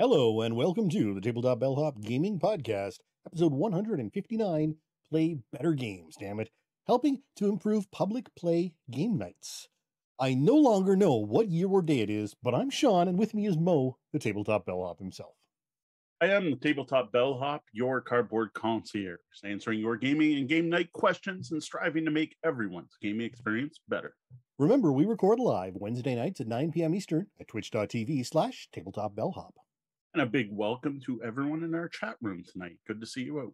Hello, and welcome to the Tabletop Bellhop Gaming Podcast, episode 159 Play Better Games, damn it, helping to improve public play game nights. I no longer know what year or day it is, but I'm Sean, and with me is Moe, the Tabletop Bellhop himself. I am the Tabletop Bellhop, your cardboard concierge, answering your gaming and game night questions and striving to make everyone's gaming experience better. Remember, we record live Wednesday nights at 9 p.m. Eastern at twitch.tv slash tabletopbellhop. And a big welcome to everyone in our chat room tonight. Good to see you out.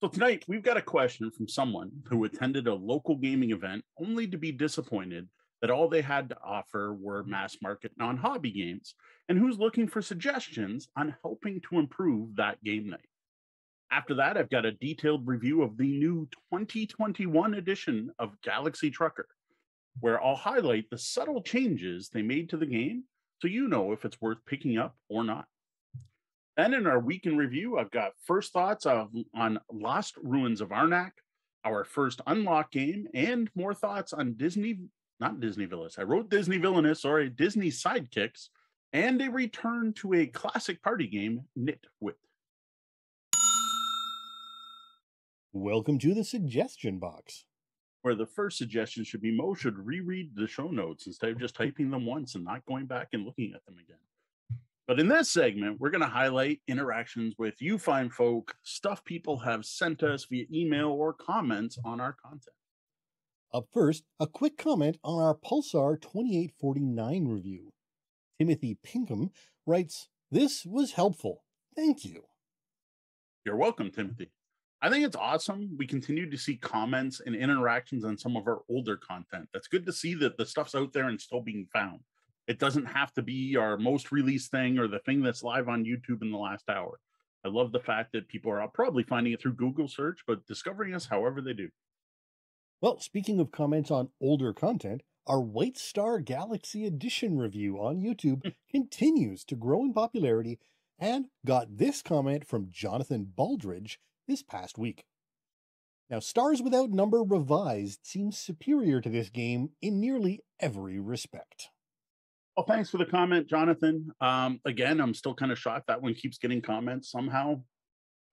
So, tonight we've got a question from someone who attended a local gaming event only to be disappointed that all they had to offer were mm-hmm. mass market non hobby games, and who's looking for suggestions on helping to improve that game night. After that, I've got a detailed review of the new 2021 edition of Galaxy Trucker, where I'll highlight the subtle changes they made to the game so you know if it's worth picking up or not. Then in our week in review, I've got first thoughts of, on Lost Ruins of Arnak, our first unlock game, and more thoughts on Disney not Disney Villainous. I wrote Disney Villainous, sorry, Disney Sidekicks, and a return to a classic party game, knit Nitwit. Welcome to the suggestion box. Where the first suggestion should be Moe should reread the show notes instead of just typing them once and not going back and looking at them again. But in this segment, we're going to highlight interactions with you fine folk, stuff people have sent us via email or comments on our content. Up first, a quick comment on our Pulsar 2849 review. Timothy Pinkham writes, This was helpful. Thank you. You're welcome, Timothy. I think it's awesome. We continue to see comments and interactions on some of our older content. That's good to see that the stuff's out there and still being found. It doesn't have to be our most released thing or the thing that's live on YouTube in the last hour. I love the fact that people are probably finding it through Google search, but discovering us however they do. Well, speaking of comments on older content, our White Star Galaxy Edition review on YouTube hmm. continues to grow in popularity and got this comment from Jonathan Baldridge this past week. Now, Stars Without Number Revised seems superior to this game in nearly every respect. Well, thanks for the comment, Jonathan. Um, again, I'm still kind of shocked that one keeps getting comments somehow.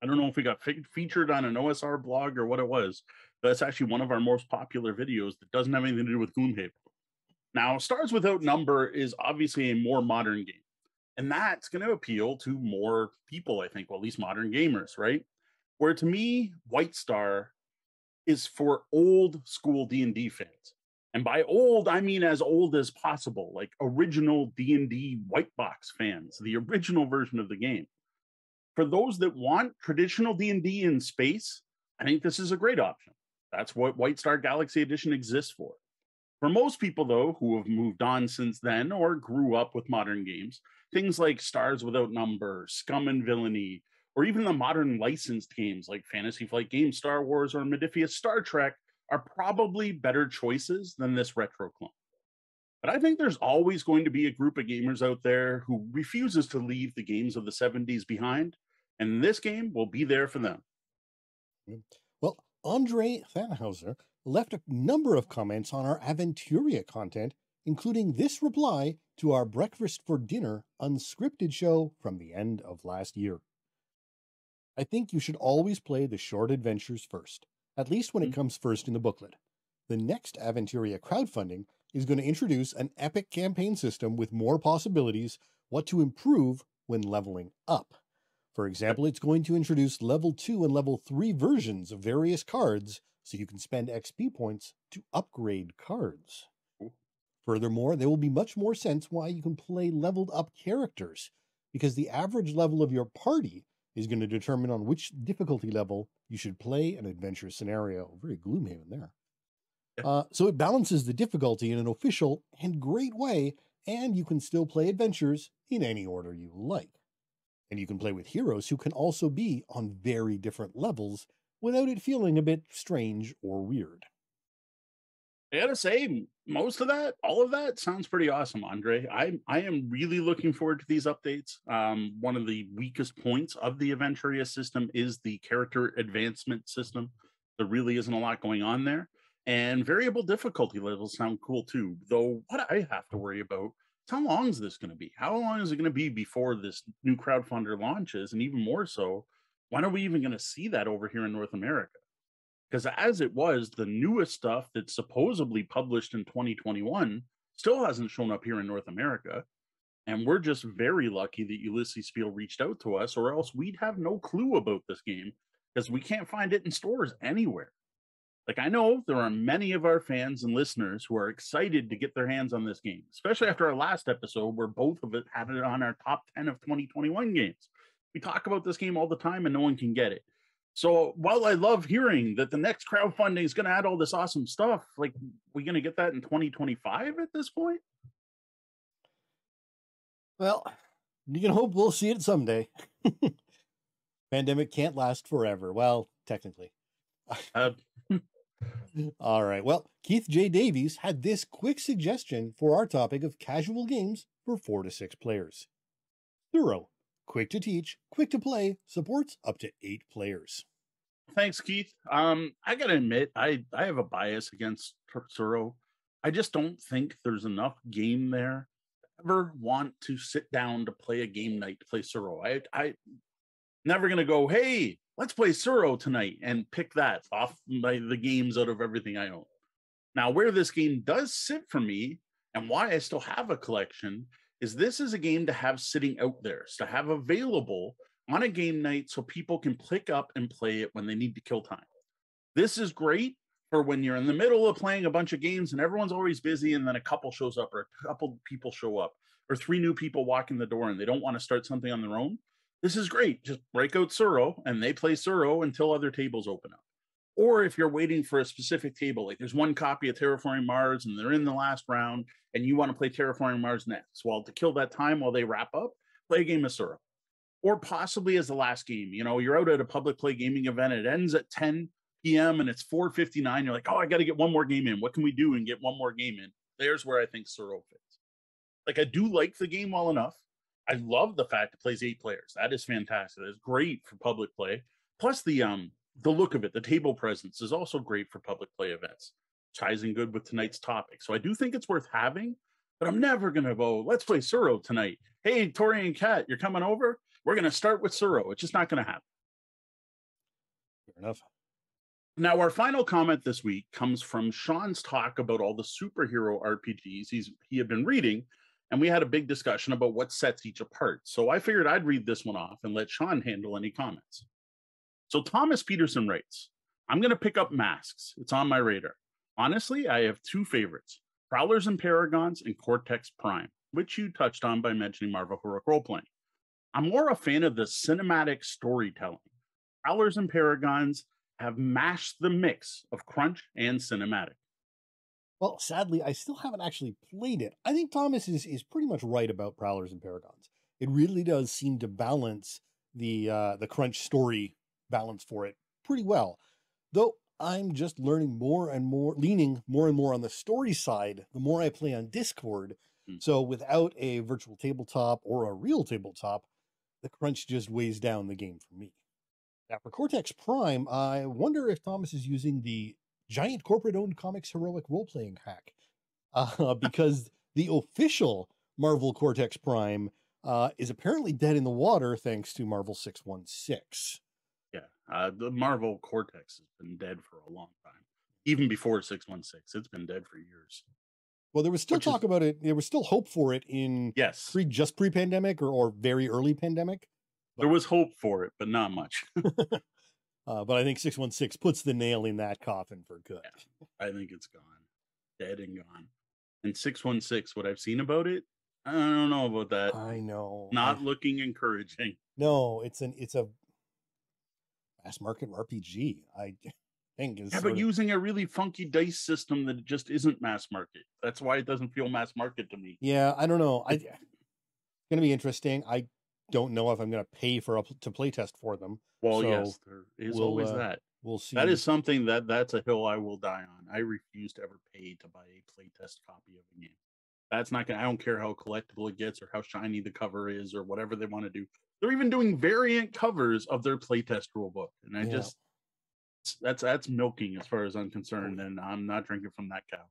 I don't know if we got fe- featured on an OSR blog or what it was, but that's actually one of our most popular videos that doesn't have anything to do with Gloomhaven. Now, Stars Without Number is obviously a more modern game, and that's going to appeal to more people, I think, well, at least modern gamers, right? Where to me, White Star is for old school D&D fans. And by old, I mean as old as possible, like original D&D white box fans, the original version of the game. For those that want traditional D&D in space, I think this is a great option. That's what White Star Galaxy Edition exists for. For most people, though, who have moved on since then or grew up with modern games, things like Stars Without Number, Scum and Villainy, or even the modern licensed games like Fantasy Flight Games, Star Wars, or Modiphius Star Trek are probably better choices than this retro clone. But I think there's always going to be a group of gamers out there who refuses to leave the games of the 70s behind, and this game will be there for them. Mm. Well, Andre Thanhauser left a number of comments on our Aventuria content, including this reply to our Breakfast for Dinner unscripted show from the end of last year. I think you should always play the short adventures first, at least when it mm-hmm. comes first in the booklet. The next Aventuria crowdfunding is going to introduce an epic campaign system with more possibilities, what to improve when leveling up. For example, it's going to introduce level 2 and level 3 versions of various cards so you can spend XP points to upgrade cards. Furthermore, there will be much more sense why you can play leveled up characters, because the average level of your party is going to determine on which difficulty level you should play an adventure scenario. Very Gloomhaven there. Uh, so it balances the difficulty in an official and great way, and you can still play adventures in any order you like. And you can play with heroes who can also be on very different levels without it feeling a bit strange or weird. I gotta say, most of that, all of that sounds pretty awesome, Andre. I I am really looking forward to these updates. Um, one of the weakest points of the Aventuria system is the character advancement system. There really isn't a lot going on there. And variable difficulty levels sound cool too. Though what I have to worry about is how long is this going to be? How long is it going to be before this new crowdfunder launches? And even more so, when are we even going to see that over here in North America? Because as it was, the newest stuff that's supposedly published in 2021 still hasn't shown up here in North America. And we're just very lucky that Ulisses Spiel reached out to us, or else we'd have no clue about this game because we can't find it in stores anywhere. Like, I know there are many of our fans and listeners who are excited to get their hands on this game, especially after our last episode where both of us had it on our top 10 of 2021 games. We talk about this game all the time and no one can get it. So while I love hearing that the next crowdfunding is going to add all this awesome stuff, like we going to get that in 2025 at this point? Well, you can hope we'll see it someday. Pandemic can't last forever. Well, technically. Uh, All right. Well, Keith J. Davies had this quick suggestion for our topic of casual games for four to six players. Tsuro, quick to teach, quick to play, supports up to eight players. Thanks, Keith. Um, I gotta admit, I I have a bias against Tsuro. I just don't think there's enough game there ever want to sit down to play a game night to play Tsuro. I I never gonna go, hey, let's play Tsuro tonight and pick that off my, the games out of everything I own. Now, where this game does sit for me and why I still have a collection is this is a game to have sitting out there, to have available on a game night so people can pick up and play it when they need to kill time. This is great for when you're in the middle of playing a bunch of games and everyone's always busy and then a couple shows up or a couple people show up or three new people walk in the door and they don't want to start something on their own. This is great. Just break out Tsuro and they play Tsuro until other tables open up. Or if you're waiting for a specific table, like there's one copy of Terraforming Mars and they're in the last round and you want to play Terraforming Mars next. Well, to kill that time while they wrap up, play a game of Tsuro. Or possibly as the last game. You know, you're out at a public play gaming event, it ends at 10 p.m. and it's 4:59. You're like, oh, I got to get one more game in. What can we do and get one more game in? There's where I think Tsuro fits. Like I do like the game well enough. I love the fact it plays eight players. That is fantastic. That's great for public play. Plus the um the look of it, the table presence is also great for public play events. Ties in good with tonight's topic. So I do think it's worth having, but I'm never gonna go, let's play Tsuro tonight. Hey, Tori and Kat, you're coming over? We're gonna start with Tsuro. It's just not gonna happen. Fair enough. Now, our final comment this week comes from Sean's talk about all the superhero RPGs he's he had been reading, and we had a big discussion about what sets each apart. So I figured I'd read this one off and let Sean handle any comments. So Thomas Peterson writes, I'm going to pick up masks. It's on my radar. Honestly, I have two favorites Prowlers and Paragons and Cortex Prime, which you touched on by mentioning Marvel Heroic Role Playing. I'm more a fan of the cinematic storytelling. Prowlers and Paragons have mashed the mix of crunch and cinematic. Well, sadly, I still haven't actually played it. I think Thomas is, is pretty much right about Prowlers and Paragons. It really does seem to balance the uh, the crunch story balance for it pretty well. Though I'm just learning more and more, leaning more and more on the story side the more I play on Discord. Mm. So without a virtual tabletop or a real tabletop, the crunch just weighs down the game for me. Now, for Cortex Prime, I wonder if Thomas is using the giant corporate owned comics heroic role playing hack uh, because the official Marvel Cortex Prime uh, is apparently dead in the water thanks to Marvel 616. Uh, the Marvel Cortex has been dead for a long time. Even before 616, it's been dead for years. Well, there was still Which talk is, about it. There was still hope for it in yes, pre, just pre-pandemic or, or very early pandemic. There was hope for it, but not much. uh, but I think 616 puts the nail in that coffin for good. Yeah, I think it's gone, dead and gone. And 616, what I've seen about it, I don't know about that. I know. Not I, looking encouraging. No, it's an it's a mass market RPG. I think is yeah, but of... using a really funky dice system that just isn't mass market. That's why it doesn't feel mass market to me. Yeah, I don't know. I it's gonna be interesting. I don't know if I'm going to pay for a to playtest for them. Well, so yes, there is we'll, always uh, that. We'll see. That is something that that's a hill I will die on. I refuse to ever pay to buy a playtest copy of a game. That's not to I don't care how collectible it gets or how shiny the cover is or whatever they want to do. They're even doing variant covers of their playtest rulebook, and I yeah. just that's that's milking as far as I'm concerned, and I'm not drinking from that cow.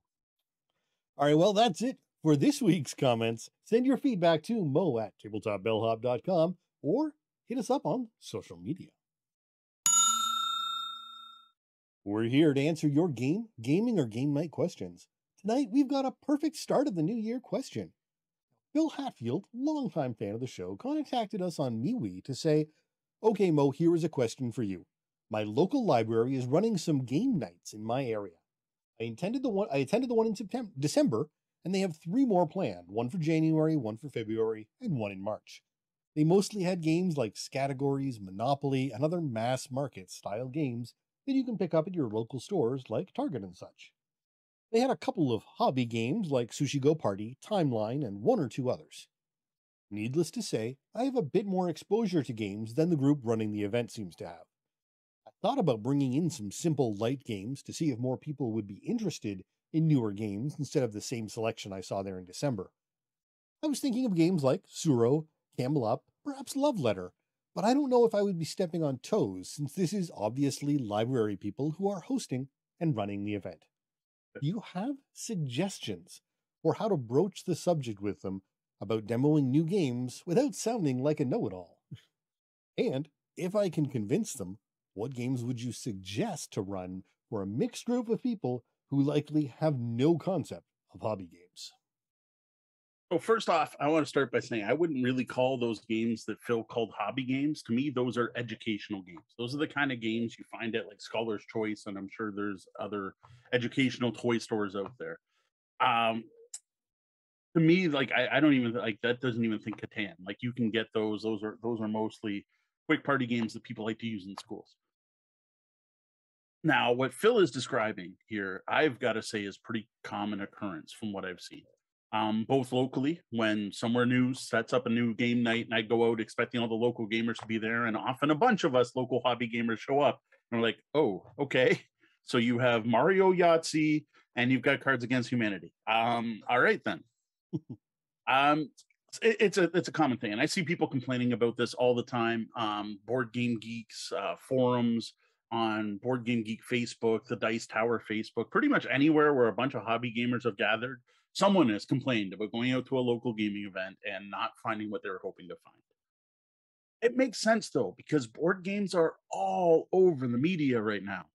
All right, well, that's it For this week's comments, send your feedback to moe at tabletopbellhop.com or hit us up on social media. We're here to answer your game, gaming, or game night questions. Tonight, we've got a perfect start of the new year question. Bill Hatfield, longtime fan of the show, contacted us on MeWe to say, Okay, Moe, here is a question for you. My local library is running some game nights in my area. I intended the one I attended the one in September December, and they have three more planned, one for January, one for February, and one in March. They mostly had games like Scattergories, Monopoly, and other mass market style games that you can pick up at your local stores like Target and such. They had a couple of hobby games like Sushi Go Party, Timeline, and one or two others. Needless to say, I have a bit more exposure to games than the group running the event seems to have. I thought about bringing in some simple light games to see if more people would be interested in newer games instead of the same selection I saw there in December. I was thinking of games like Tsuro, Camel Up, perhaps Love Letter, but I don't know if I would be stepping on toes since this is obviously library people who are hosting and running the event. You have suggestions for how to broach the subject with them about demoing new games without sounding like a know it all? And if I can convince them, what games would you suggest to run for a mixed group of people who likely have no concept of hobby games? Well, first off, I want to start by saying I wouldn't really call those games that Phil called hobby games. To me, those are educational games. Those are the kind of games you find at like Scholar's Choice, and I'm sure there's other educational toy stores out there. Um, to me, like I, I don't even like that. Doesn't even think Catan. Like you can get those. Those are those are mostly quick party games that people like to use in schools. Now, what Phil is describing here, I've got to say, is pretty common occurrence from what I've seen um, both locally when somewhere new sets up a new game night and I go out expecting all the local gamers to be there. And often a bunch of us local hobby gamers show up and we're like, oh, okay. So you have Mario Yahtzee and you've got Cards Against Humanity. Um, all right then. um, it, it's a it's a common thing, and I see people complaining about this all the time. Um, Board Game Geeks uh, forums on Board Game Geek Facebook, the Dice Tower Facebook, pretty much anywhere where a bunch of hobby gamers have gathered someone has complained about going out to a local gaming event and not finding what they were hoping to find. It makes sense though, because board games are all over the media right now,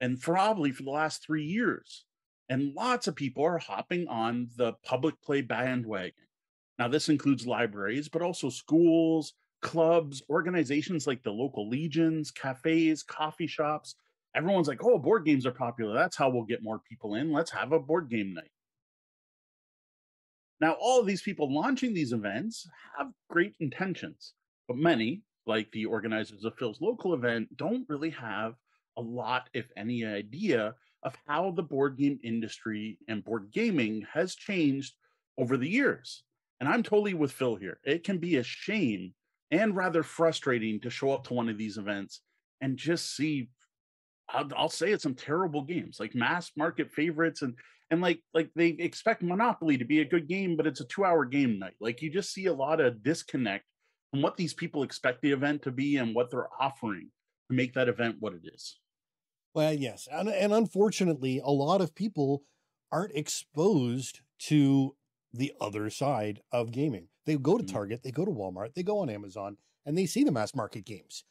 and probably for the last three years. And lots of people are hopping on the public play bandwagon. Now, this includes libraries, but also schools, clubs, organizations like the local legions, cafes, coffee shops. Everyone's like, oh, board games are popular. That's how we'll get more people in. Let's have a board game night. Now, all of these people launching these events have great intentions, but many, like the organizers of Phil's local event, don't really have a lot, if any, idea of how the board game industry and board gaming has changed over the years. And I'm totally with Phil here. It can be a shame and rather frustrating to show up to one of these events and just see I'll, I'll, say it's some terrible games like mass market favorites and and like like they expect monopoly to be a good game but it's a two hour game night. Like you just see a lot of disconnect from what these people expect the event to be and what they're offering to make that event what it is. Well yes and, and unfortunately a lot of people aren't exposed to the other side of gaming. They go to mm-hmm. target they go to walmart they go on amazon and they see the mass market games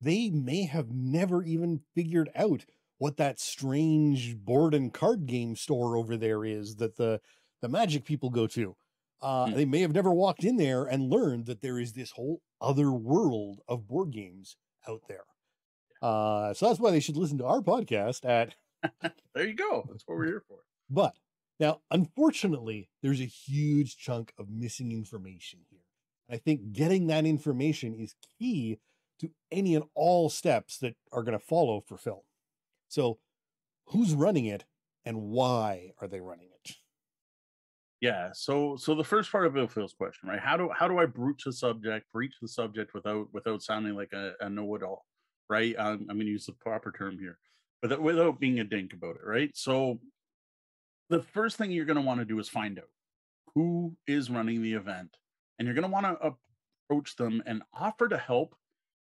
they may have never even figured out what that strange board and card game store over there is that the the magic people go to. Uh, mm. They may have never walked in there and learned that there is this whole other world of board games out there. Uh, so that's why they should listen to our podcast at. there you go. That's what we're here for. But now, unfortunately, there's a huge chunk of missing information here. I think getting that information is key to any and all steps that are going to follow for Phil. So, who's running it and why are they running it? Yeah. So, so the first part of Bill Phil's question, right? How do how do I broach the subject, breach the subject without without sounding like a, a know-it-all, right? Um, I'm going to use the proper term here, but without being a dink about it, right? So, the first thing you're going to want to do is find out who is running the event, and you're going to want to approach them and offer to help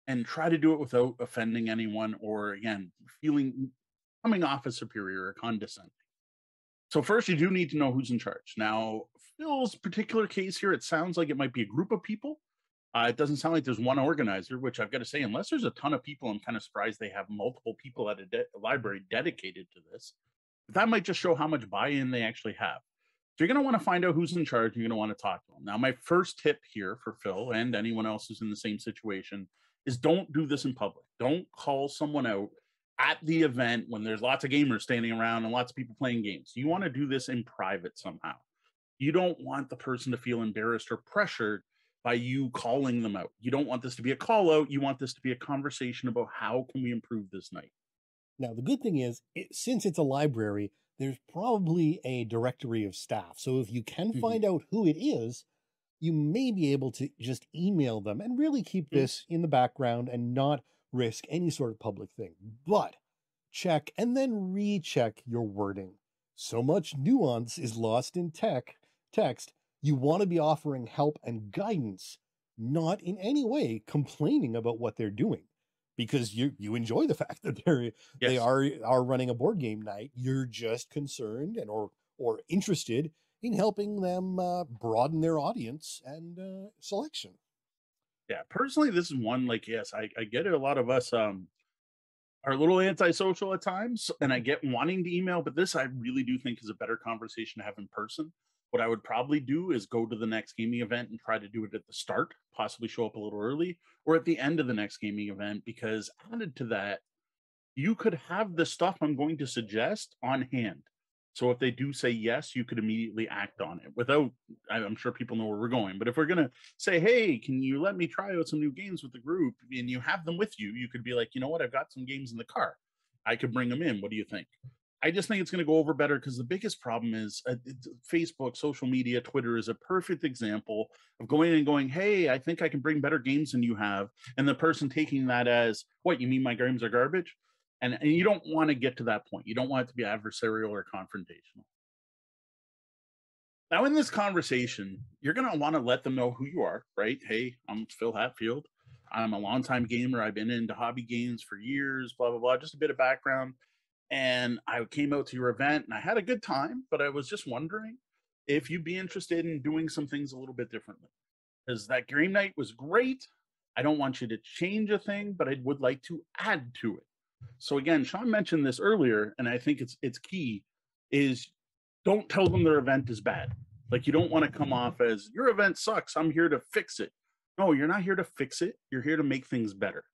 and try to do it without offending anyone or again feeling coming off as superior or condescending so first you do need to know who's in charge now Phil's particular case here, it sounds like it might be a group of people. Uh, it doesn't sound like there's one organizer, which I've got to say, unless there's a ton of people, I'm kind of surprised they have multiple people at a, de- library dedicated to this. But that might just show how much buy in they actually have. So you're going to want to find out who's in charge. You're going to want to talk to them. Now, my first tip here for Phil and anyone else who's in the same situation is don't do this in public. Don't call someone out at the event when there's lots of gamers standing around and lots of people playing games. You want to do this in private somehow. You don't want the person to feel embarrassed or pressured by you calling them out. You don't want this to be a call out. You want this to be a conversation about how can we improve this night. Now, the good thing is, it, since it's a library, there's probably a directory of staff. So if you can mm-hmm. find out who it is, you may be able to just email them and really keep mm-hmm. this in the background and not risk any sort of public thing. But check and then recheck your wording. So much nuance is lost in tech text you want to be offering help and guidance, not in any way complaining about what they're doing. Because you you enjoy the fact that they're yes. they are are running a board game night. You're just concerned and or or interested in helping them uh, broaden their audience and uh, selection. Yeah, personally, this is one like yes, I, I get it. A lot of us um are a little antisocial at times, and I get wanting to email, but this I really do think is a better conversation to have in person. What I would probably do is go to the next gaming event and try to do it at the start, possibly show up a little early, or at the end of the next gaming event, because added to that, you could have the stuff I'm going to suggest on hand. So if they do say yes, you could immediately act on it without, I'm sure people know where we're going. But if we're going to say, hey, can you let me try out some new games with the group and you have them with you, you could be like, you know what, I've got some games in the car. I could bring them in. What do you think? I just think it's going to go over better because the biggest problem is uh, Facebook, social media, Twitter is a perfect example of going and going, "Hey, I think I can bring better games than you have," and the person taking that as, "What you mean my games are garbage?" And and you don't want to get to that point. You don't want it to be adversarial or confrontational. Now, in this conversation, you're going to want to let them know who you are, right? Hey, I'm Phil Hatfield. I'm a longtime gamer. I've been into hobby games for years, blah, blah, blah. Just a bit of background and I came out to your event and I had a good time, but I was just wondering if you'd be interested in doing some things a little bit differently. Because that game night was great. I don't want you to change a thing, but I would like to add to it. So again, Sean mentioned this earlier, and I think it's it's key, is don't tell them their event is bad. Like you don't want to come off as your event sucks. I'm here to fix it. No, you're not here to fix it. You're here to make things better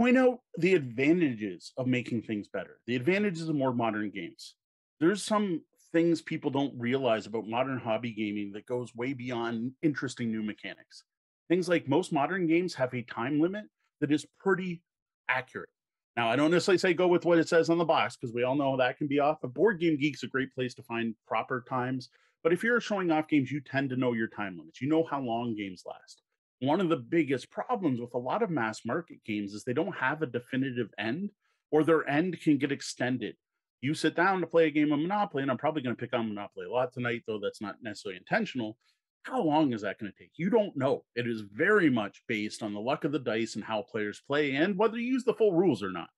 point out the advantages of making things better, the advantages of more modern games. There's some things people don't realize about modern hobby gaming that goes way beyond interesting new mechanics. Things like most modern games have a time limit that is pretty accurate. Now, I don't necessarily say go with what it says on the box because we all know that can be off. A board game geek's a great place to find proper times. But if you're showing off games, you tend to know your time limits. You know how long games last one of the biggest problems with a lot of mass market games is they don't have a definitive end or their end can get extended. You sit down to play a game of Monopoly, and I'm probably going to pick on Monopoly a lot tonight, though that's not necessarily intentional. How long is that going to take? You don't know. It is very much based on the luck of the dice and how players play and whether you use the full rules or not.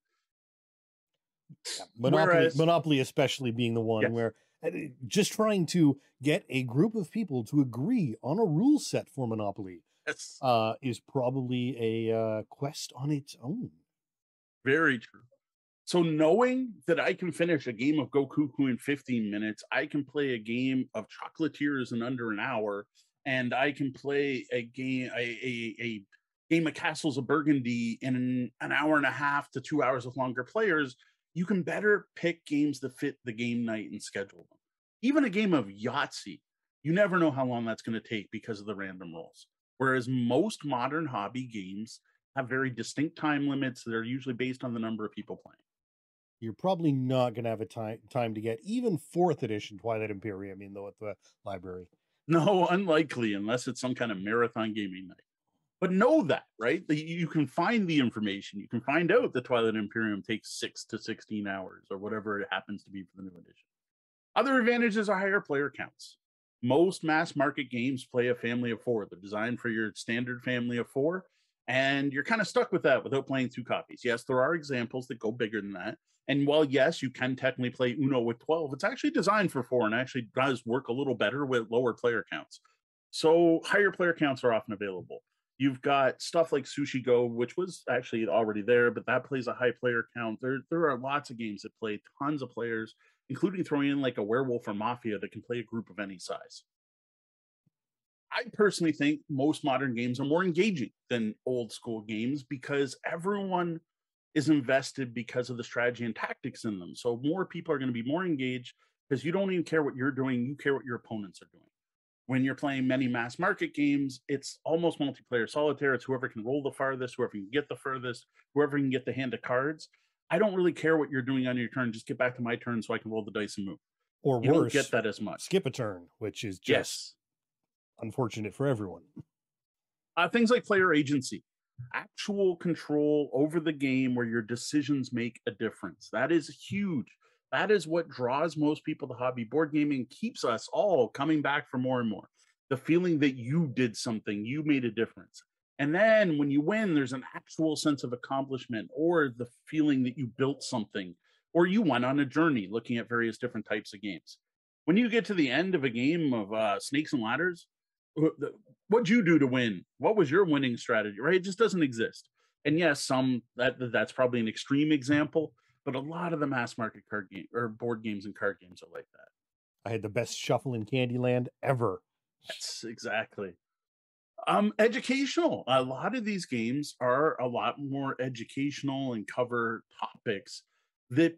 Monopoly, Whereas, Monopoly especially being the one yes. where uh, just trying to get a group of people to agree on a rule set for Monopoly yes. uh, is probably a uh, quest on its own. Very true. So knowing that I can finish a game of Go Cuckoo in 15 minutes, I can play a game of Chocolatiers in under an hour, and I can play a game a, a, a game of Castles of Burgundy in an hour and a half to two hours with longer players. You can better pick games that fit the game night and schedule them. Even a game of Yahtzee, you never know how long that's going to take because of the random rolls. Whereas most modern hobby games have very distinct time limits that are usually based on the number of people playing. You're probably not going to have a time time to get even fourth edition Twilight Imperium in at the library. No, unlikely unless it's some kind of marathon gaming night. But know that, right? You can find the information. You can find out the Twilight Imperium takes six to 16 hours or whatever it happens to be for the new edition. Other advantages are higher player counts most mass market games play a family of four. They're designed for your standard family of four. And you're kind of stuck with that without playing two copies. Yes, there are examples that go bigger than that. And while yes, you can technically play Uno with 12, it's actually designed for four and actually does work a little better with lower player counts. So higher player counts are often available. You've got stuff like Sushi Go, which was actually already there, but that plays a high player count. There, there are lots of games that play tons of players, including throwing in like a werewolf or mafia that can play a group of any size. I personally think most modern games are more engaging than old school games because everyone is invested because of the strategy and tactics in them. So more people are going to be more engaged because you don't even care what you're doing, you care what your opponents are doing. When you're playing many mass market games, it's almost multiplayer solitaire. It's whoever can roll the farthest, whoever can get the furthest, whoever can get the hand of cards. I don't really care what you're doing on your turn. Just get back to my turn so I can roll the dice and move. Or You worse, don't get that as much. skip a turn, which is just Yes. Unfortunate for everyone. uh, things like player agency actual control over the game where your decisions make a difference. That is huge. That is what draws most people to hobby board gaming keeps us all coming back for more and more. The feeling that you did something you made a difference. And then when you win there's an actual sense of accomplishment or the feeling that you built something or you went on a journey looking at various different types of games. When you get to the end of a game of uh, snakes and ladders what'd you do to win? What was your winning strategy? Right? It just doesn't exist. And yes, some that that's probably an extreme example, but a lot of the mass market card game or board games and card games are like that. I had the best shuffle in Candyland ever. That's exactly. Um, educational. A lot of these games are a lot more educational and cover topics that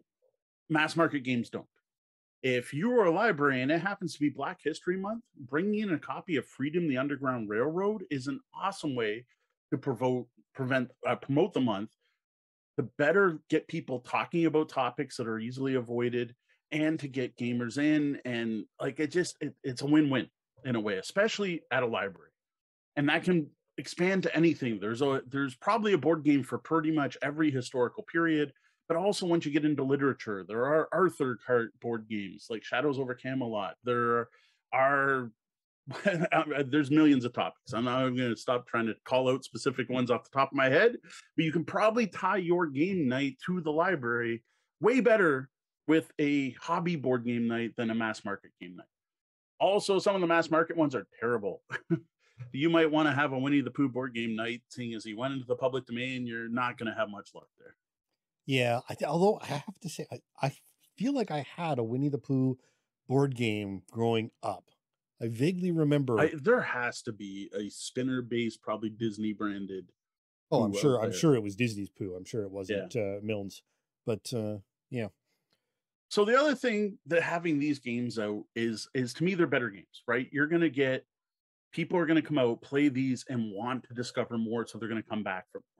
mass market games don't. If you are a library and it happens to be Black History Month, bringing in a copy of Freedom: The Underground Railroad is an awesome way to provoke, prevent, uh, promote the month. To better get people talking about topics that are easily avoided, and to get gamers in, and like it just it, it's a win-win in a way, especially at a library. And that can expand to anything. There's a there's probably a board game for pretty much every historical period, but also once you get into literature, there are Arthur card board games like Shadows over Camelot. There are there's millions of topics. I'm not going to stop trying to call out specific ones off the top of my head, but you can probably tie your game night to the library way better with a hobby board game night than a mass market game night. Also, some of the mass market ones are terrible. you might want to have a Winnie the Pooh board game night, seeing as he went into the public domain. You're not going to have much luck there. Yeah, I th- although I have to say, I, I feel like I had a Winnie the Pooh board game growing up. I vaguely remember. I, there has to be a spinner based, probably Disney branded. oh, I'm sure. I'm sure it was Disney's Pooh. I'm sure it wasn't uh, Milne's. But uh, yeah, So the other thing that having these games out is is to me they're better games, right? You're going to get people are going to come out, play these, and want to discover more, so they're going to come back for more.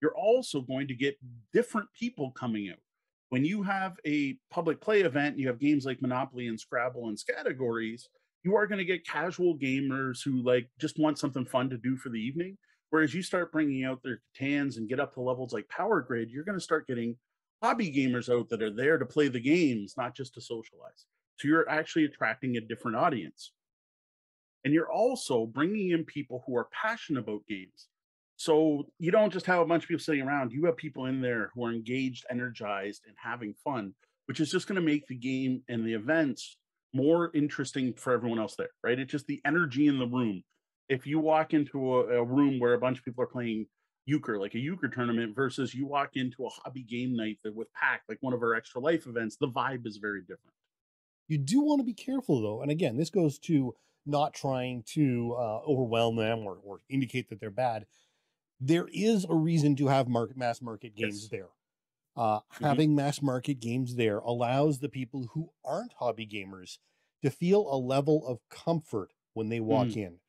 You're also going to get different people coming out. When you have a public play event, you have games like Monopoly and Scrabble and categories. You are going to get casual gamers who like just want something fun to do for the evening. Whereas you start bringing out their Catans and get up to levels like Power Grid, you're going to start getting hobby gamers out that are there to play the games, not just to socialize. So you're actually attracting a different audience. And you're also bringing in people who are passionate about games. So you don't just have a bunch of people sitting around, you have people in there who are engaged, energized, and having fun, which is just going to make the game and the events more interesting for everyone else there, right? It's just the energy in the room. If you walk into a, a room where a bunch of people are playing euchre, like a euchre tournament, versus you walk into a hobby game night with pack, like one of our extra life events, the vibe is very different. you do want to be careful though. And again, this goes to not trying to uh, overwhelm them or, or indicate that they're bad. There is a reason to have market mass market games Yes. there. Uh, Mhm. Having mass market games there allows the people who aren't hobby gamers to feel a level of comfort when they walk Mm. in.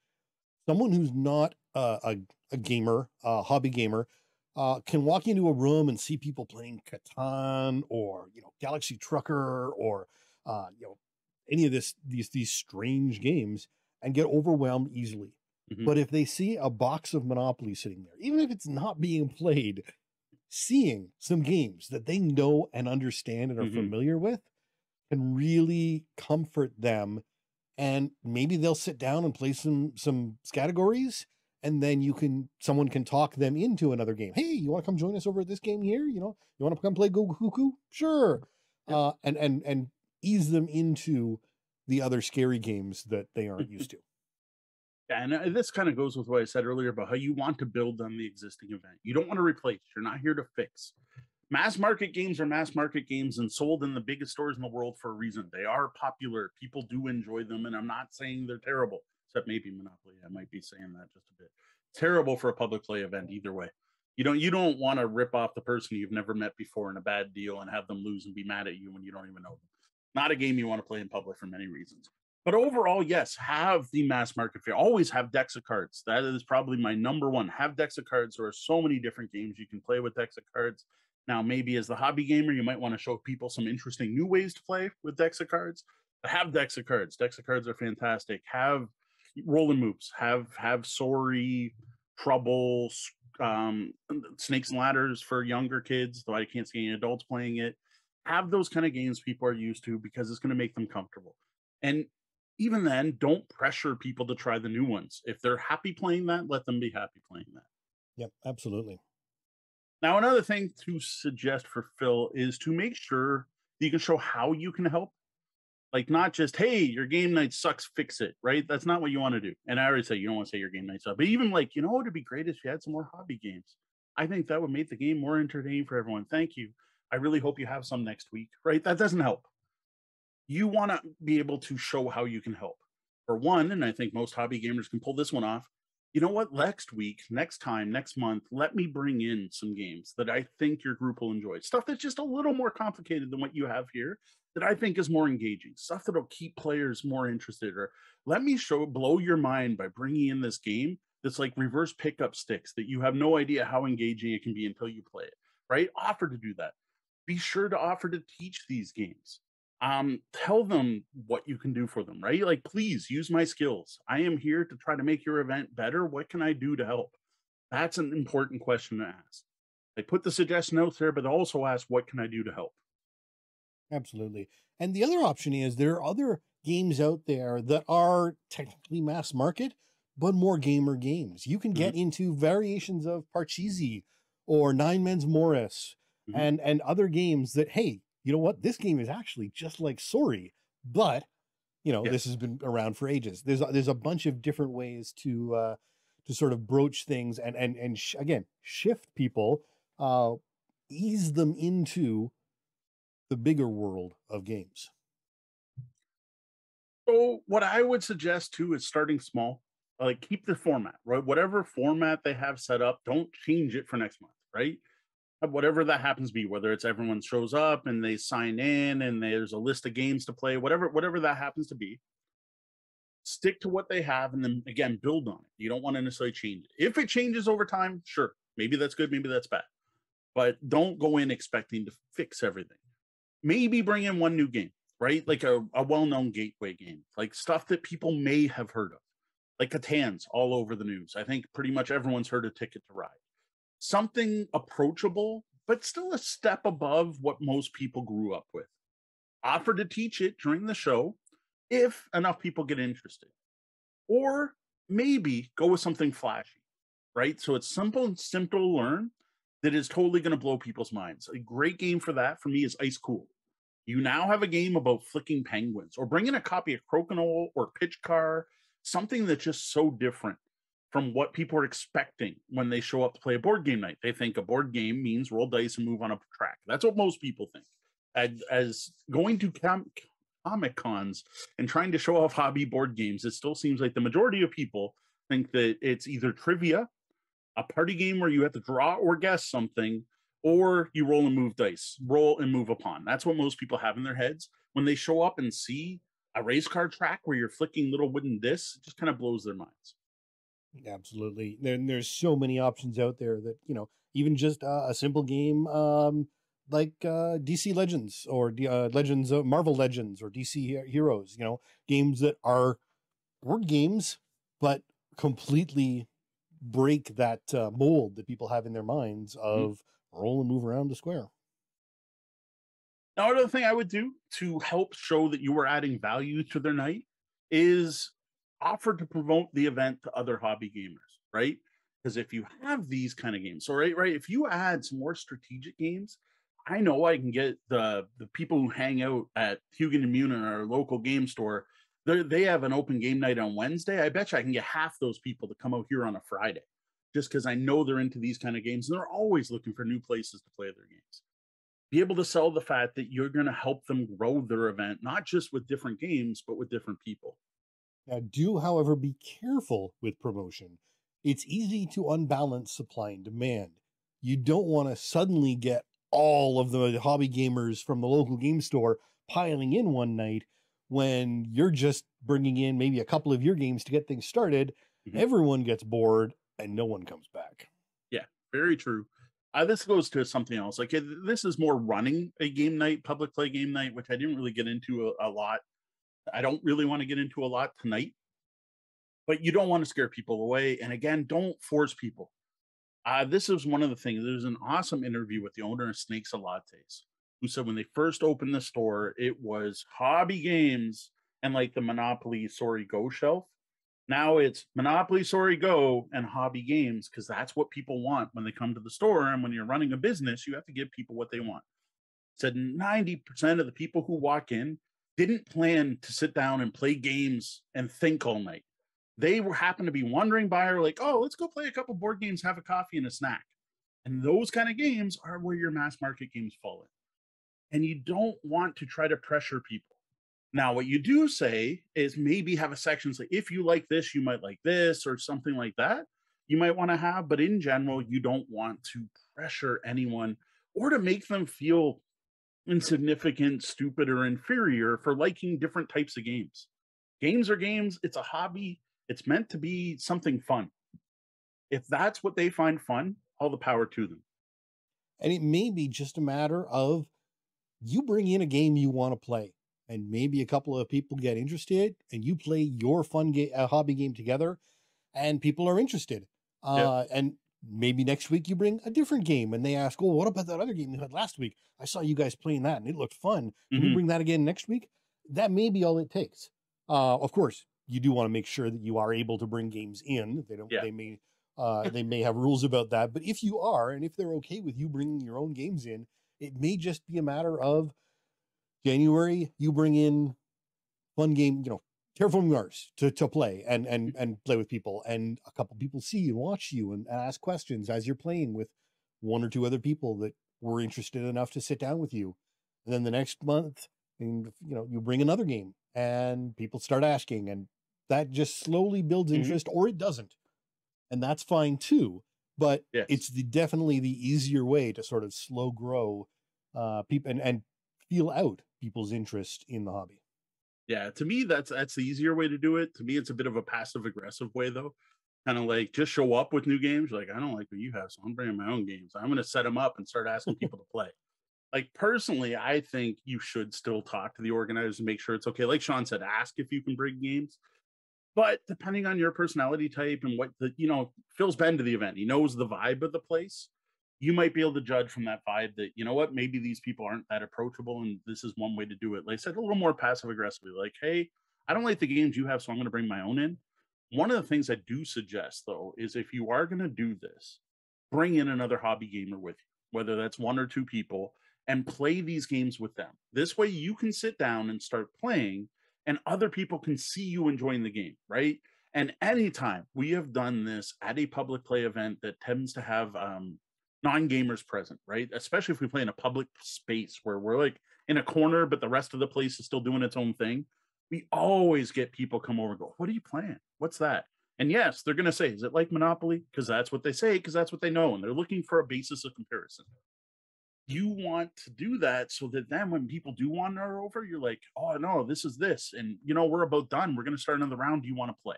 Someone who's not uh, a, a gamer, a hobby gamer, uh, can walk into a room and see people playing Catan or you know Galaxy Trucker or uh, you know any of this these these strange games and get overwhelmed easily. Mhm. But if they see a box of Monopoly sitting there, even if it's not being played, seeing some games that they know and understand and are Mhm. familiar with can really comfort them. And maybe they'll sit down and play some some categories and then you can someone can talk them into another game. Hey, you want to come join us over at this game here? You know, you want to come play Go Cuckoo? Sure. Yep. Uh, and and and ease them into the other scary games that they aren't used to. And uh, this kind of goes with what I said earlier about how you want to build on the existing event. You don't want to replace. You're not here to fix. Mass market games are mass market games and sold in the biggest stores in the world for a reason. They are popular. People do enjoy them, and I'm not saying they're terrible except maybe Monopoly. I might be saying that just a bit. Terrible for a public play event either way. You don't you don't want to rip off the person you've never met before in a bad deal and have them lose and be mad at you when you don't even know them. Not a game you want to play in public for many reasons. But overall, yes, have the mass market fair. Always have of cards. That is probably my number one. Have of cards. There are so many different games you can play with of cards. Now, maybe as the hobby gamer, you might want to show people some interesting new ways to play with of cards. But have of cards. Of cards are fantastic. Have rolling moves. Have have sorry, trouble, um, snakes and ladders for younger kids. Though I can't see any adults playing it. Have those kind of games people are used to because it's going to make them comfortable. And even then, don't pressure people to try the new ones. If they're happy playing that, let them be happy playing that. Yep, absolutely. Now, another thing to suggest for Phil is to make sure that you can show how you can help. Like not just hey your game night sucks fix it right? That's not what you want to do. And i already say you don't want to say your game night sucks but even like you know what would be great if you had some more hobby games. I think that would make the game more entertaining for everyone. Thank you. I really hope you have some next week right? That doesn't help you want to be able to show how you can help for one and i think most hobby gamers can pull this one off you know what next week next time next month let me bring in some games that i think your group will enjoy stuff that's just a little more complicated than what you have here that I think is more engaging, stuff that'll keep players more interested. Or let me show blow your mind by bringing in this game that's like reverse pickup sticks that you have no idea how engaging it can be until you play it. Right? Offer to do that. Be sure to offer to teach these games. Um, tell them what you can do for them. Right? Like, please use my skills. I am here to try to make your event better. What can I do to help? That's an important question to ask. They put the suggestion notes there, but also ask, what can I do to help? Absolutely. And the other option is there are other games out there that are technically mass market, but more gamer games. You can get mm-hmm. into variations of Parcheesi or Nine Men's Morris mm-hmm. and and other games that, hey, you know what? This game is actually just like Sorry, but you know, yes. this has been around for ages. There's there's a bunch of different ways to uh to sort of broach things and and and sh- again, shift people uh ease them into the bigger world of games. So, what I would suggest too is starting small. Like, keep the format, right? Whatever format they have set up, don't change it for next month, right? Uh, whatever that happens to be, whether it's everyone shows up and they sign in and there's a list of games to play, whatever, whatever that happens to be, stick to what they have and then again build on it. You don't want to necessarily change it. If it changes over time, sure, maybe that's good, maybe that's bad. But don't go in expecting to fix everything maybe bring in one new game, right? Like a, a well known gateway game, like stuff that people may have heard of, like Catan's all over the news. I think pretty much everyone's heard of Ticket to Ride. Something approachable, but still a step above what most people grew up with. Offer to teach it during the show if enough people get interested. Or maybe go with something flashy, right? So it's simple and simple to learn that is totally going to blow people's minds. A great game for that for me is Ice Cool. You now have a game about flicking penguins or bring in a copy of Crokinole or Pitch Car, something that's just so different from what people are expecting when they show up to play a board game night. They think a board game means roll dice and move on a track. That's what most people think. As, as going to com- comic cons and trying to show off hobby board games, it still seems like the majority of people think that it's either trivia a party game where you have to draw or guess something, or you roll and move dice, roll and move upon. That's what most people have in their heads. When they show up and see a race car track where you're flicking little wooden discs, it just kind of blows their minds. Absolutely. Then there's so many options out there that, you know, even just uh, a simple game um, like uh, DC Legends or uh, Legends, of Marvel Legends or DC Heroes, you know, games that are board games, but completely break that uh, mold that people have in their minds mm. of mm. roll and move around the square. Now, another thing I would do to help show that you are adding value to their night is offer to promote the event to other hobby gamers, right? Because if you have these kind of games, so right, right, if you add some more strategic games, I know I can get the the people who hang out at Huginn and Muninn, our local game store. They they have an open game night on Wednesday. I bet you I can get half those people to come out here on a Friday, just because I know they're into these kind of games and they're always looking for new places to play their games. Be able to sell the fact that you're going to help them grow their event, not just with different games, but with different people. Now, do, however, be careful with promotion. It's easy to unbalance supply and demand. You don't want to suddenly get all of the hobby gamers from the local game store piling in one night when you're just bringing in maybe a couple of your games to get things started. Mm-hmm. Everyone gets bored and no one comes back. Yeah, very true. Uh, this goes to something else. Like this is more running a game night, public play game night, which I didn't really get into a, a lot. I don't really want to get into a lot tonight, but you don't want to scare people away. And again, don't force people. Uh, this is one of the things. There's an awesome interview with the owner of Snakes and Lattes, who said when they first opened the store, it was hobby games and like the Monopoly Sorry Go shelf. Now it's Monopoly Sorry Go and hobby games because that's what people want when they come to the store. And when you're running a business, you have to give people what they want. Said 90% of the people who walk in didn't plan to sit down and play games and think all night they were happen to be wandering by or like, oh, let's go play a couple board games, have a coffee and a snack. And those kind of games are where your mass market games fall in. And you don't want to try to pressure people. Now, what you do say is maybe have a section say, if you like this, you might like this, or something like that. You might want to have, but in general, you don't want to pressure anyone or to make them feel insignificant, stupid, or inferior for liking different types of games. Games are games, it's a hobby it's meant to be something fun. If that's what they find fun, all the power to them. And it may be just a matter of you bring in a game you want to play, and maybe a couple of people get interested, and you play your fun game, a hobby game together, and people are interested. Uh, And maybe next week you bring a different game, and they ask, "Well, what about that other game you had last week? I saw you guys playing that, and it looked fun. Can mm-hmm. we bring that again next week?" That may be all it takes. Uh, of course, you do want to make sure that you are able to bring games in. They don't. Yeah. They may. Uh, they may have rules about that, but if you are, and if they're okay with you bringing your own games in, it may just be a matter of January. You bring in fun game, you know, Terraforming Mars to, to play and and mm-hmm. and play with people, and a couple people see you, watch you, and ask questions as you're playing with one or two other people that were interested enough to sit down with you. And then the next month, and you know, you bring another game, and people start asking, and that just slowly builds mm-hmm. interest mm-hmm. or it doesn't and that's fine too but yes. it's the, definitely the easier way to sort of slow grow uh people and, and feel out people's interest in the hobby yeah to me that's that's the easier way to do it. To me it's a bit of a passive aggressive way though. Kind of like just show up with new games like i don't like what you have so i'm bringing my own games. I'm going to set them up and start asking people to play. Like personally i think you should still talk to the organizers and make sure it's okay. Like sean said ask if you can bring games. But depending on your personality type and what the you know phil's been to the event. He knows the vibe of the place you might be able to judge from that vibe that you know what? Maybe these people aren't that approachable and this is one way to do it. Like i said a little more passive aggressively like hey i don't like the games you have so i'm going to bring my own in. One of the things i do suggest though is if you are going to do this bring in another hobby gamer with you whether that's one or two people and play these games with them. This way you can sit down and start playing and other people can see you enjoying the game, right? And anytime we have done this at a public play event that tends to have um, non gamers present, right? Especially if we play in a public space where we're like in a corner, but the rest of the place is still doing its own thing. We always get people come over and go, What are you playing? What's that? And yes, they're going to say, Is it like Monopoly? Because that's what they say, because that's what they know. And they're looking for a basis of comparison you want to do that so that then when people do wander over, you're like, oh no, this is this. And you know, we're about done. We're gonna start another round. Do you want to play?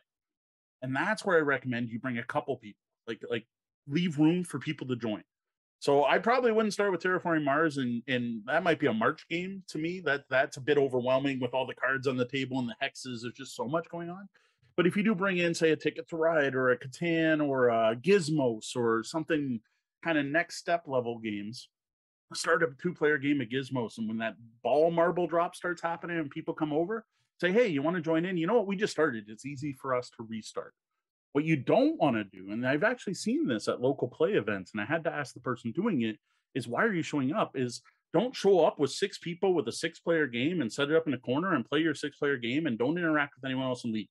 And that's where I recommend you bring a couple people, like like leave room for people to join. So I probably wouldn't start with Terraforming Mars, and and that might be a March game to me. That that's a bit overwhelming with all the cards on the table and the hexes. There's just so much going on. But if you do bring in, say, a Ticket to Ride or a Catan or a Gizmos or something kind of next step level games, start a two player game of gizmos and when that ball marble drop starts happening and people come over say, hey, you want to join in? You know what? We just started. It's easy for us to restart. What you don't want to do, and I've actually seen this at local play events, and I had to ask the person doing it, is why are you showing up? Is don't show up with six people with a six player game and set it up in a corner and play your six player game and don't interact with anyone else and leave.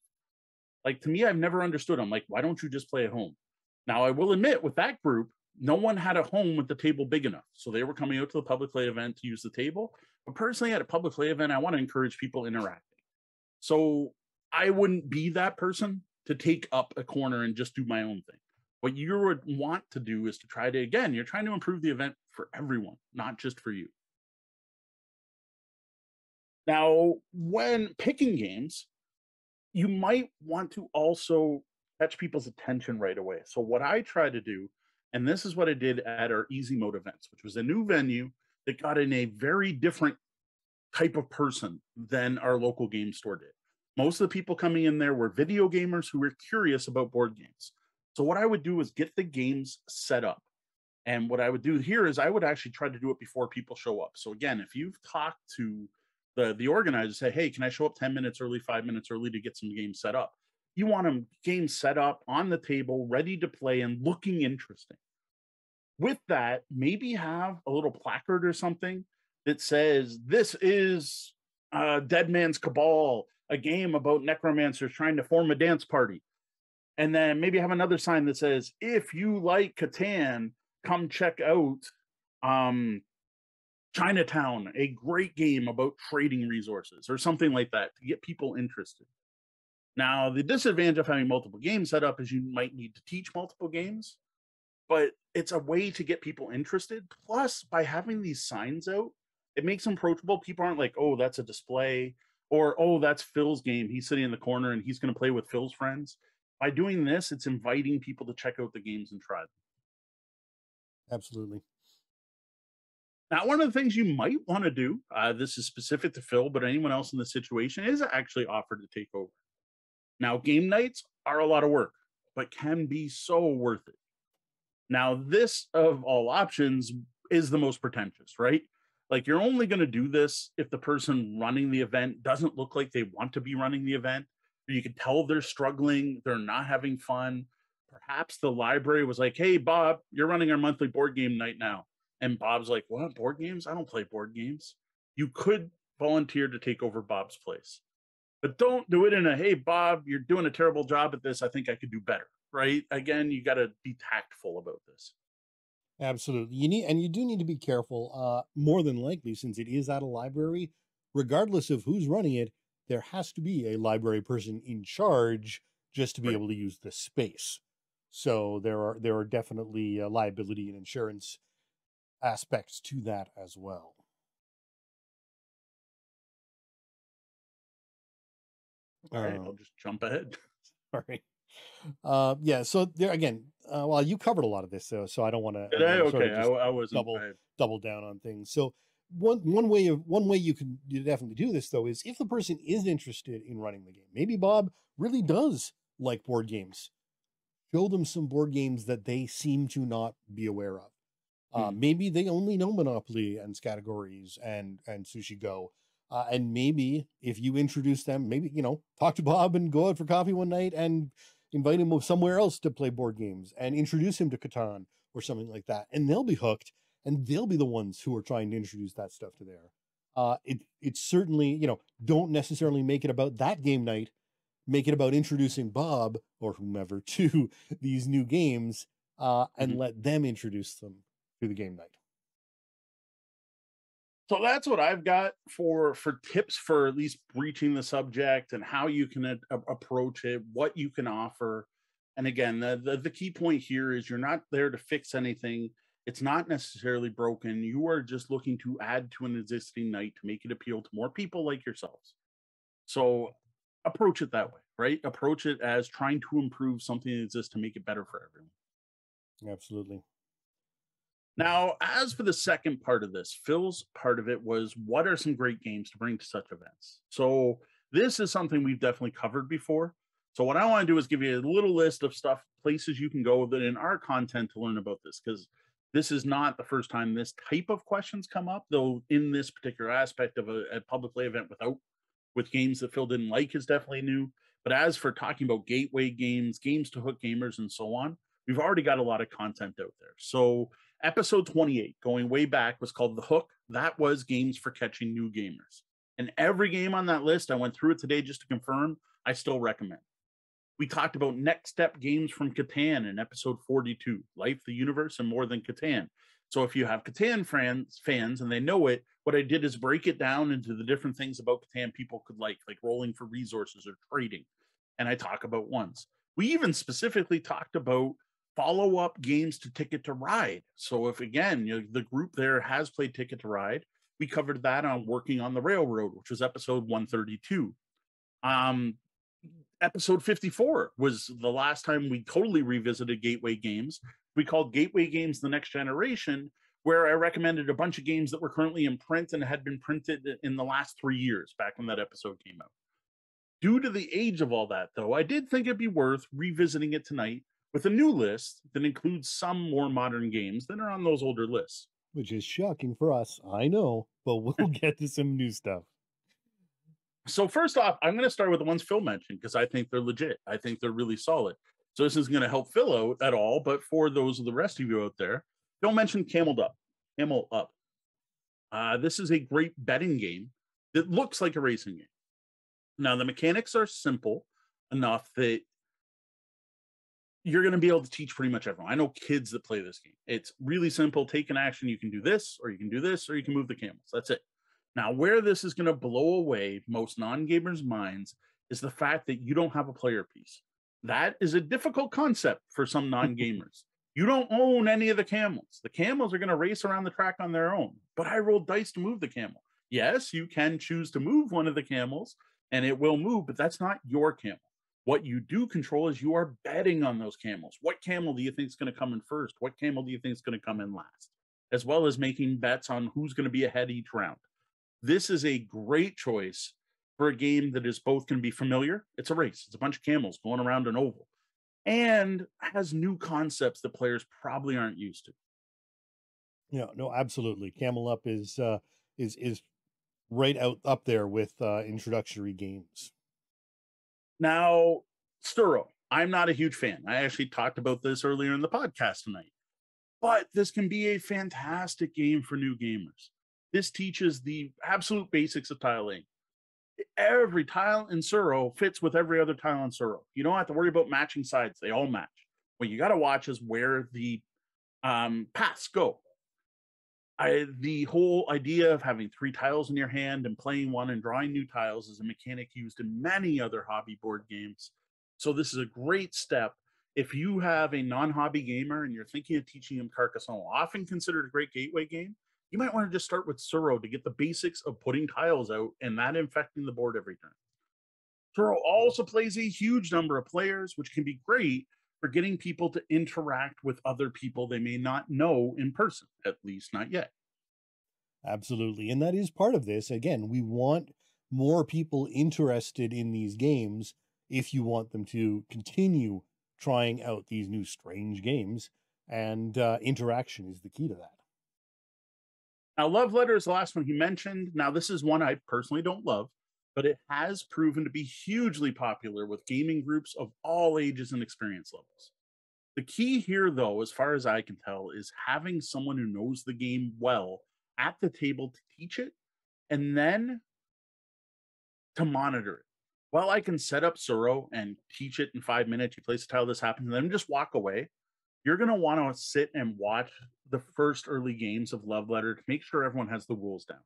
Like to me, I've never understood. I'm like, why don't you just play at home? Now, I will admit, with that group, no one had a home with the table big enough. So they were coming out to the public play event to use the table. But personally, at a public play event, I want to encourage people interacting. So I wouldn't be that person to take up a corner and just do my own thing. What you would want to do is to try to, again, you're trying to improve the event for everyone, not just for you. Now, when picking games, you might want to also catch people's attention right away. So, what I try to do, and this is what I did at our Easy Mode events, which was a new venue that got in a very different type of person than our local game store did. Most of the people coming in there were video gamers who were curious about board games. So, what I would do is get the games set up. And what I would do here is I would actually try to do it before people show up. So, again, if you've talked to the the organizer say, hey, can I show up 10 minutes early, five minutes early to get some games set up? You want them games set up on the table, ready to play and looking interesting. With that, maybe have a little placard or something that says, This is uh, Dead Man's Cabal, a game about necromancers trying to form a dance party. And then maybe have another sign that says, If you like Catan, come check out um, Chinatown, a great game about trading resources or something like that to get people interested. Now, the disadvantage of having multiple games set up is you might need to teach multiple games, but it's a way to get people interested. Plus, by having these signs out, it makes them approachable. People aren't like, oh, that's a display, or oh, that's Phil's game. He's sitting in the corner and he's going to play with Phil's friends. By doing this, it's inviting people to check out the games and try them. Absolutely. Now, one of the things you might want to do, uh, this is specific to Phil, but anyone else in the situation, is actually offer to take over. Now, game nights are a lot of work, but can be so worth it. Now, this of all options is the most pretentious, right? Like, you're only going to do this if the person running the event doesn't look like they want to be running the event, you can tell they're struggling, they're not having fun. Perhaps the library was like, hey, Bob, you're running our monthly board game night now and Bob's like, What? Board games? I don't play board games. You could volunteer to take over Bob's place. But don't do it in a, Hey, Bob, you're doing a terrible job at this. I think I could do better. Right? Again, you got to be tactful about this. Absolutely. You need, and you do need to be careful. Uh, more than likely, since it is at a library, regardless of who's running it, there has to be a library person in charge just to be right. able to use the space. So there are there are definitely uh, liability and insurance aspects to that as well. All right, uh, I'll just jump ahead. Sorry. Uh, yeah. So there again. Uh, well, you covered a lot of this, so so I don't want to. Did I? Okay, I, I was double I... double down on things. So one one way of one way you can you definitely do this though is if the person is interested in running the game. Maybe Bob really does like board games. Show them some board games that they seem to not be aware of. Uh, mm. Maybe they only know Monopoly and categories and and Sushi Go. Uh, and maybe if you introduce them, maybe you know, talk to Bob and go out for coffee one night and invite him somewhere else to play board games and introduce him to Catan or something like that, and they'll be hooked, and they'll be the ones who are trying to introduce that stuff to there. Uh, it it's certainly you know don't necessarily make it about that game night, make it about introducing Bob or whomever to these new games, uh, and mm-hmm. let them introduce them to the game night. So that's what I've got for for tips for at least breaching the subject and how you can a- approach it, what you can offer. And again, the, the the key point here is you're not there to fix anything. It's not necessarily broken. You are just looking to add to an existing night to make it appeal to more people like yourselves. So approach it that way, right? Approach it as trying to improve something that exists to make it better for everyone. Absolutely. Now, as for the second part of this, Phil's part of it was what are some great games to bring to such events? So, this is something we've definitely covered before. So, what I want to do is give you a little list of stuff, places you can go that in our content to learn about this, because this is not the first time this type of questions come up, though, in this particular aspect of a, a public play event without with games that Phil didn't like is definitely new. But as for talking about gateway games, games to hook gamers, and so on, we've already got a lot of content out there. So, episode 28, going way back, was called The Hook. That was games for catching new gamers. And every game on that list, I went through it today just to confirm, I still recommend. We talked about next step games from Catan in episode 42, Life, the Universe, and More Than Catan. So if you have Catan fans, fans and they know it, what I did is break it down into the different things about Catan people could like, like rolling for resources or trading. And I talk about ones. We even specifically talked about follow up games to Ticket to Ride. So if again, you know, the group there has played Ticket to Ride, we covered that on Working on the Railroad, which was episode 132. Um, episode 54 was the last time we totally revisited Gateway Games. We called Gateway Games the Next Generation, where I recommended a bunch of games that were currently in print and had been printed in the last three years back when that episode came out. Due to the age of all that, though, I did think it'd be worth revisiting it tonight with a new list that includes some more modern games that are on those older lists. Which is shocking for us, I know, but we'll get to some new stuff. So first off, I'm going to start with the ones Phil mentioned because I think they're legit. I think they're really solid. So this isn't going to help Phil out at all, but for those of the rest of you out there, Phil mentioned Camel Up. Camel Up. Uh, this is a great betting game that looks like a racing game. Now the mechanics are simple enough that you're going to be able to teach pretty much everyone. I know kids that play this game. It's really simple. Take an action. You can do this, or you can do this, or you can move the camels. That's it. Now, where this is going to blow away most non gamers' minds is the fact that you don't have a player piece. That is a difficult concept for some non gamers. you don't own any of the camels. The camels are going to race around the track on their own. But I rolled dice to move the camel. Yes, you can choose to move one of the camels and it will move, but that's not your camel. What you do control is you are betting on those camels. What camel do you think is going to come in first? What camel do you think is going to come in last? As well as making bets on who's going to be ahead each round. This is a great choice for a game that is both going to be familiar. It's a race, it's a bunch of camels going around an oval, and has new concepts that players probably aren't used to. Yeah, no, absolutely. Camel Up is uh, is is right out up there with uh, introductory games. Now, Tsuro, I'm not a huge fan. I actually talked about this earlier in the podcast tonight. But this can be a fantastic game for new gamers. This teaches the absolute basics of tiling. Every tile in Tsuro fits with every other tile in Tsuro. You don't have to worry about matching sides, they all match. What you got to watch is where the um, paths go. I, the whole idea of having three tiles in your hand and playing one and drawing new tiles is a mechanic used in many other hobby board games. So this is a great step. If you have a non-hobby gamer and you're thinking of teaching him Carcassonne, often considered a great gateway game, you might want to just start with Tsuro to get the basics of putting tiles out and not infecting the board every turn. Tsuro also plays a huge number of players, which can be great for getting people to interact with other people they may not know in person, at least not yet. Absolutely. And that is part of this. Again, we want more people interested in these games if you want them to continue trying out these new strange games. And uh, interaction is the key to that. Now, Love Letter is the last one he mentioned. Now, this is one I personally don't love, but it has proven to be hugely popular with gaming groups of all ages and experience levels. The key here, though, as far as I can tell, is having someone who knows the game well at the table to teach it and then to monitor it. Well, I can set up Tsuro and teach it in five minutes. You place a tile, this happens, and then just walk away you're going to want to sit and watch the first early games of Love Letter to make sure everyone has the rules down.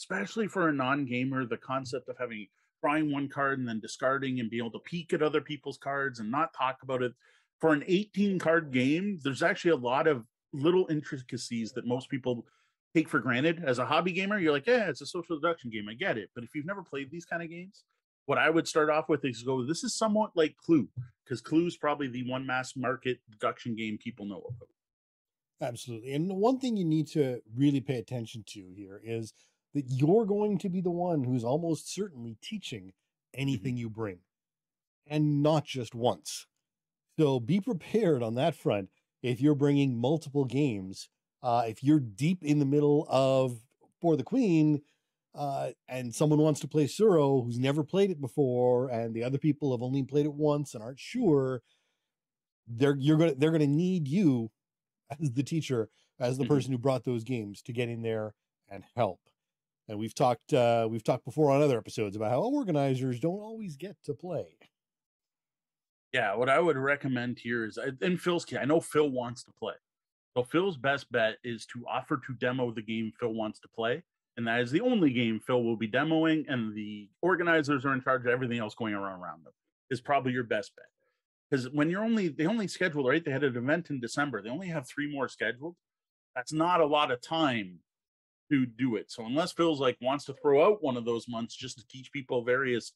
Especially for a non-gamer, the concept of having drawing one card and then discarding and being able to peek at other people's cards and not talk about it. For an 18 card game, there's actually a lot of little intricacies that most people take for granted. As a hobby gamer, you're like, yeah, it's a social deduction game. I get it. But if you've never played these kind of games, what I would start off with is go, this is somewhat like Clue, because Clue is probably the one mass market deduction game people know about. Absolutely. And one thing you need to really pay attention to here is that you're going to be the one who's almost certainly teaching anything mm-hmm. you bring, and not just once. So be prepared on that front if you're bringing multiple games. Uh, if you're deep in the middle of For the Queen, uh, and someone wants to play Tsuro who's never played it before, and the other people have only played it once and aren't sure, they're you're gonna they're gonna need you as the teacher, as the Mhm. person who brought those games to get in there and help. And we've talked uh, we've talked before on other episodes about how organizers don't always get to play. Yeah, what I would recommend here is, uh, in Phil's case, I know Phil wants to play. So Phil's best bet is to offer to demo the game Phil wants to play, and that is the only game Phil will be demoing, and the organizers are in charge of everything else going around around them. Is probably your best bet. Because when you're only they only scheduled right, they had an event in December. They only have three more scheduled. That's not a lot of time to do it. So unless Phil's like wants to throw out one of those months just to teach people various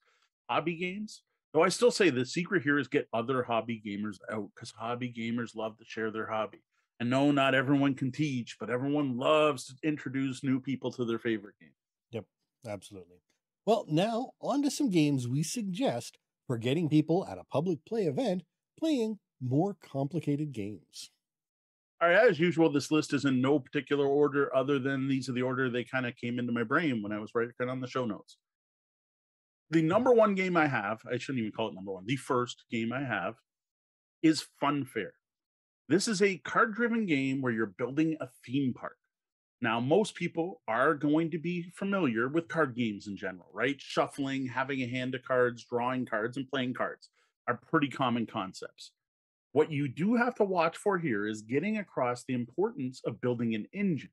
hobby games, though I still say the secret here is get other hobby gamers out because hobby gamers love to share their hobby. And no, not everyone can teach, but everyone loves to introduce new people to their favorite game. Yep, absolutely. Well, now on to some games we suggest for getting people at a public play event playing more complicated games. All right, as usual, this list is in no particular order other than these are the order they kind of came into my brain when I was writing on the show notes. The number one game I have, I shouldn't even call it number one, the first game I have is Funfair. This is a card driven game where you're building a theme park. Now, most people are going to be familiar with card games in general, right? Shuffling, having a hand of cards, drawing cards, and playing cards are pretty common concepts. What you do have to watch for here is getting across the importance of building an engine.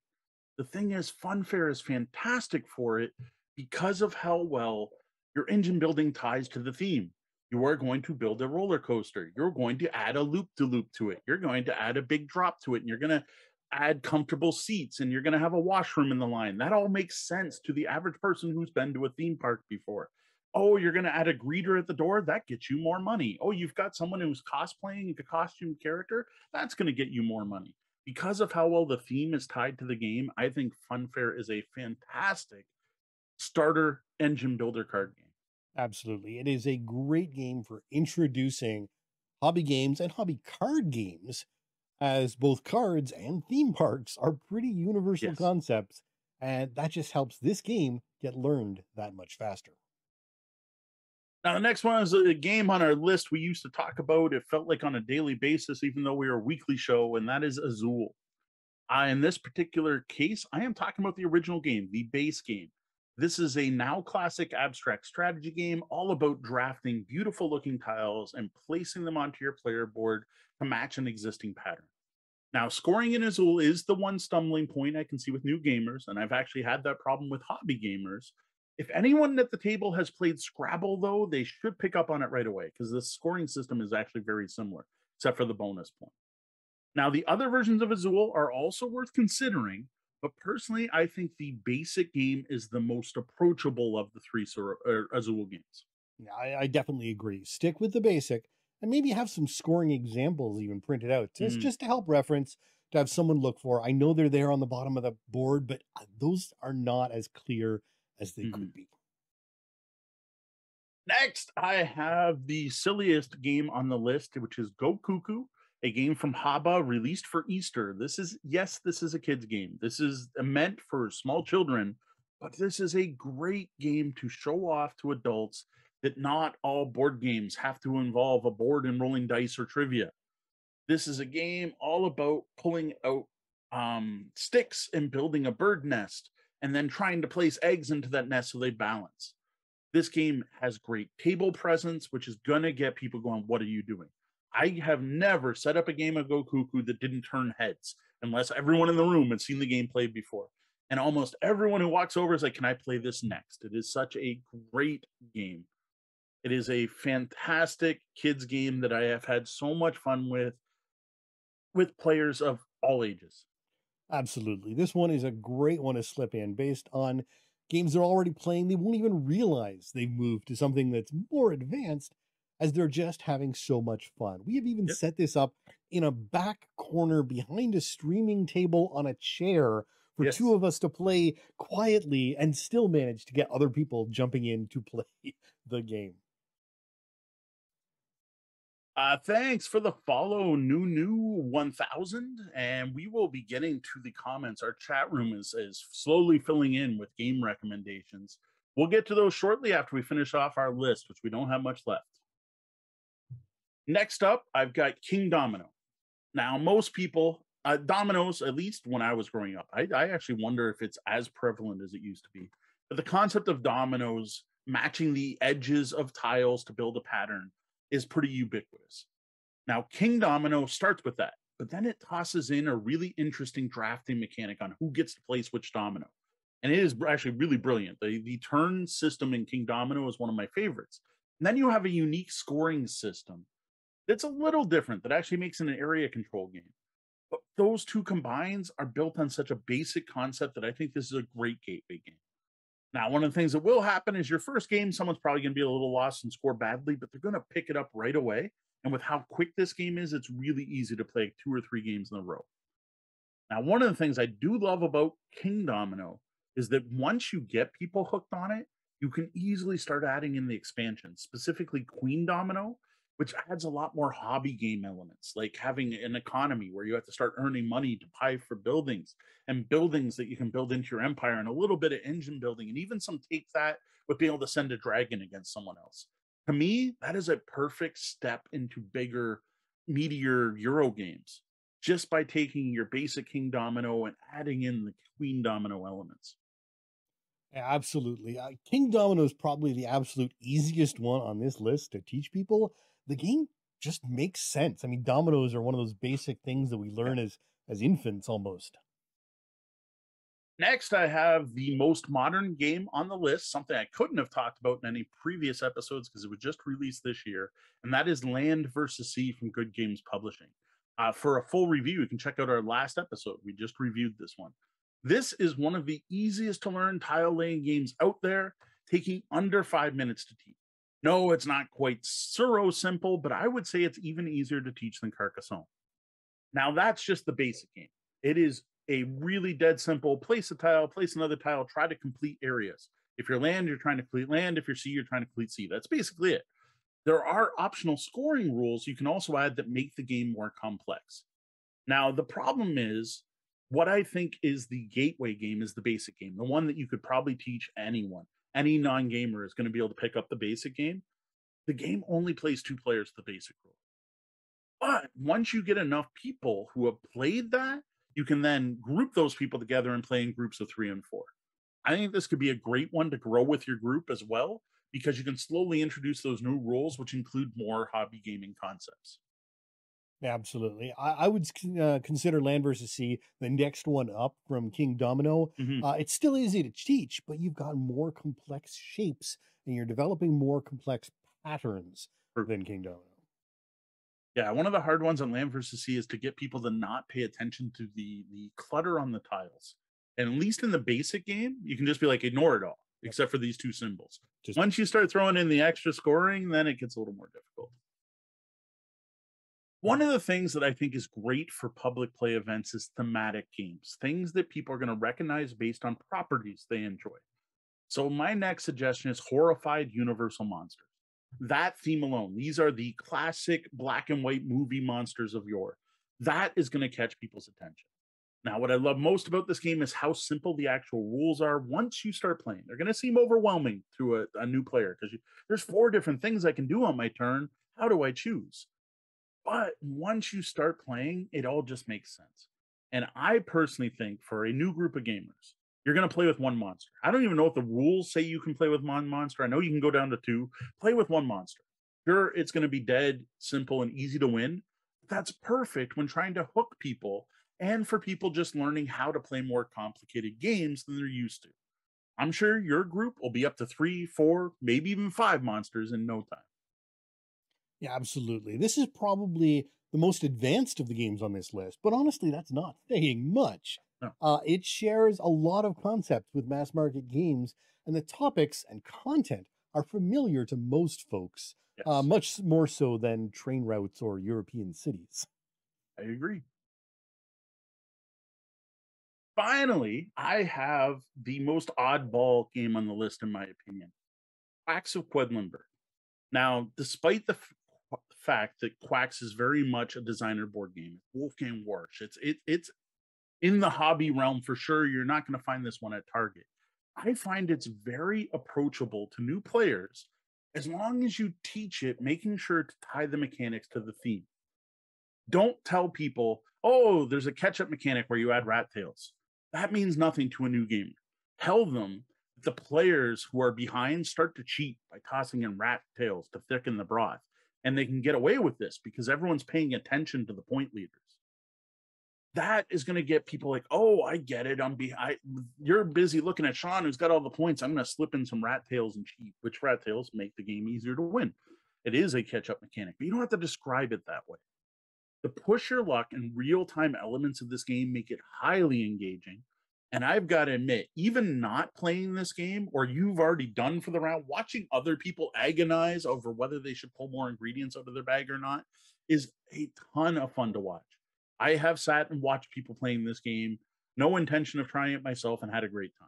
The thing is, Funfair is fantastic for it because of how well your engine building ties to the theme. You are going to build a roller coaster. You're going to add a loop to loop to it. You're going to add a big drop to it, and you're going to add comfortable seats, and you're going to have a washroom in the line. That all makes sense to the average person who's been to a theme park before. Oh, you're going to add a greeter at the door. That gets you more money. Oh, you've got someone who's cosplaying a costume character. That's going to get you more money. Because of how well the theme is tied to the game, I think Funfair is a fantastic starter engine builder card game. Absolutely. It is a great game for introducing hobby games and hobby card games, as both cards and theme parks are pretty universal Yes. concepts. And that just helps this game get learned that much faster. Now, the next one is a game on our list we used to talk about. It felt like on a daily basis, even though we were a weekly show, and that is Azul. Uh, in this particular case, I am talking about the original game, the base game. This is a now classic abstract strategy game all about drafting beautiful looking tiles and placing them onto your player board to match an existing pattern. Now, scoring in Azul is the one stumbling point I can see with new gamers, and I've actually had that problem with hobby gamers. If anyone at the table has played Scrabble, though, they should pick up on it right away because the scoring system is actually very similar, except for the bonus point. Now, the other versions of Azul are also worth considering, but personally, I think the basic game is the most approachable of the three Sor- er, Azul games. Yeah, I, I definitely agree. Stick with the basic and maybe have some scoring examples even printed out just, Mm. just to help reference, to have someone look for. I know they're there on the bottom of the board, but uh, those are not as clear as they could be. Next, I have the silliest game on the list, which is Go Cuckoo, a game from Haba released for Easter. This is, yes, this is a kid's game. This is meant for small children, but this is a great game to show off to adults that not all board games have to involve a board and rolling dice or trivia. This is a game all about pulling out um, sticks and building a bird nest and then trying to place eggs into that nest so they balance this game has great table presence, which is gonna get people going, What are you doing? I have never set up a game of Go that didn't turn heads unless everyone in the room had seen the game played before. And almost everyone who walks over is like, Can I play this next? It is such a great game. It is a fantastic kids game that I have had so much fun with with players of all ages. Absolutely. This one is a great one to slip in based on games they're already playing. They won't even realize they've moved to something that's more advanced as they're just having so much fun. We have even Yep. set this up in a back corner behind a streaming table on a chair for Yes. two of us to play quietly and still manage to get other people jumping in to play the game. Uh, thanks for the follow, new new 1000. And we will be getting to the comments. Our chat room is, is slowly filling in with game recommendations. We'll get to those shortly after we finish off our list, which we don't have much left. Next up, I've got King Domino. Now, most people, uh, dominoes, at least when I was growing up, I, I actually wonder if it's as prevalent as it used to be. But the concept of dominoes matching the edges of tiles to build a pattern is pretty ubiquitous. Now, King Domino starts with that, but then it tosses in a really interesting drafting mechanic on who gets to place which domino. And it is actually really brilliant. The, the turn system in King Domino is one of my favorites. And then you have a unique scoring system that's a little different that actually makes it an area control game. But those two combines are built on such a basic concept that I think this is a great gateway game. Now, one of the things that will happen is your first game, someone's probably going to be a little lost and score badly, but they're going to pick it up right away. And with how quick this game is, it's really easy to play two or three games in a row. Now, one of the things I do love about King Domino is that once you get people hooked on it, you can easily start adding in the expansion, specifically Queen Domino, which adds a lot more hobby game elements, like having an economy where you have to start earning money to buy for buildings and buildings that you can build into your empire and a little bit of engine building and even some take that with being able to send a dragon against someone else. To me, that is a perfect step into bigger, meatier Euro games just by taking your basic King Domino and adding in the Queen Domino elements. Yeah, absolutely. Uh, King Domino is probably the absolute easiest one on this list to teach people. The game just makes sense. I mean, dominoes are one of those basic things that we learn as as infants almost. Next, I have the most modern game on the list, something I couldn't have talked about in any previous episodes because it was just released this year, and that is Land versus Sea from Good Games Publishing. Uh, for a full review, you can check out our last episode. We just reviewed this one. This is one of the easiest to learn tile laying games out there, taking under five minutes to teach. No, it's not quite so simple, but I would say it's even easier to teach than Carcassonne. Now, that's just the basic game. It is a really dead simple place a tile, place another tile, try to complete areas. If you're land, you're trying to complete land. If you're sea, you're trying to complete sea. That's basically it. There are optional scoring rules you can also add that make the game more complex. Now, the problem is what I think is the gateway game is the basic game, the one that you could probably teach anyone. Any non gamer is going to be able to pick up the basic game. The game only plays two players the basic rule. But once you get enough people who have played that, you can then group those people together and play in groups of three and four. I think this could be a great one to grow with your group as well, because you can slowly introduce those new rules, which include more hobby gaming concepts. Absolutely. I, I would uh, consider Land versus Sea the next one up from King Domino. Mm-hmm. Uh, it's still easy to teach, but you've got more complex shapes and you're developing more complex patterns than King Domino. Yeah, one of the hard ones on Land versus Sea is to get people to not pay attention to the the clutter on the tiles. And at least in the basic game, you can just be like, ignore it all, except for these two symbols. Just Once you start throwing in the extra scoring, then it gets a little more difficult. One of the things that I think is great for public play events is thematic games, things that people are going to recognize based on properties they enjoy. So, my next suggestion is Horrified Universal Monsters. That theme alone, these are the classic black and white movie monsters of yore. That is going to catch people's attention. Now, what I love most about this game is how simple the actual rules are once you start playing. They're going to seem overwhelming to a, a new player because there's four different things I can do on my turn. How do I choose? But once you start playing, it all just makes sense. And I personally think for a new group of gamers, you're going to play with one monster. I don't even know if the rules say you can play with one monster. I know you can go down to two. Play with one monster. Sure, it's going to be dead, simple, and easy to win. That's perfect when trying to hook people and for people just learning how to play more complicated games than they're used to. I'm sure your group will be up to three, four, maybe even five monsters in no time. Yeah, absolutely. This is probably the most advanced of the games on this list, but honestly, that's not saying much. No. Uh, it shares a lot of concepts with mass market games, and the topics and content are familiar to most folks, uh, yes. uh, much more so than train routes or European cities. I agree. Finally, I have the most oddball game on the list, in my opinion of Quedlinburg. Now, despite the fact that Quacks is very much a designer board game. Wolfgang Warsch. It's it it's in the hobby realm for sure. You're not going to find this one at Target. I find it's very approachable to new players as long as you teach it, making sure to tie the mechanics to the theme. Don't tell people, oh, there's a catch up mechanic where you add rat tails. That means nothing to a new gamer. Tell them that the players who are behind start to cheat by tossing in rat tails to thicken the broth. And they can get away with this because everyone's paying attention to the point leaders. That is going to get people like, oh, I get it. I'm be I, you're busy looking at Sean who's got all the points. I'm going to slip in some rat tails and cheat, which rat tails make the game easier to win. It is a catch up mechanic, but you don't have to describe it that way. The push your luck and real time elements of this game make it highly engaging and I've got to admit, even not playing this game, or you've already done for the round, watching other people agonize over whether they should pull more ingredients out of their bag or not is a ton of fun to watch. I have sat and watched people playing this game, no intention of trying it myself, and had a great time.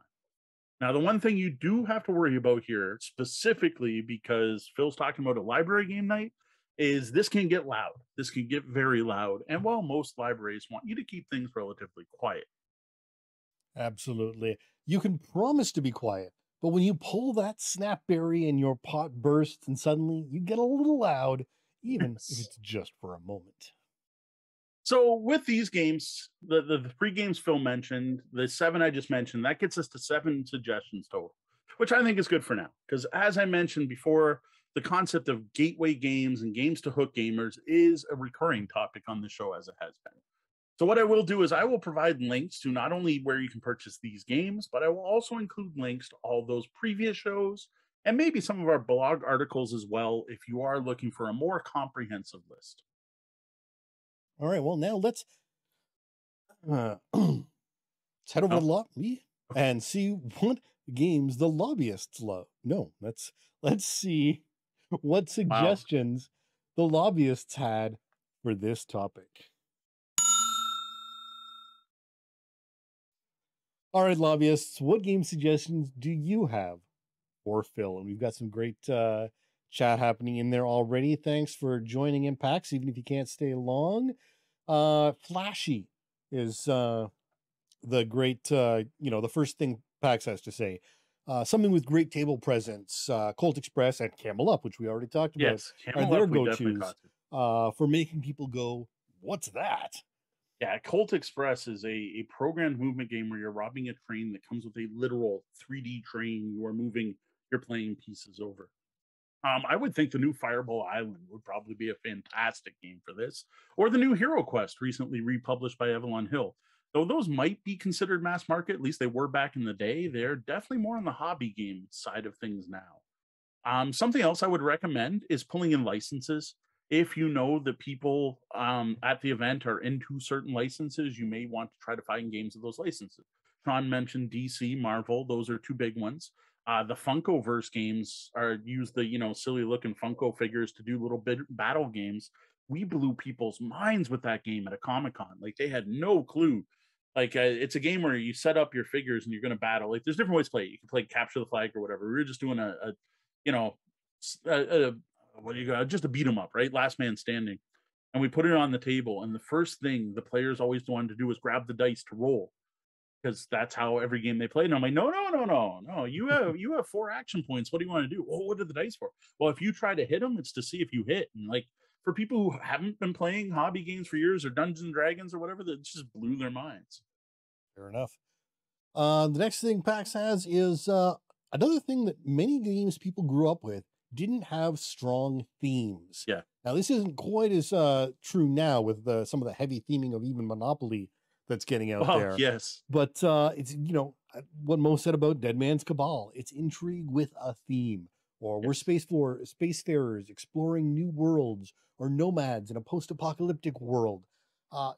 Now, the one thing you do have to worry about here, specifically because Phil's talking about a library game night, is this can get loud. This can get very loud. And while most libraries want you to keep things relatively quiet, Absolutely. You can promise to be quiet, but when you pull that snapberry and your pot bursts and suddenly you get a little loud, even if it's just for a moment. So with these games, the, the, the three games Phil mentioned, the seven I just mentioned, that gets us to seven suggestions total, which I think is good for now. Because as I mentioned before, the concept of gateway games and games to hook gamers is a recurring topic on the show as it has been. So what I will do is I will provide links to not only where you can purchase these games, but I will also include links to all those previous shows and maybe some of our blog articles as well if you are looking for a more comprehensive list. All right, well now let's uh, let's head over oh. to lobby and see what games the lobbyists love. No, let's let's see what suggestions wow. the lobbyists had for this topic. All right, lobbyists, what game suggestions do you have for Phil? And we've got some great uh, chat happening in there already. Thanks for joining in, PAX, even if you can't stay long. Uh, Flashy is uh, the great, uh, you know, the first thing PAX has to say. Uh, something with great table presence, uh, Colt Express and Camel Up, which we already talked about, yes, Camel are their go-tos uh, for making people go, "What's that?" Yeah, Colt Express is a, a programmed movement game where you're robbing a train that comes with a literal 3D train you are moving your playing pieces over. Um, I would think the new Fireball Island would probably be a fantastic game for this, or the new Hero Quest, recently republished by Avalon Hill. Though those might be considered mass market, at least they were back in the day, they're definitely more on the hobby game side of things now. Um, something else I would recommend is pulling in licenses if you know that people um, at the event are into certain licenses, you may want to try to find games of those licenses. Sean mentioned DC, Marvel; those are two big ones. Uh, the Funkoverse games are use the you know silly looking Funko figures to do little bit battle games. We blew people's minds with that game at a Comic Con. Like they had no clue. Like uh, it's a game where you set up your figures and you're going to battle. Like there's different ways to play. It. You can play capture the flag or whatever. We were just doing a, a you know a, a, what do you got? Just beat 'em up, right? Last man standing. And we put it on the table. And the first thing the players always wanted to do was grab the dice to roll. Because that's how every game they played. And I'm like, no, no, no, no, no. You have you have four action points. What do you want to do? Well, what are the dice for? Well, if you try to hit them, it's to see if you hit. And like for people who haven't been playing hobby games for years or Dungeons and Dragons or whatever, that just blew their minds. Fair enough. Uh, the next thing PAX has is uh, another thing that many games people grew up with didn't have strong themes. Yeah. Now this isn't quite as uh, true now with the, some of the heavy theming of even Monopoly that's getting out oh, there. Yes. But uh, it's you know uh, what Moe said about Dead Man's Cabal. It's intrigue with a theme. Or yes. we're space floor spacefarers exploring new worlds, or nomads in a post-apocalyptic world. Uh,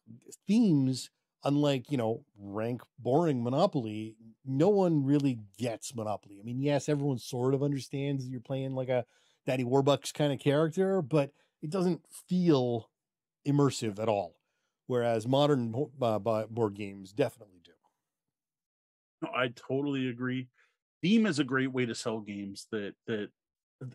themes unlike you know rank boring monopoly no one really gets monopoly. I mean yes everyone sort of understands you're playing like a daddy warbucks kind of character but it doesn't feel immersive at all whereas modern uh, board games definitely do. No, i totally agree. Theme is a great way to sell games that that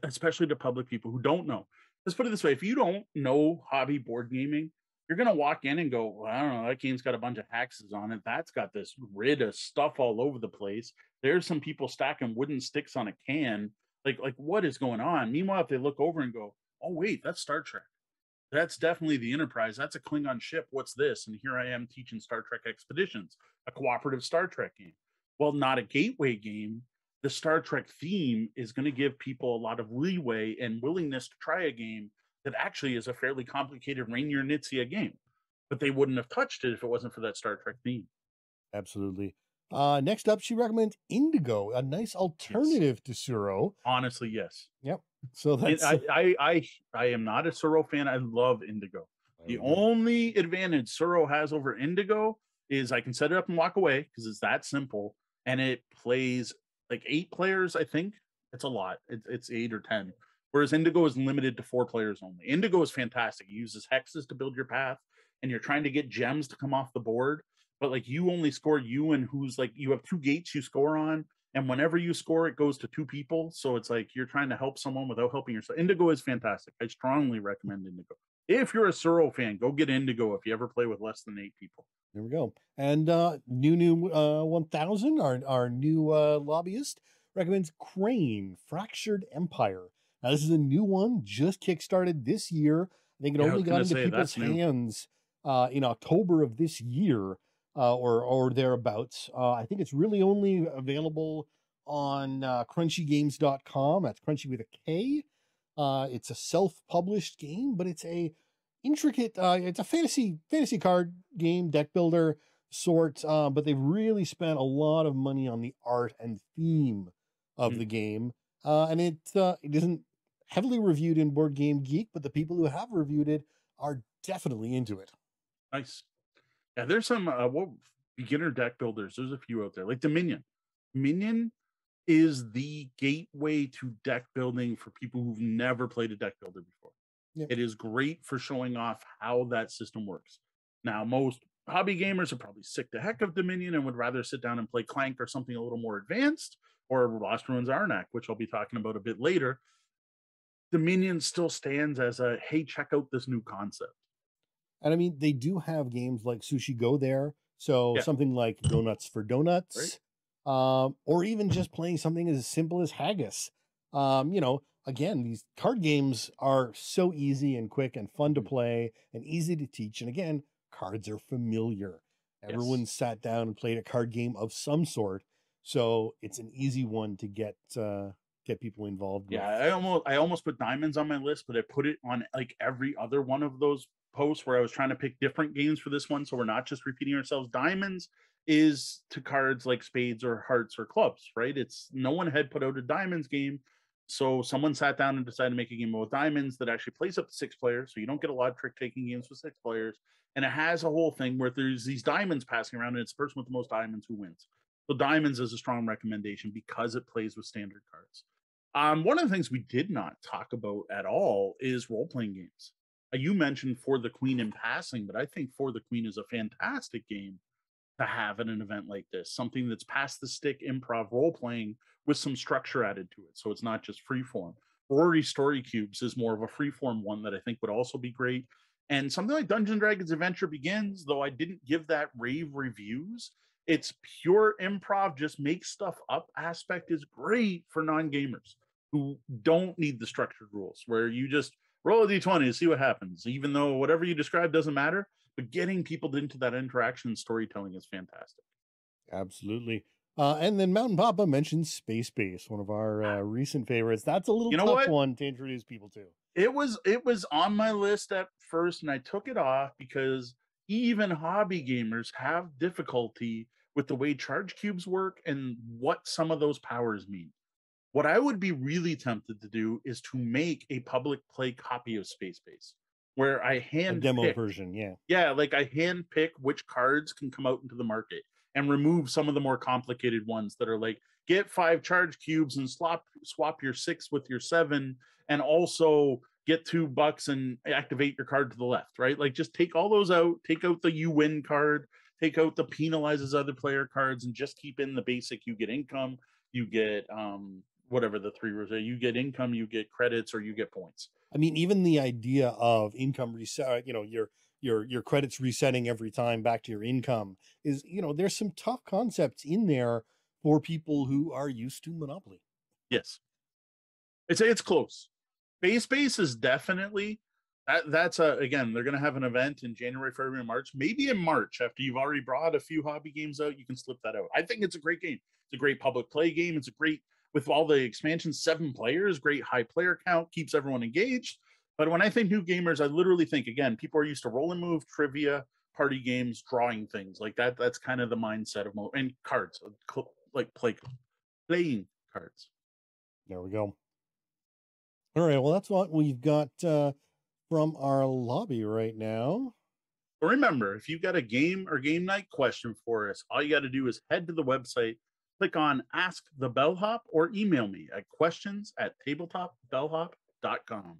especially to public people who don't know. Let's put it this way: if you don't know hobby board gaming, you're gonna walk in and go, well, I don't know, that game's got a bunch of hexes on it. That's got this rid of stuff all over the place. There's some people stacking wooden sticks on a can. Like, like what is going on? Meanwhile, if they look over and go, oh wait, that's Star Trek. That's definitely the Enterprise. That's a Klingon ship. What's this? And here I am teaching Star Trek Expeditions, a cooperative Star Trek game. Well, not a gateway game. The Star Trek theme is going to give people a lot of leeway and willingness to try a game that actually is a fairly complicated Reiner Knizia game. But they wouldn't have touched it if it wasn't for that Star Trek theme. Absolutely. Uh, next up, she recommends Indigo, a nice alternative yes. to Tsuro. Honestly, yes. Yep. So that's I, I, I I am not a Tsuro fan. I love Indigo. The only advantage Tsuro has over Indigo is I can set it up and walk away because it's that simple, and it plays like eight players. I think it's a lot. It, it's eight or ten. Whereas Indigo is limited to four players only. Indigo is fantastic. It uses hexes to build your path, and you're trying to get gems to come off the board. But like you only score you and who's like you have two gates you score on, and whenever you score, it goes to two people. So it's like you're trying to help someone without helping yourself. Indigo is fantastic. I strongly recommend Indigo. If you're a Tsuro fan, go get Indigo if you ever play with less than eight people. There we go. And uh new new uh 1000, our our new uh lobbyist recommends Crane, Fractured Empire. Now this is a new one, just kickstarted this year. I think it yeah, only got into say, people's hands uh in October of this year uh, or or thereabouts. Uh, I think it's really only available on uh, crunchygames.com. That's crunchy with a K. Uh, it's a self-published game, but it's a intricate. Uh, it's a fantasy fantasy card game, deck builder sort. Uh, but they've really spent a lot of money on the art and theme of mm. the game, uh, and it uh, it isn't heavily reviewed in Board Game Geek, but the people who have reviewed it are definitely into it. Nice. Yeah, there's some uh, what beginner deck builders. There's a few out there, like Dominion. Dominion is the gateway to deck building for people who've never played a deck builder before. It is great for showing off how that system works. Now, most hobby gamers are probably sick the heck of Dominion and would rather sit down and play Clank or something a little more advanced, or Lost Ruins Arnak, which I'll be talking about a bit later. Dominion still stands as a hey, check out this new concept. And I mean, they do have games like Sushi Go there. So yeah. something like Donuts for Donuts, right. um, or even just playing something as simple as Haggis. Um, you know, again, these card games are so easy and quick and fun to mm. play and easy to teach. And again, cards are familiar. Everyone yes. sat down and played a card game of some sort. So it's an easy one to get uh, get people involved. Yeah, with. I almost I almost put diamonds on my list, but I put it on like every other one of those posts where I was trying to pick different games for this one, so we're not just repeating ourselves. Diamonds is to cards like spades or hearts or clubs, right? It's no one had put out a diamonds game. So someone sat down and decided to make a game with diamonds that actually plays up to six players. So you don't get a lot of trick taking games with six players. And it has a whole thing where there's these diamonds passing around, and it's the person with the most diamonds who wins. So diamonds is a strong recommendation because it plays with standard cards. Um, one of the things we did not talk about at all is role playing games. Uh, you mentioned For the Queen in passing, but I think For the Queen is a fantastic game to have at an event like this. Something that's past the stick improv role playing with some structure added to it. So it's not just free form. Rory's Story Cubes is more of a free form one that I think would also be great. And something like Dungeon Dragons Adventure Begins, though I didn't give that rave reviews, its pure improv, just make stuff up aspect is great for non gamers who don't need the structured rules, where you just roll a d20 to see what happens, even though whatever you describe doesn't matter. But getting people into that interaction and storytelling is fantastic. Absolutely. Uh, and then Mountain Papa mentions Space Base, one of our uh, recent favorites. That's a little you know tough what? one to introduce people to. It was it was on my list at first, and I took it off because even hobby gamers have difficulty with the way charge cubes work and what some of those powers mean. What I would be really tempted to do is to make a public play copy of Space Base where I hand a demo pick, version, yeah. Yeah, like I hand pick which cards can come out into the market and remove some of the more complicated ones that are like get five charge cubes and swap swap your six with your seven and also get two bucks and activate your card to the left, right? Like just take all those out, take out the you win card, take out the penalizes other player cards and just keep in the basic you get income, you get um whatever the three rules are. You get income, you get credits, or you get points. I mean, even the idea of income reset, you know, your your your credits resetting every time back to your income is, you know, there's some tough concepts in there for people who are used to Monopoly. Yes, it's it's close. Base base is definitely that. That's a again. They're going to have an event in January, February, March. Maybe in March after you've already brought a few hobby games out, you can slip that out. I think it's a great game. It's a great public play game. It's a great with all the expansions, seven players, great high player count, keeps everyone engaged. But when I think new gamers, I literally think again, people are used to roll and move, trivia, party games, drawing things like that. That's kind of the mindset of mo- and cards, like play playing cards. There we go. All right. Well, that's what we've got uh, from our lobby right now. Remember, if you've got a game or game night question for us, all you got to do is head to the website click on Ask the Bellhop or email me at questions at tabletopbellhop.com.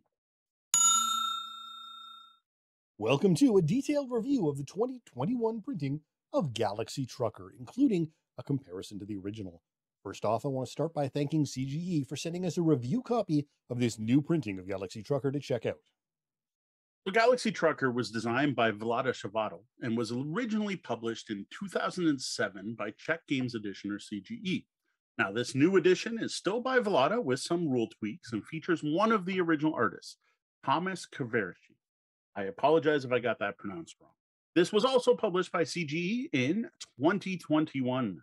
Welcome to a detailed review of the 2021 printing of Galaxy Trucker, including a comparison to the original. First off, I want to start by thanking CGE for sending us a review copy of this new printing of Galaxy Trucker to check out. The Galaxy Trucker was designed by Vlaada Chvátil and was originally published in 2007 by Czech Games Edition or CGE. Now, this new edition is still by Vlaada with some rule tweaks and features one of the original artists, Thomas Kaverici. I apologize if I got that pronounced wrong. This was also published by CGE in 2021.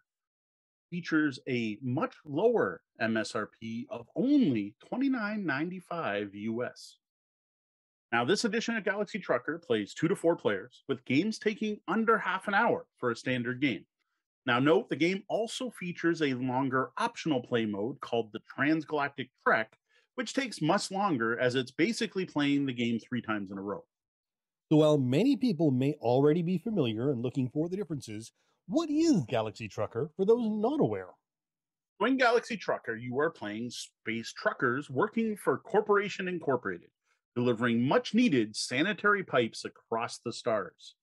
Features a much lower MSRP of only $29.95 US. Now, this edition of Galaxy Trucker plays two to four players, with games taking under half an hour for a standard game. Now, note the game also features a longer optional play mode called the Transgalactic Trek, which takes much longer as it's basically playing the game three times in a row. So, while many people may already be familiar and looking for the differences, what is Galaxy Trucker for those not aware? In Galaxy Trucker, you are playing space truckers working for Corporation Incorporated delivering much needed sanitary pipes across the stars.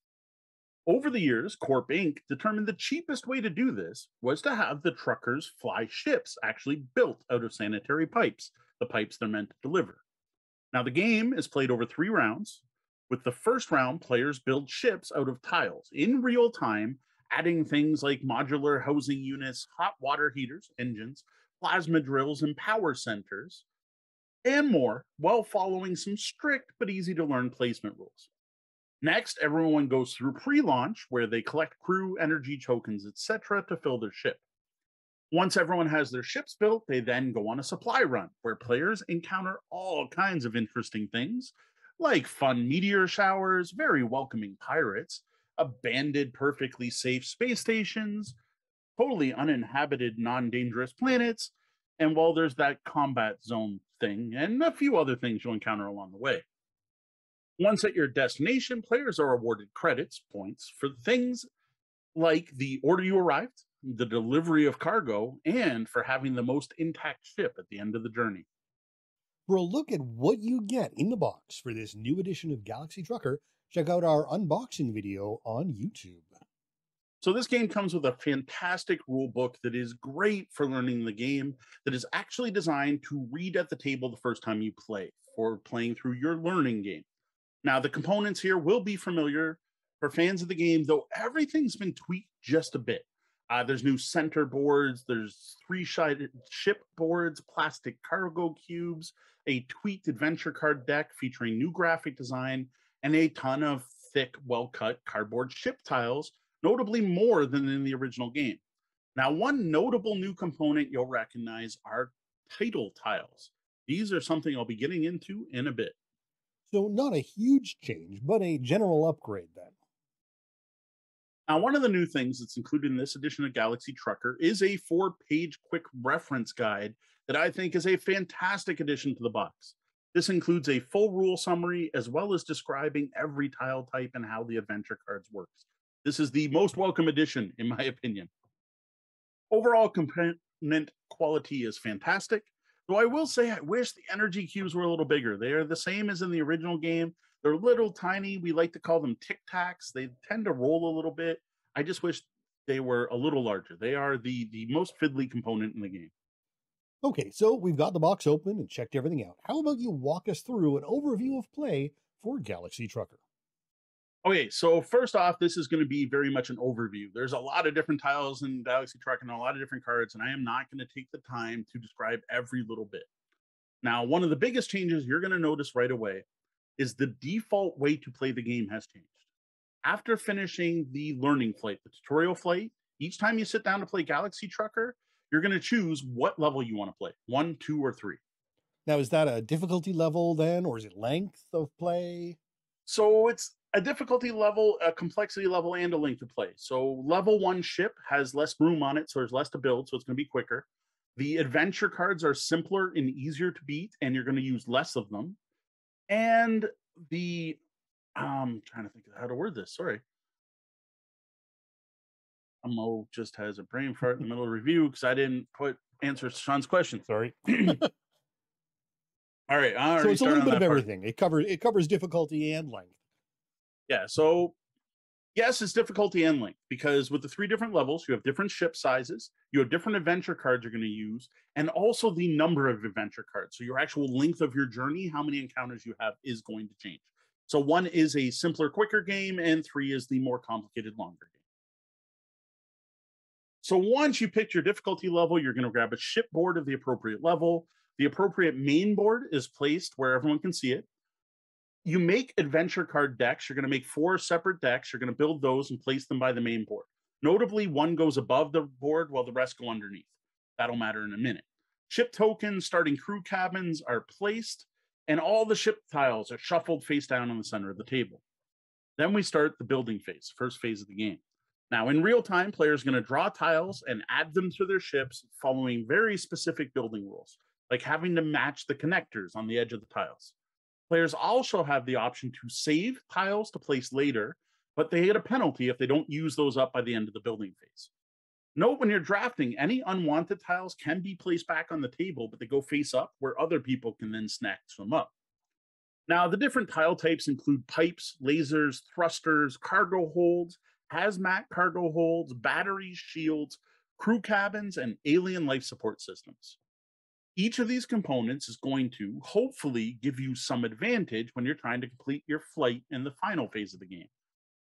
Over the years, Corp Inc. determined the cheapest way to do this was to have the truckers fly ships actually built out of sanitary pipes, the pipes they're meant to deliver. Now, the game is played over three rounds. With the first round, players build ships out of tiles in real time, adding things like modular housing units, hot water heaters, engines, plasma drills, and power centers and more while following some strict but easy to learn placement rules. Next, everyone goes through pre-launch where they collect crew, energy tokens, etc. to fill their ship. Once everyone has their ships built, they then go on a supply run where players encounter all kinds of interesting things like fun meteor showers, very welcoming pirates, abandoned perfectly safe space stations, totally uninhabited non-dangerous planets, and while there's that combat zone thing and a few other things you'll encounter along the way. Once at your destination, players are awarded credits points for things like the order you arrived, the delivery of cargo, and for having the most intact ship at the end of the journey. For a look at what you get in the box for this new edition of Galaxy Trucker, check out our unboxing video on YouTube. So this game comes with a fantastic rule book that is great for learning the game, that is actually designed to read at the table the first time you play, for playing through your learning game. Now, the components here will be familiar for fans of the game, though everything's been tweaked just a bit. Uh, there's new center boards, there's three-sided ship boards, plastic cargo cubes, a tweaked adventure card deck featuring new graphic design, and a ton of thick, well-cut cardboard ship tiles notably more than in the original game. Now, one notable new component you'll recognize are title tiles. These are something I'll be getting into in a bit. So, not a huge change, but a general upgrade then. Now, one of the new things that's included in this edition of Galaxy Trucker is a four page quick reference guide that I think is a fantastic addition to the box. This includes a full rule summary as well as describing every tile type and how the adventure cards works. This is the most welcome addition, in my opinion. Overall component quality is fantastic, though I will say I wish the energy cubes were a little bigger. They are the same as in the original game. They're little tiny. We like to call them tic tacs. They tend to roll a little bit. I just wish they were a little larger. They are the the most fiddly component in the game. Okay, so we've got the box open and checked everything out. How about you walk us through an overview of play for Galaxy Trucker? Okay, so first off, this is going to be very much an overview. There's a lot of different tiles in Galaxy Trucker and a lot of different cards, and I am not going to take the time to describe every little bit. Now, one of the biggest changes you're going to notice right away is the default way to play the game has changed. After finishing the learning flight, the tutorial flight, each time you sit down to play Galaxy Trucker, you're going to choose what level you want to play one, two, or three. Now, is that a difficulty level then, or is it length of play? So it's a difficulty level, a complexity level, and a length of play. So level one ship has less room on it, so there's less to build, so it's going to be quicker. The adventure cards are simpler and easier to beat, and you're going to use less of them. And the um I'm trying to think of how to word this. Sorry. Moe just has a brain fart in the middle of review because I didn't put answer Sean's question. Sorry. All right. I so it's a little bit of part. everything. It covers it covers difficulty and length. Yeah. So yes, it's difficulty and length because with the three different levels, you have different ship sizes, you have different adventure cards you're going to use, and also the number of adventure cards. So your actual length of your journey, how many encounters you have, is going to change. So one is a simpler, quicker game, and three is the more complicated, longer game. So once you pick your difficulty level, you're going to grab a ship board of the appropriate level. The appropriate main board is placed where everyone can see it. You make adventure card decks. You're going to make four separate decks. You're going to build those and place them by the main board. Notably, one goes above the board while the rest go underneath. That'll matter in a minute. Ship tokens starting crew cabins are placed, and all the ship tiles are shuffled face down on the center of the table. Then we start the building phase, first phase of the game. Now, in real time, players are going to draw tiles and add them to their ships following very specific building rules, like having to match the connectors on the edge of the tiles. Players also have the option to save tiles to place later, but they get a penalty if they don't use those up by the end of the building phase. Note when you're drafting, any unwanted tiles can be placed back on the table, but they go face up where other people can then snatch them up. Now, the different tile types include pipes, lasers, thrusters, cargo holds, hazmat cargo holds, batteries, shields, crew cabins, and alien life support systems. Each of these components is going to hopefully give you some advantage when you're trying to complete your flight in the final phase of the game.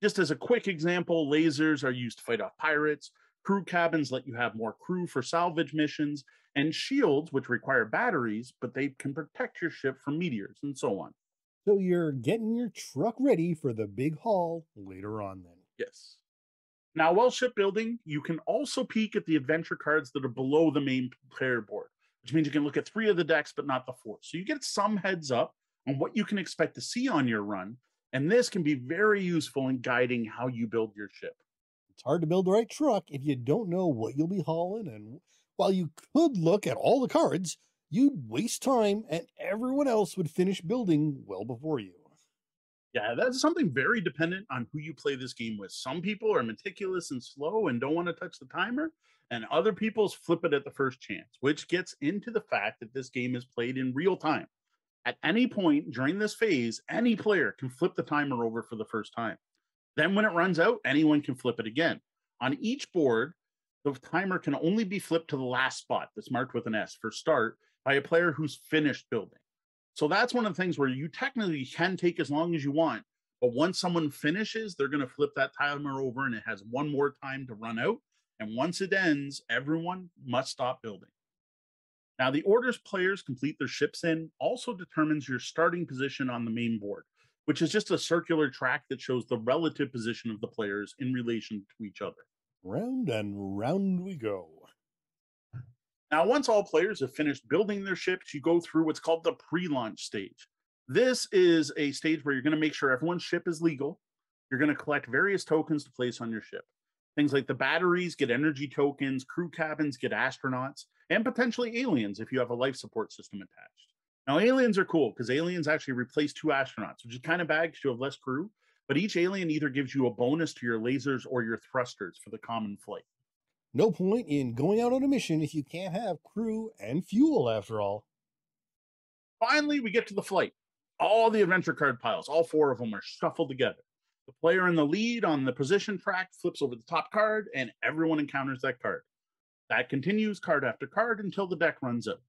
Just as a quick example, lasers are used to fight off pirates, crew cabins let you have more crew for salvage missions, and shields, which require batteries, but they can protect your ship from meteors and so on. So you're getting your truck ready for the big haul later on then. Yes. Now, while shipbuilding, you can also peek at the adventure cards that are below the main player board, which means you can look at three of the decks, but not the fourth. So you get some heads up on what you can expect to see on your run. And this can be very useful in guiding how you build your ship. It's hard to build the right truck if you don't know what you'll be hauling. And while you could look at all the cards, you'd waste time and everyone else would finish building well before you. Yeah, that's something very dependent on who you play this game with. Some people are meticulous and slow and don't want to touch the timer, and other people flip it at the first chance, which gets into the fact that this game is played in real time. At any point during this phase, any player can flip the timer over for the first time. Then, when it runs out, anyone can flip it again. On each board, the timer can only be flipped to the last spot that's marked with an S for start by a player who's finished building. So that's one of the things where you technically can take as long as you want, but once someone finishes, they're going to flip that timer over and it has one more time to run out. And once it ends, everyone must stop building. Now, the orders players complete their ships in also determines your starting position on the main board, which is just a circular track that shows the relative position of the players in relation to each other. Round and round we go. Now, once all players have finished building their ships, you go through what's called the pre launch stage. This is a stage where you're going to make sure everyone's ship is legal. You're going to collect various tokens to place on your ship. Things like the batteries get energy tokens, crew cabins get astronauts, and potentially aliens if you have a life support system attached. Now, aliens are cool because aliens actually replace two astronauts, which is kind of bad because you have less crew. But each alien either gives you a bonus to your lasers or your thrusters for the common flight. No point in going out on a mission if you can't have crew and fuel, after all. Finally, we get to the flight. All the adventure card piles, all four of them, are shuffled together. The player in the lead on the position track flips over the top card, and everyone encounters that card. That continues card after card until the deck runs out.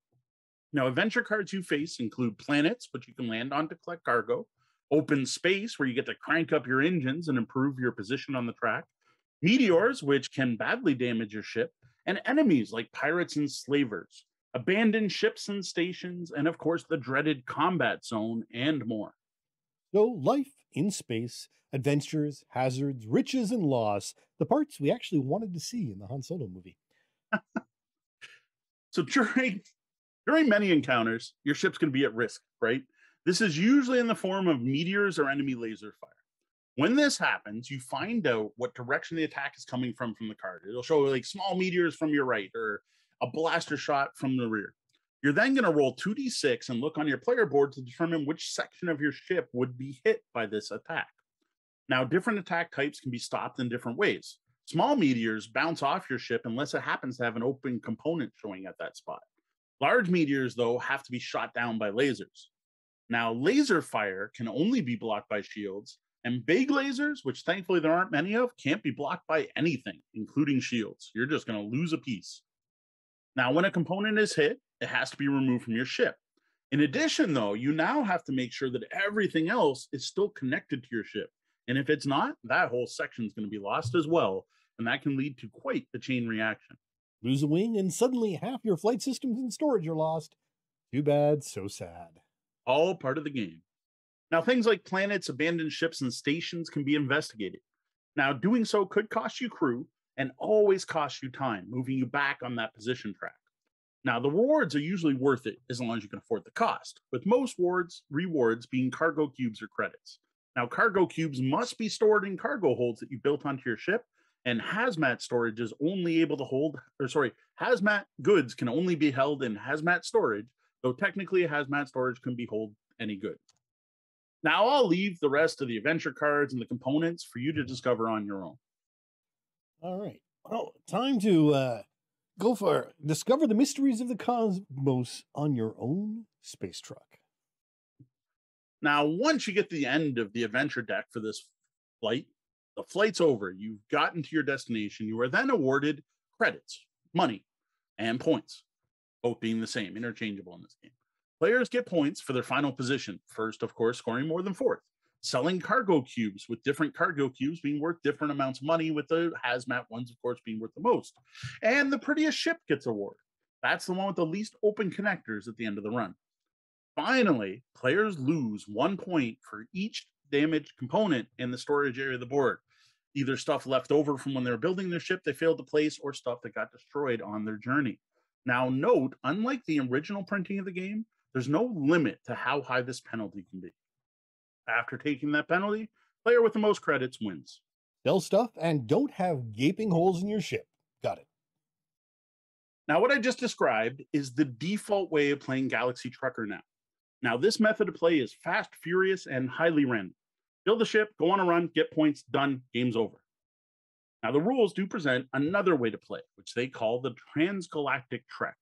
Now, adventure cards you face include planets, which you can land on to collect cargo, open space, where you get to crank up your engines and improve your position on the track, meteors, which can badly damage your ship, and enemies like pirates and slavers, abandoned ships and stations, and of course, the dreaded combat zone, and more. So, life in space, adventures, hazards, riches, and loss, the parts we actually wanted to see in the Han Solo movie. so, during during many encounters, your ship's going to be at risk, right? This is usually in the form of meteors or enemy laser fire. When this happens, you find out what direction the attack is coming from from the card. It'll show like small meteors from your right or a blaster shot from the rear. You're then going to roll 2d6 and look on your player board to determine which section of your ship would be hit by this attack. Now, different attack types can be stopped in different ways. Small meteors bounce off your ship unless it happens to have an open component showing at that spot. Large meteors, though, have to be shot down by lasers. Now, laser fire can only be blocked by shields, and big lasers, which thankfully there aren't many of, can't be blocked by anything, including shields. You're just going to lose a piece. Now, when a component is hit, it has to be removed from your ship. In addition, though, you now have to make sure that everything else is still connected to your ship. And if it's not, that whole section is going to be lost as well. And that can lead to quite the chain reaction. Lose a wing, and suddenly half your flight systems and storage are lost. Too bad, so sad. All part of the game. Now, things like planets, abandoned ships, and stations can be investigated. Now, doing so could cost you crew and always cost you time, moving you back on that position track. Now, the rewards are usually worth it as long as you can afford the cost, with most rewards, rewards being cargo cubes or credits. Now, cargo cubes must be stored in cargo holds that you built onto your ship, and hazmat storage is only able to hold, or sorry, hazmat goods can only be held in hazmat storage, though technically hazmat storage can be hold any good. Now I'll leave the rest of the adventure cards and the components for you to discover on your own. All right. Well, time to uh, go for discover the mysteries of the cosmos on your own space truck. Now, once you get to the end of the adventure deck for this flight, the flight's over. You've gotten to your destination. You are then awarded credits, money, and points, both being the same, interchangeable in this game. Players get points for their final position. First, of course, scoring more than fourth. Selling cargo cubes, with different cargo cubes being worth different amounts of money, with the hazmat ones, of course, being worth the most. And the prettiest ship gets award. That's the one with the least open connectors at the end of the run. Finally, players lose one point for each damaged component in the storage area of the board. Either stuff left over from when they were building their ship they failed to place, or stuff that got destroyed on their journey. Now, note, unlike the original printing of the game, there's no limit to how high this penalty can be. After taking that penalty, player with the most credits wins. Sell stuff and don't have gaping holes in your ship. Got it. Now, what I just described is the default way of playing Galaxy Trucker now. Now, this method of play is fast, furious, and highly random. Build the ship, go on a run, get points, done, game's over. Now, the rules do present another way to play, which they call the transgalactic trek.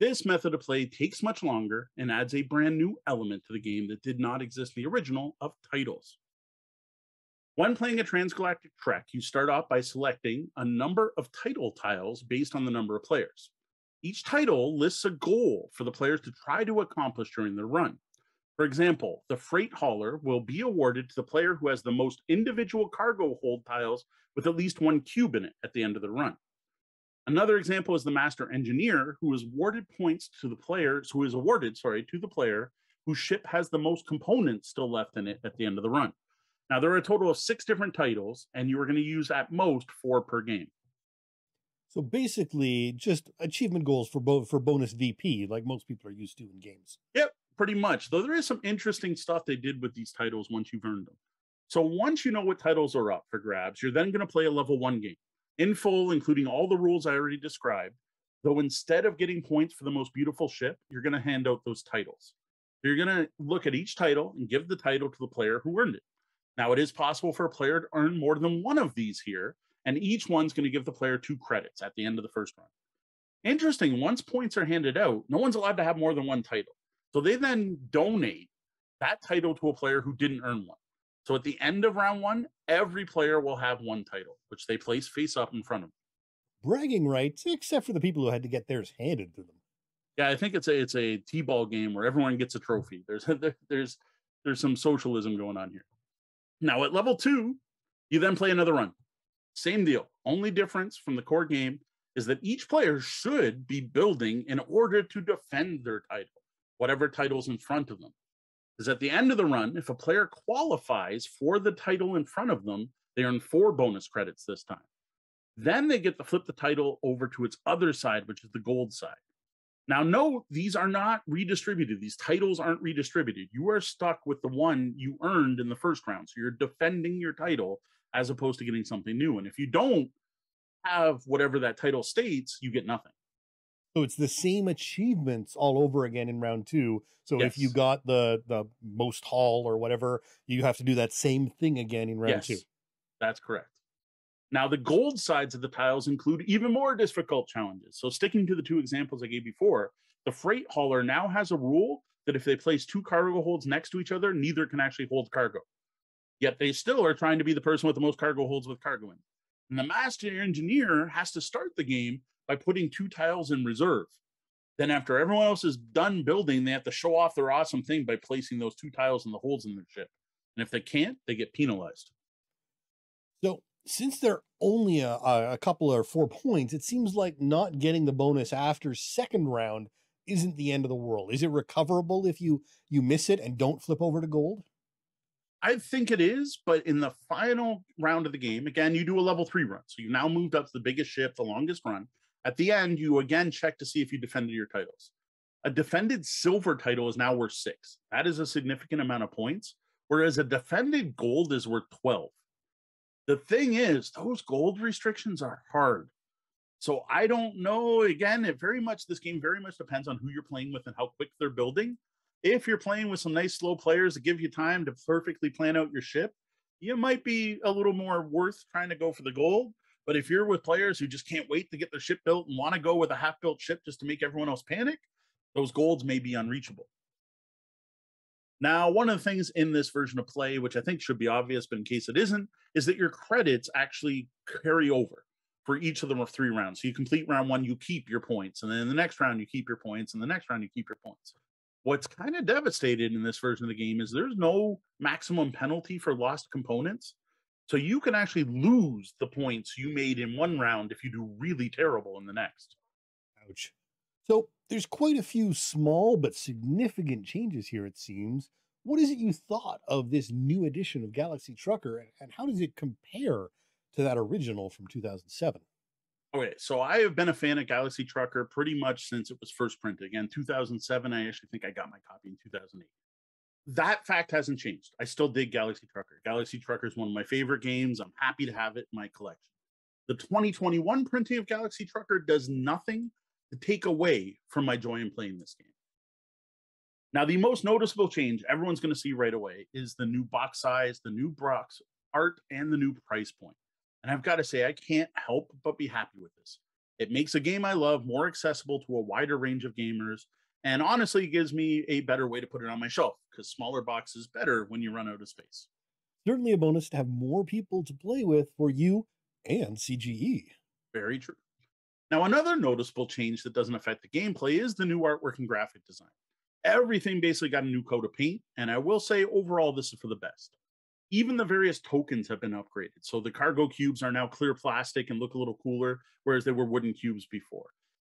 This method of play takes much longer and adds a brand new element to the game that did not exist in the original of titles. When playing a transgalactic trek, you start off by selecting a number of title tiles based on the number of players. Each title lists a goal for the players to try to accomplish during their run. For example, the freight hauler will be awarded to the player who has the most individual cargo hold tiles with at least one cube in it at the end of the run. Another example is the master engineer, who is awarded points to the players, who is awarded, sorry, to the player whose ship has the most components still left in it at the end of the run. Now, there are a total of six different titles, and you are going to use at most four per game. So basically, just achievement goals for bo- for bonus VP, like most people are used to in games. Yep, pretty much. Though there is some interesting stuff they did with these titles once you've earned them. So once you know what titles are up for grabs, you're then going to play a level one game in full, including all the rules I already described. Though instead of getting points for the most beautiful ship, you're going to hand out those titles. You're going to look at each title and give the title to the player who earned it. Now, it is possible for a player to earn more than one of these here, and each one's going to give the player two credits at the end of the first run. Interesting, once points are handed out, no one's allowed to have more than one title. So they then donate that title to a player who didn't earn one. So at the end of round one, every player will have one title, which they place face up in front of them. bragging rights, except for the people who had to get theirs handed to them. Yeah, I think it's a it's a t-ball game where everyone gets a trophy. There's there's there's some socialism going on here. Now at level two, you then play another run. Same deal. Only difference from the core game is that each player should be building in order to defend their title, whatever title's in front of them. Is at the end of the run, if a player qualifies for the title in front of them, they earn four bonus credits this time. Then they get to flip the title over to its other side, which is the gold side. Now, no, these are not redistributed. These titles aren't redistributed. You are stuck with the one you earned in the first round. So you're defending your title as opposed to getting something new. And if you don't have whatever that title states, you get nothing. So it's the same achievements all over again in round two. So yes. if you got the the most haul or whatever, you have to do that same thing again in round yes, two. That's correct. Now, the gold sides of the tiles include even more difficult challenges. So, sticking to the two examples I gave before, the freight hauler now has a rule that if they place two cargo holds next to each other, neither can actually hold cargo. Yet they still are trying to be the person with the most cargo holds with cargo in. And the master engineer has to start the game by putting two tiles in reserve. Then, after everyone else is done building, they have to show off their awesome thing by placing those two tiles in the holes in their ship. And if they can't, they get penalized. So, since they're only a, a couple or four points, it seems like not getting the bonus after second round isn't the end of the world. Is it recoverable if you you miss it and don't flip over to gold? I think it is, but in the final round of the game, again, you do a level three run. So you've now moved up to the biggest ship, the longest run. At the end, you again check to see if you defended your titles. A defended silver title is now worth six. That is a significant amount of points, whereas a defended gold is worth 12. The thing is, those gold restrictions are hard. So I don't know. Again, it very much this game very much depends on who you're playing with and how quick they're building. If you're playing with some nice slow players that give you time to perfectly plan out your ship, you might be a little more worth trying to go for the gold. But if you're with players who just can't wait to get their ship built and want to go with a half-built ship just to make everyone else panic, those golds may be unreachable. Now, one of the things in this version of play, which I think should be obvious, but in case it isn't, is that your credits actually carry over for each of them of three rounds. So you complete round one, you keep your points, and then in the next round you keep your points, and the next round you keep your points. What's kind of devastated in this version of the game is there's no maximum penalty for lost components. So you can actually lose the points you made in one round if you do really terrible in the next. Ouch. So there's quite a few small but significant changes here, it seems. What is it you thought of this new edition of Galaxy Trucker, and how does it compare to that original from 2007? Okay, so I have been a fan of Galaxy Trucker pretty much since it was first printed. Again, 2007, I actually think I got my copy in 2008. That fact hasn't changed. I still dig Galaxy Trucker. Galaxy Trucker is one of my favorite games. I'm happy to have it in my collection. The 2021 printing of Galaxy Trucker does nothing to take away from my joy in playing this game. Now, the most noticeable change everyone's going to see right away is the new box size, the new box art, and the new price point. And I've got to say, I can't help but be happy with this. It makes a game I love more accessible to a wider range of gamers, and honestly gives me a better way to put it on my shelf because smaller boxes better when you run out of space. Certainly a bonus to have more people to play with for you and CGE. Very true. Now, another noticeable change that doesn't affect the gameplay is the new artwork and graphic design. Everything basically got a new coat of paint, and I will say overall, this is for the best. Even the various tokens have been upgraded. So the cargo cubes are now clear plastic and look a little cooler, whereas they were wooden cubes before.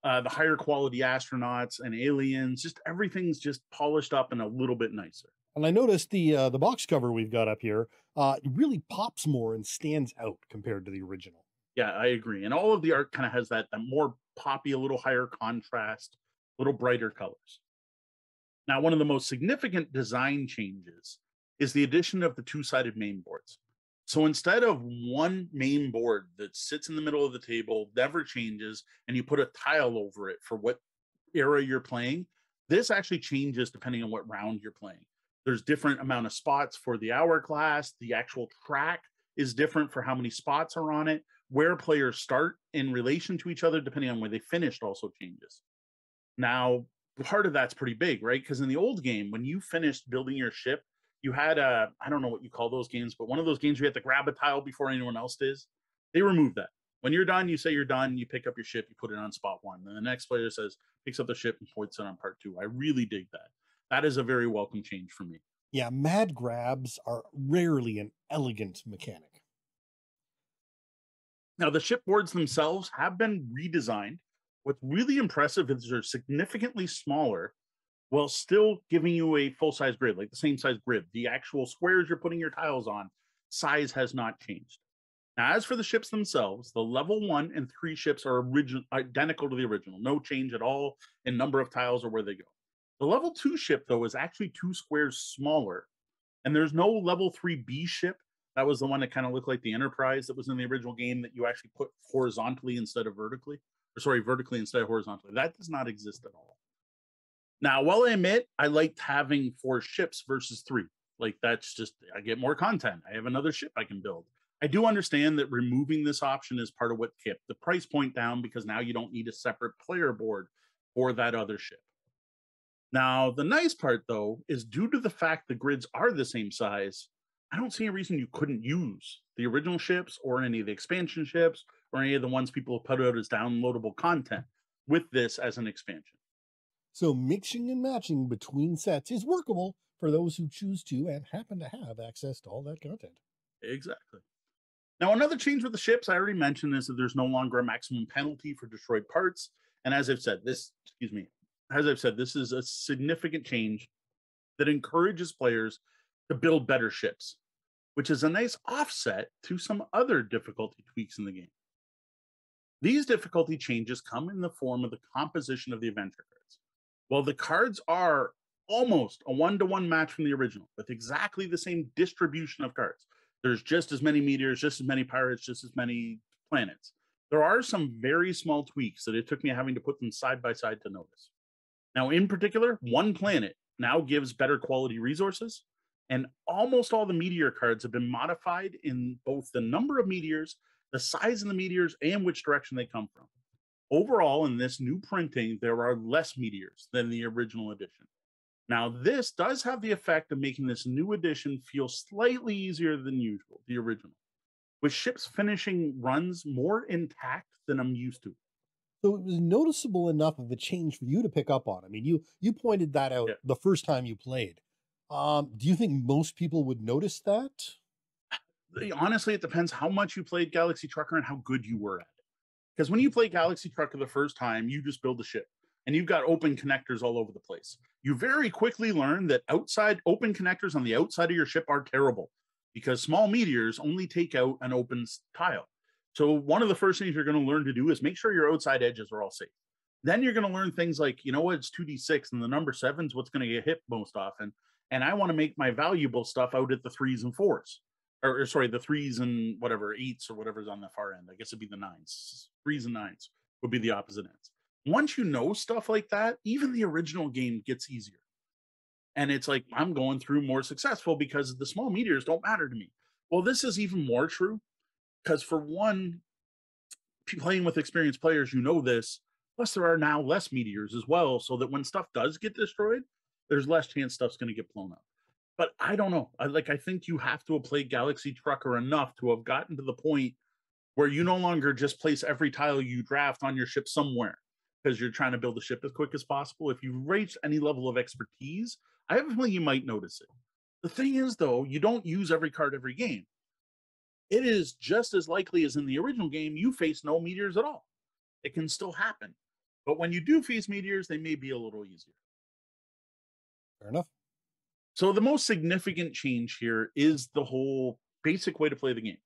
Uh, the higher quality astronauts and aliens, just everything's just polished up and a little bit nicer. And I noticed the uh, the box cover we've got up here uh, really pops more and stands out compared to the original. Yeah, I agree. And all of the art kind of has that, that more poppy, a little higher contrast, a little brighter colors. Now, one of the most significant design changes is the addition of the two-sided main boards. So instead of one main board that sits in the middle of the table, never changes, and you put a tile over it for what era you're playing, this actually changes depending on what round you're playing. There's different amount of spots for the hourglass. The actual track is different for how many spots are on it where players start in relation to each other, depending on where they finished, also changes. Now, part of that's pretty big, right? Because in the old game, when you finished building your ship, you had a I don't know what you call those games, but one of those games where you had to grab a tile before anyone else does. They removed that. When you're done, you say you're done. You pick up your ship, you put it on spot one. Then the next player says, picks up the ship and puts it on part two. I really dig that. That is a very welcome change for me. Yeah, mad grabs are rarely an elegant mechanic. Now, the shipboards themselves have been redesigned. What's really impressive is they're significantly smaller while still giving you a full size grid, like the same size grid. The actual squares you're putting your tiles on, size has not changed. Now, as for the ships themselves, the level one and three ships are original, identical to the original, no change at all in number of tiles or where they go. The level two ship, though, is actually two squares smaller, and there's no level three B ship. That was the one that kind of looked like the Enterprise that was in the original game that you actually put horizontally instead of vertically, or sorry, vertically instead of horizontally. That does not exist at all. Now, while I admit I liked having four ships versus three, like that's just I get more content. I have another ship I can build. I do understand that removing this option is part of what kept the price point down because now you don't need a separate player board for that other ship. Now, the nice part though is due to the fact the grids are the same size, I don't see a reason you couldn't use the original ships or any of the expansion ships or any of the ones people have put out as downloadable content with this as an expansion. So mixing and matching between sets is workable for those who choose to and happen to have access to all that content. Exactly. Now, another change with the ships I already mentioned is that there's no longer a maximum penalty for destroyed parts. And as I've said, this, excuse me, as I've said, this is a significant change that encourages players to build better ships, which is a nice offset to some other difficulty tweaks in the game. These difficulty changes come in the form of the composition of the adventure cards. While the cards are almost a one to one match from the original with exactly the same distribution of cards, there's just as many meteors, just as many pirates, just as many planets. There are some very small tweaks that it took me having to put them side by side to notice. Now, in particular, one planet now gives better quality resources, and almost all the meteor cards have been modified in both the number of meteors, the size of the meteors, and which direction they come from. Overall, in this new printing, there are less meteors than the original edition. Now, this does have the effect of making this new edition feel slightly easier than usual, the original, with ships finishing runs more intact than I'm used to. So it was noticeable enough of a change for you to pick up on. I mean, you you pointed that out Yeah. the first time you played. Um, do you think most people would notice that? Honestly, it depends how much you played Galaxy Trucker and how good you were at. Because when you play Galaxy Trucker the first time, you just build a ship and you've got open connectors all over the place. You very quickly learn that outside open connectors on the outside of your ship are terrible because small meteors only take out an open tile. So one of the first things you're going to learn to do is make sure your outside edges are all safe. Then you're going to learn things like, you know what, it's 2d6 and the number seven's what's going to get hit most often. And I want to make my valuable stuff out at the threes and fours. Or, or sorry, the threes and whatever, eights or whatever's on the far end. I guess it'd be the nines. Threes and nines would be the opposite ends. Once you know stuff like that, even the original game gets easier. And it's like, I'm going through more successful because the small meteors don't matter to me. Well, this is even more true because, for one, playing with experienced players, you know this. Plus, there are now less meteors as well, so that when stuff does get destroyed, there's less chance stuff's going to get blown up. But I don't know. I like. I think you have to have played Galaxy Trucker enough to have gotten to the point where you no longer just place every tile you draft on your ship somewhere because you're trying to build a ship as quick as possible. If you reach any level of expertise, I have a feeling you might notice it. The thing is, though, you don't use every card every game. It is just as likely as in the original game, you face no meteors at all. It can still happen. But when you do face meteors, they may be a little easier. Fair enough. So the most significant change here is the whole basic way to play the game.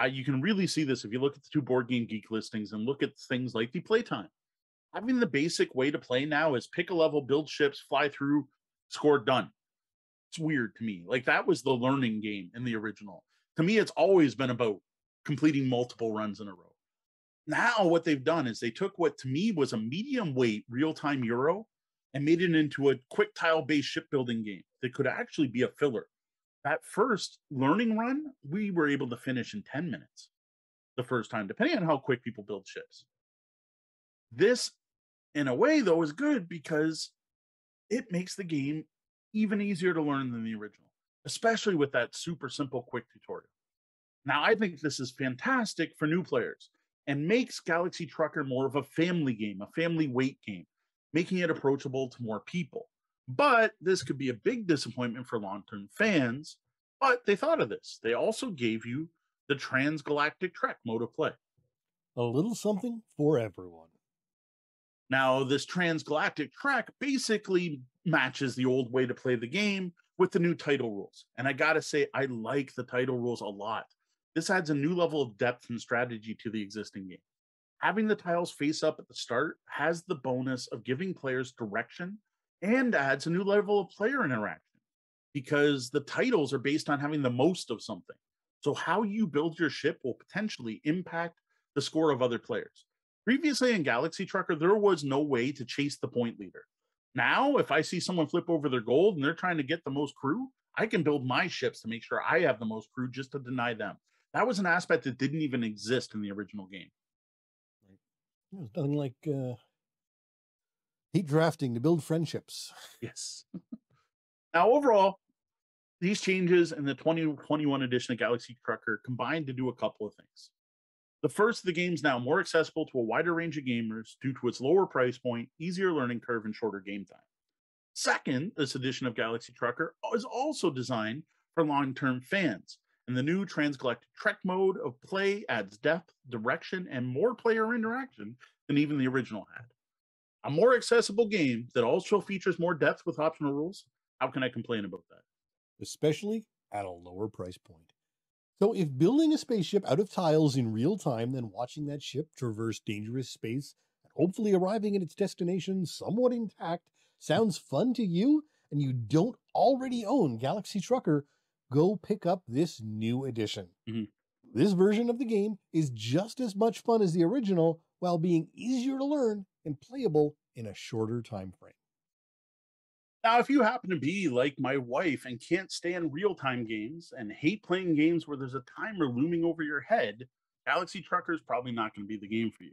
Uh, you can really see this if you look at the two board game geek listings and look at things like the playtime. Having the basic way to play now is pick a level, build ships, fly through, score, done. It's weird to me. Like that was the learning game in the original. To me, it's always been about completing multiple runs in a row. Now, what they've done is they took what to me was a medium weight real time Euro and made it into a quick tile based shipbuilding game that could actually be a filler. That first learning run, we were able to finish in 10 minutes the first time, depending on how quick people build ships. This, in a way, though, is good because it makes the game even easier to learn than the original, especially with that super simple quick tutorial. Now, I think this is fantastic for new players and makes Galaxy Trucker more of a family game, a family weight game, making it approachable to more people. But this could be a big disappointment for long term fans. But they thought of this. They also gave you the transgalactic trek mode of play. A little something for everyone. Now, this transgalactic trek basically matches the old way to play the game with the new title rules. And I gotta say, I like the title rules a lot. This adds a new level of depth and strategy to the existing game. Having the tiles face up at the start has the bonus of giving players direction and adds a new level of player interaction because the titles are based on having the most of something. So, how you build your ship will potentially impact the score of other players. Previously in Galaxy Trucker, there was no way to chase the point leader. Now, if I see someone flip over their gold and they're trying to get the most crew, I can build my ships to make sure I have the most crew just to deny them. That was an aspect that didn't even exist in the original game. There's nothing like uh, hate drafting to build friendships. Yes. now, overall, these changes in the 2021 edition of Galaxy Trucker combined to do a couple of things. The first, the game's now more accessible to a wider range of gamers due to its lower price point, easier learning curve, and shorter game time. Second, this edition of Galaxy Trucker is also designed for long term fans, and the new Transgalactic Trek mode of play adds depth, direction, and more player interaction than even the original had. A more accessible game that also features more depth with optional rules. How can I complain about that? Especially at a lower price point. So, if building a spaceship out of tiles in real time, then watching that ship traverse dangerous space and hopefully arriving at its destination somewhat intact sounds fun to you, and you don't already own Galaxy Trucker, go pick up this new edition. Mhm. This version of the game is just as much fun as the original while being easier to learn and playable in a shorter time frame. Now, if you happen to be like my wife and can't stand real time games and hate playing games where there's a timer looming over your head, Galaxy Trucker is probably not going to be the game for you.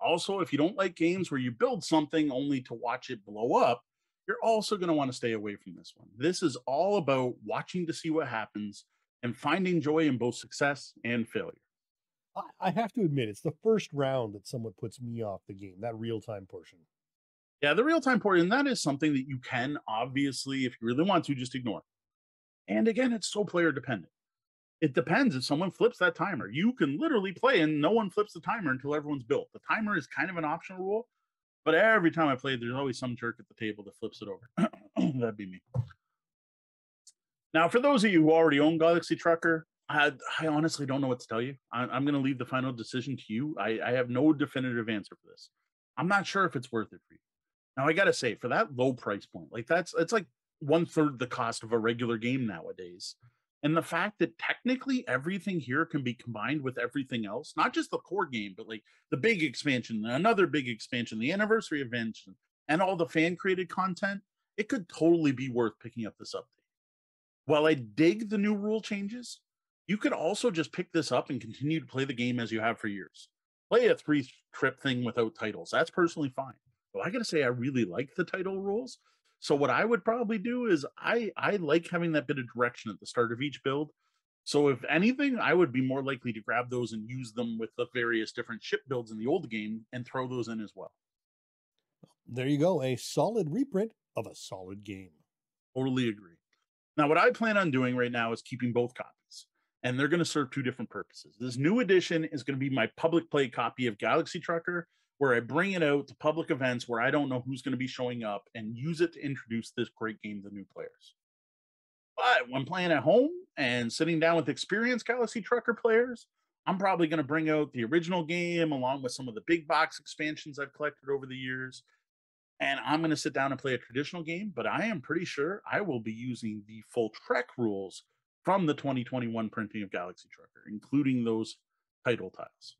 Also, if you don't like games where you build something only to watch it blow up, you're also going to want to stay away from this one. This is all about watching to see what happens and finding joy in both success and failure. I, have to admit, it's the first round that somewhat puts me off the game, that real time portion. Yeah, the real time portion, that is something that you can obviously, if you really want to, just ignore. And again, it's so player dependent. It depends if someone flips that timer. You can literally play and no one flips the timer until everyone's built. The timer is kind of an optional rule, but every time I play, there's always some jerk at the table that flips it over. That'd be me. Now, for those of you who already own Galaxy Trucker, I, I honestly don't know what to tell you. I, I'm going to leave the final decision to you. I, I have no definitive answer for this. I'm not sure if it's worth it for you. Now, I got to say, for that low price point, like that's it's like one third the cost of a regular game nowadays. And the fact that technically everything here can be combined with everything else, not just the core game, but like the big expansion, another big expansion, the anniversary event, and all the fan created content, it could totally be worth picking up this update. While I dig the new rule changes, you could also just pick this up and continue to play the game as you have for years. Play a three trip thing without titles. That's personally fine. But I gotta say, I really like the title rules. So what I would probably do is I I like having that bit of direction at the start of each build. So if anything, I would be more likely to grab those and use them with the various different ship builds in the old game and throw those in as well. There you go, a solid reprint of a solid game. Totally agree. Now, what I plan on doing right now is keeping both copies, and they're going to serve two different purposes. This new edition is going to be my public play copy of Galaxy Trucker, where I bring it out to public events where I don't know who's going to be showing up and use it to introduce this great game to new players. But when playing at home and sitting down with experienced Galaxy Trucker players, I'm probably going to bring out the original game along with some of the big box expansions I've collected over the years. And I'm going to sit down and play a traditional game, but I am pretty sure I will be using the full Trek rules from the 2021 printing of Galaxy Trucker, including those title tiles.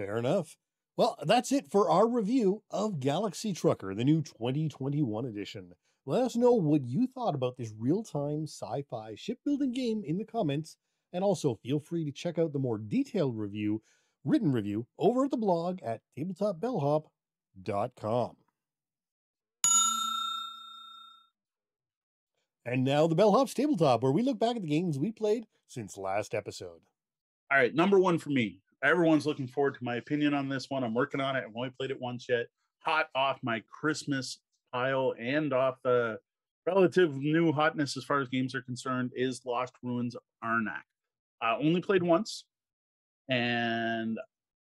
Fair enough. Well, that's it for our review of Galaxy Trucker, the new 2021 edition. Let us know what you thought about this real time sci fi shipbuilding game in the comments, and also feel free to check out the more detailed review, written review, over at the blog at tabletopbellhop.com. And now the Bellhop's Tabletop, where we look back at the games we played since last episode. All right, number one for me. Everyone's looking forward to my opinion on this one. I'm working on it. I've only played it once yet. Hot off my Christmas pile and off the relative new hotness as far as games are concerned is Lost Ruins Arnak. I only played once, and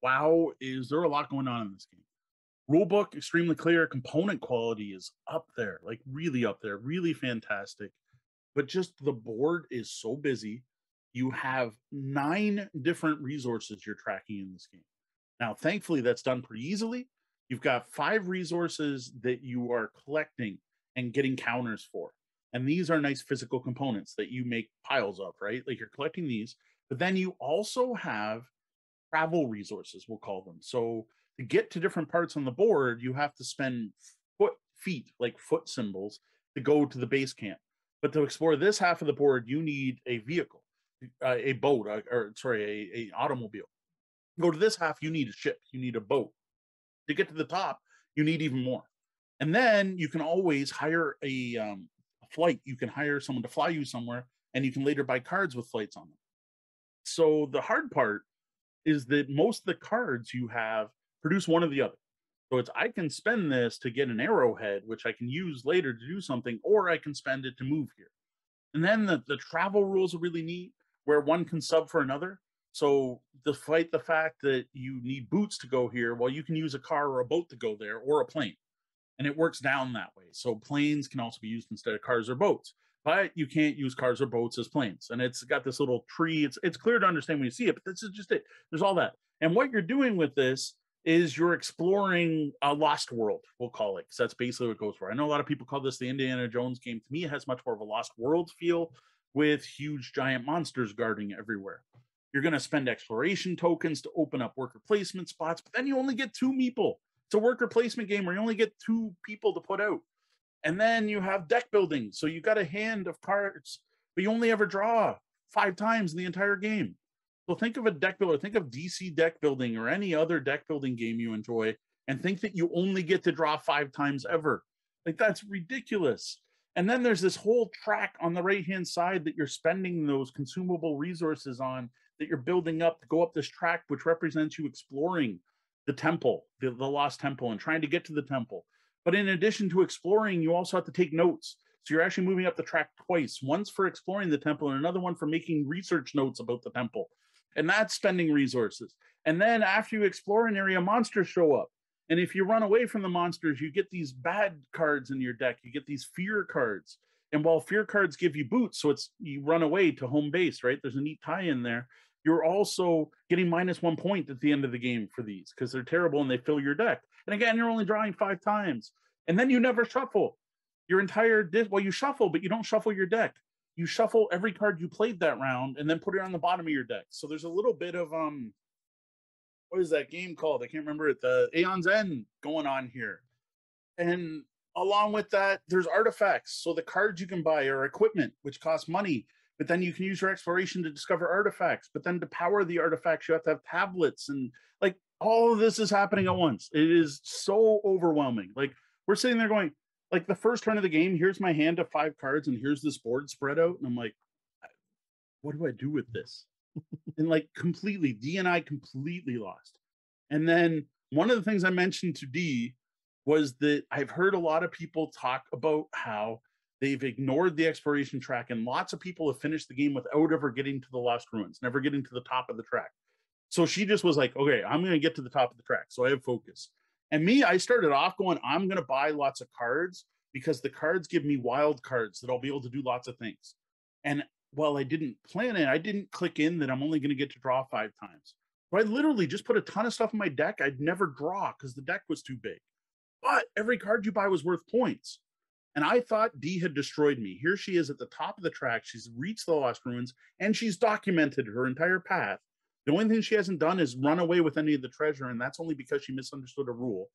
wow, is there a lot going on in this game? Rulebook extremely clear. Component quality is up there, like really up there, really fantastic. But just the board is so busy. You have nine different resources you're tracking in this game. Now, thankfully, that's done pretty easily. You've got five resources that you are collecting and getting counters for. And these are nice physical components that you make piles of, right? Like you're collecting these, but then you also have travel resources, we'll call them. So to get to different parts on the board, you have to spend foot feet, like foot symbols, to go to the base camp. But to explore this half of the board, you need a vehicle, uh, a boat, uh, or sorry, a, a automobile. Go to this half, you need a ship, you need a boat. To get to the top, you need even more. And then you can always hire a, um, a flight. You can hire someone to fly you somewhere, and you can later buy cards with flights on them. So the hard part is that most of the cards you have produce one or the other. So it's I can spend this to get an arrowhead, which I can use later to do something, or I can spend it to move here. And then the, the travel rules are really neat, where one can sub for another. So despite the fact that you need boots to go here, well, you can use a car or a boat to go there, or a plane. And it works down that way. So planes can also be used instead of cars or boats. But you can't use cars or boats as planes. And it's got this little tree. It's it's clear to understand when you see it, but this is just it. There's all that. And what you're doing with this is you're exploring a lost world, we'll call it, because that's basically what goes for. I know a lot of people call this the Indiana Jones game. To me, it has much more of a lost world feel with huge giant monsters guarding everywhere. You're going to spend exploration tokens to open up worker placement spots, but then you only get two meeple. It's a worker placement game where you only get two people to put out. And then you have deck building. So you got a hand of cards, but you only ever draw five times in the entire game. So think of a deck builder, think of DC deck building or any other deck building game you enjoy, and think that you only get to draw five times ever. Like that's ridiculous. And then there's this whole track on the right hand side that you're spending those consumable resources on that you're building up to go up this track, which represents you exploring the temple, the, the lost temple, and trying to get to the temple. But in addition to exploring, you also have to take notes. So you're actually moving up the track twice once for exploring the temple, and another one for making research notes about the temple and that's spending resources. And then after you explore an area, monsters show up. And if you run away from the monsters, you get these bad cards in your deck. You get these fear cards. And while fear cards give you boots, so it's you run away to home base, right? There's a neat tie in there. You're also getting minus one point at the end of the game for these because they're terrible and they fill your deck. And again, you're only drawing five times. And then you never shuffle your entire disc. Well, you shuffle, but you don't shuffle your deck you shuffle every card you played that round and then put it on the bottom of your deck. So there's a little bit of um what is that game called? I can't remember it. The Aeon's End going on here. And along with that, there's artifacts. So the cards you can buy are equipment, which costs money, but then you can use your exploration to discover artifacts. But then to power the artifacts, you have to have tablets and like all of this is happening at once. It is so overwhelming. Like we're sitting there going, like the first turn of the game, here's my hand of five cards, and here's this board spread out, and I'm like, what do I do with this? And like completely, D and I completely lost. And then one of the things I mentioned to D was that I've heard a lot of people talk about how they've ignored the exploration track, and lots of people have finished the game without ever getting to the Lost Ruins, never getting to the top of the track. So she just was like, okay, I'm going to get to the top of the track. So I have focus. And me, I started off going, I'm going to buy lots of cards because the cards give me wild cards that I'll be able to do lots of things. And while I didn't plan it, I didn't click in that I'm only going to get to draw five times. So I literally just put a ton of stuff in my deck I'd never draw because the deck was too big. But every card you buy was worth points. And I thought D had destroyed me. Here she is at the top of the track. She's reached the Lost Ruins and she's documented her entire path. The only thing she hasn't done is run away with any of the treasure, and that's only because she misunderstood a rule.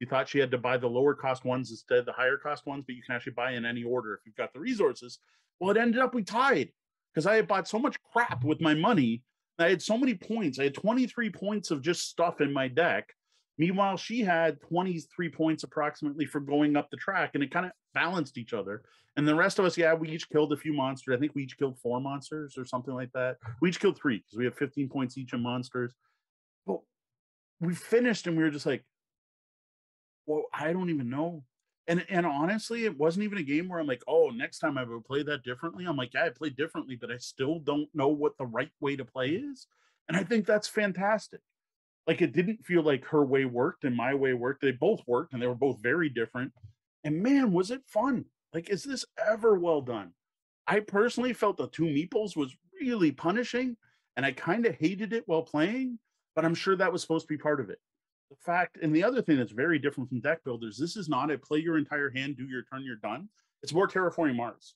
She thought she had to buy the lower cost ones instead of the higher cost ones, but you can actually buy in any order if you've got the resources. Well, it ended up we tied because I had bought so much crap with my money. I had so many points. I had 23 points of just stuff in my deck Meanwhile, she had 23 points approximately for going up the track, and it kind of balanced each other. And the rest of us, yeah, we each killed a few monsters. I think we each killed four monsters or something like that. We each killed three because we have 15 points each in monsters. But we finished and we were just like, well, I don't even know. And and honestly, it wasn't even a game where I'm like, oh, next time I would play that differently. I'm like, yeah, I played differently, but I still don't know what the right way to play mm-hmm. is. And I think that's fantastic. Like it didn't feel like her way worked and my way worked. They both worked and they were both very different. And man, was it fun. Like, is this ever well done? I personally felt the two meeples was really punishing, and I kind of hated it while playing, but I'm sure that was supposed to be part of it. The fact, and the other thing that's very different from deck builders, this is not a play your entire hand, do your turn, you're done. It's more terraforming Mars.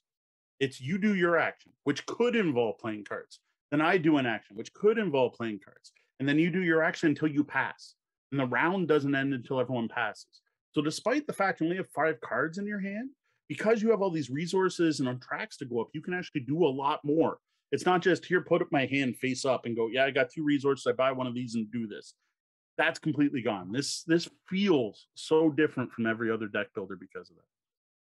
It's you do your action, which could involve playing cards. Then I do an action, which could involve playing cards. And then you do your action until you pass. And the round doesn't end until everyone passes. So, despite the fact you only have five cards in your hand, because you have all these resources and on tracks to go up, you can actually do a lot more. It's not just here, put up my hand face up and go, yeah, I got two resources. I buy one of these and do this. That's completely gone. This this feels so different from every other deck builder because of that.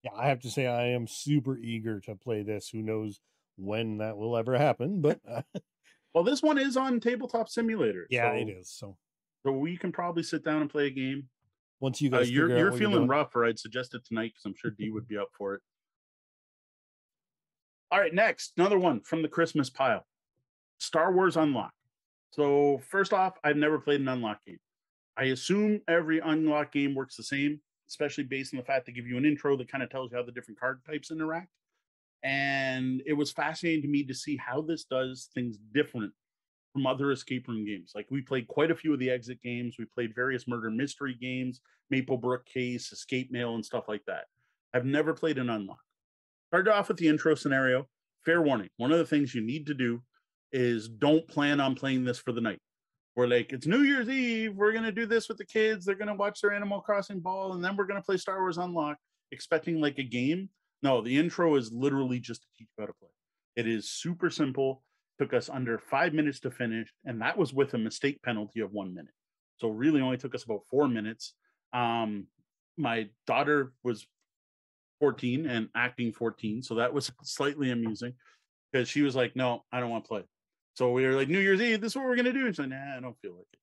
Yeah, I have to say I am super eager to play this. Who knows when that will ever happen? But uh, well, this one is on Tabletop Simulator. Yeah, so, it is. So so we can probably sit down and play a game once you uh, guys, uh, you're you're feeling you're rough, or I'd suggest it tonight because I'm sure D would be up for it. All right, next another one from the Christmas pile, Star Wars Unlock. So first off, I've never played an Unlock game. I assume every Unlock game works the same, especially based on the fact they give you an intro that kind of tells you how the different card types interact. And it was fascinating to me to see how this does things different from other escape room games. Like we played quite a few of the exit games. We played various murder mystery games, Maplebrook Case, Escape Mail, and stuff like that. I've never played an unlock. Started off with the intro scenario. Fair warning. One of the things you need to do is don't plan on playing this for the night. We're like, it's New Year's Eve. We're gonna do this with the kids. They're gonna watch their Animal Crossing ball, and then we're gonna play Star Wars Unlock, expecting like a game. No, the intro is literally just to teach you how to play. It is super simple took us under five minutes to finish, and that was with a mistake penalty of one minute. So really only took us about four minutes. Um, my daughter was 14 and acting 14, so that was slightly amusing because she was like, "No, I don't want to play." So we were like, "New Year's Eve, this is what we're gonna do." And she's like, "Nah, I don't feel like it."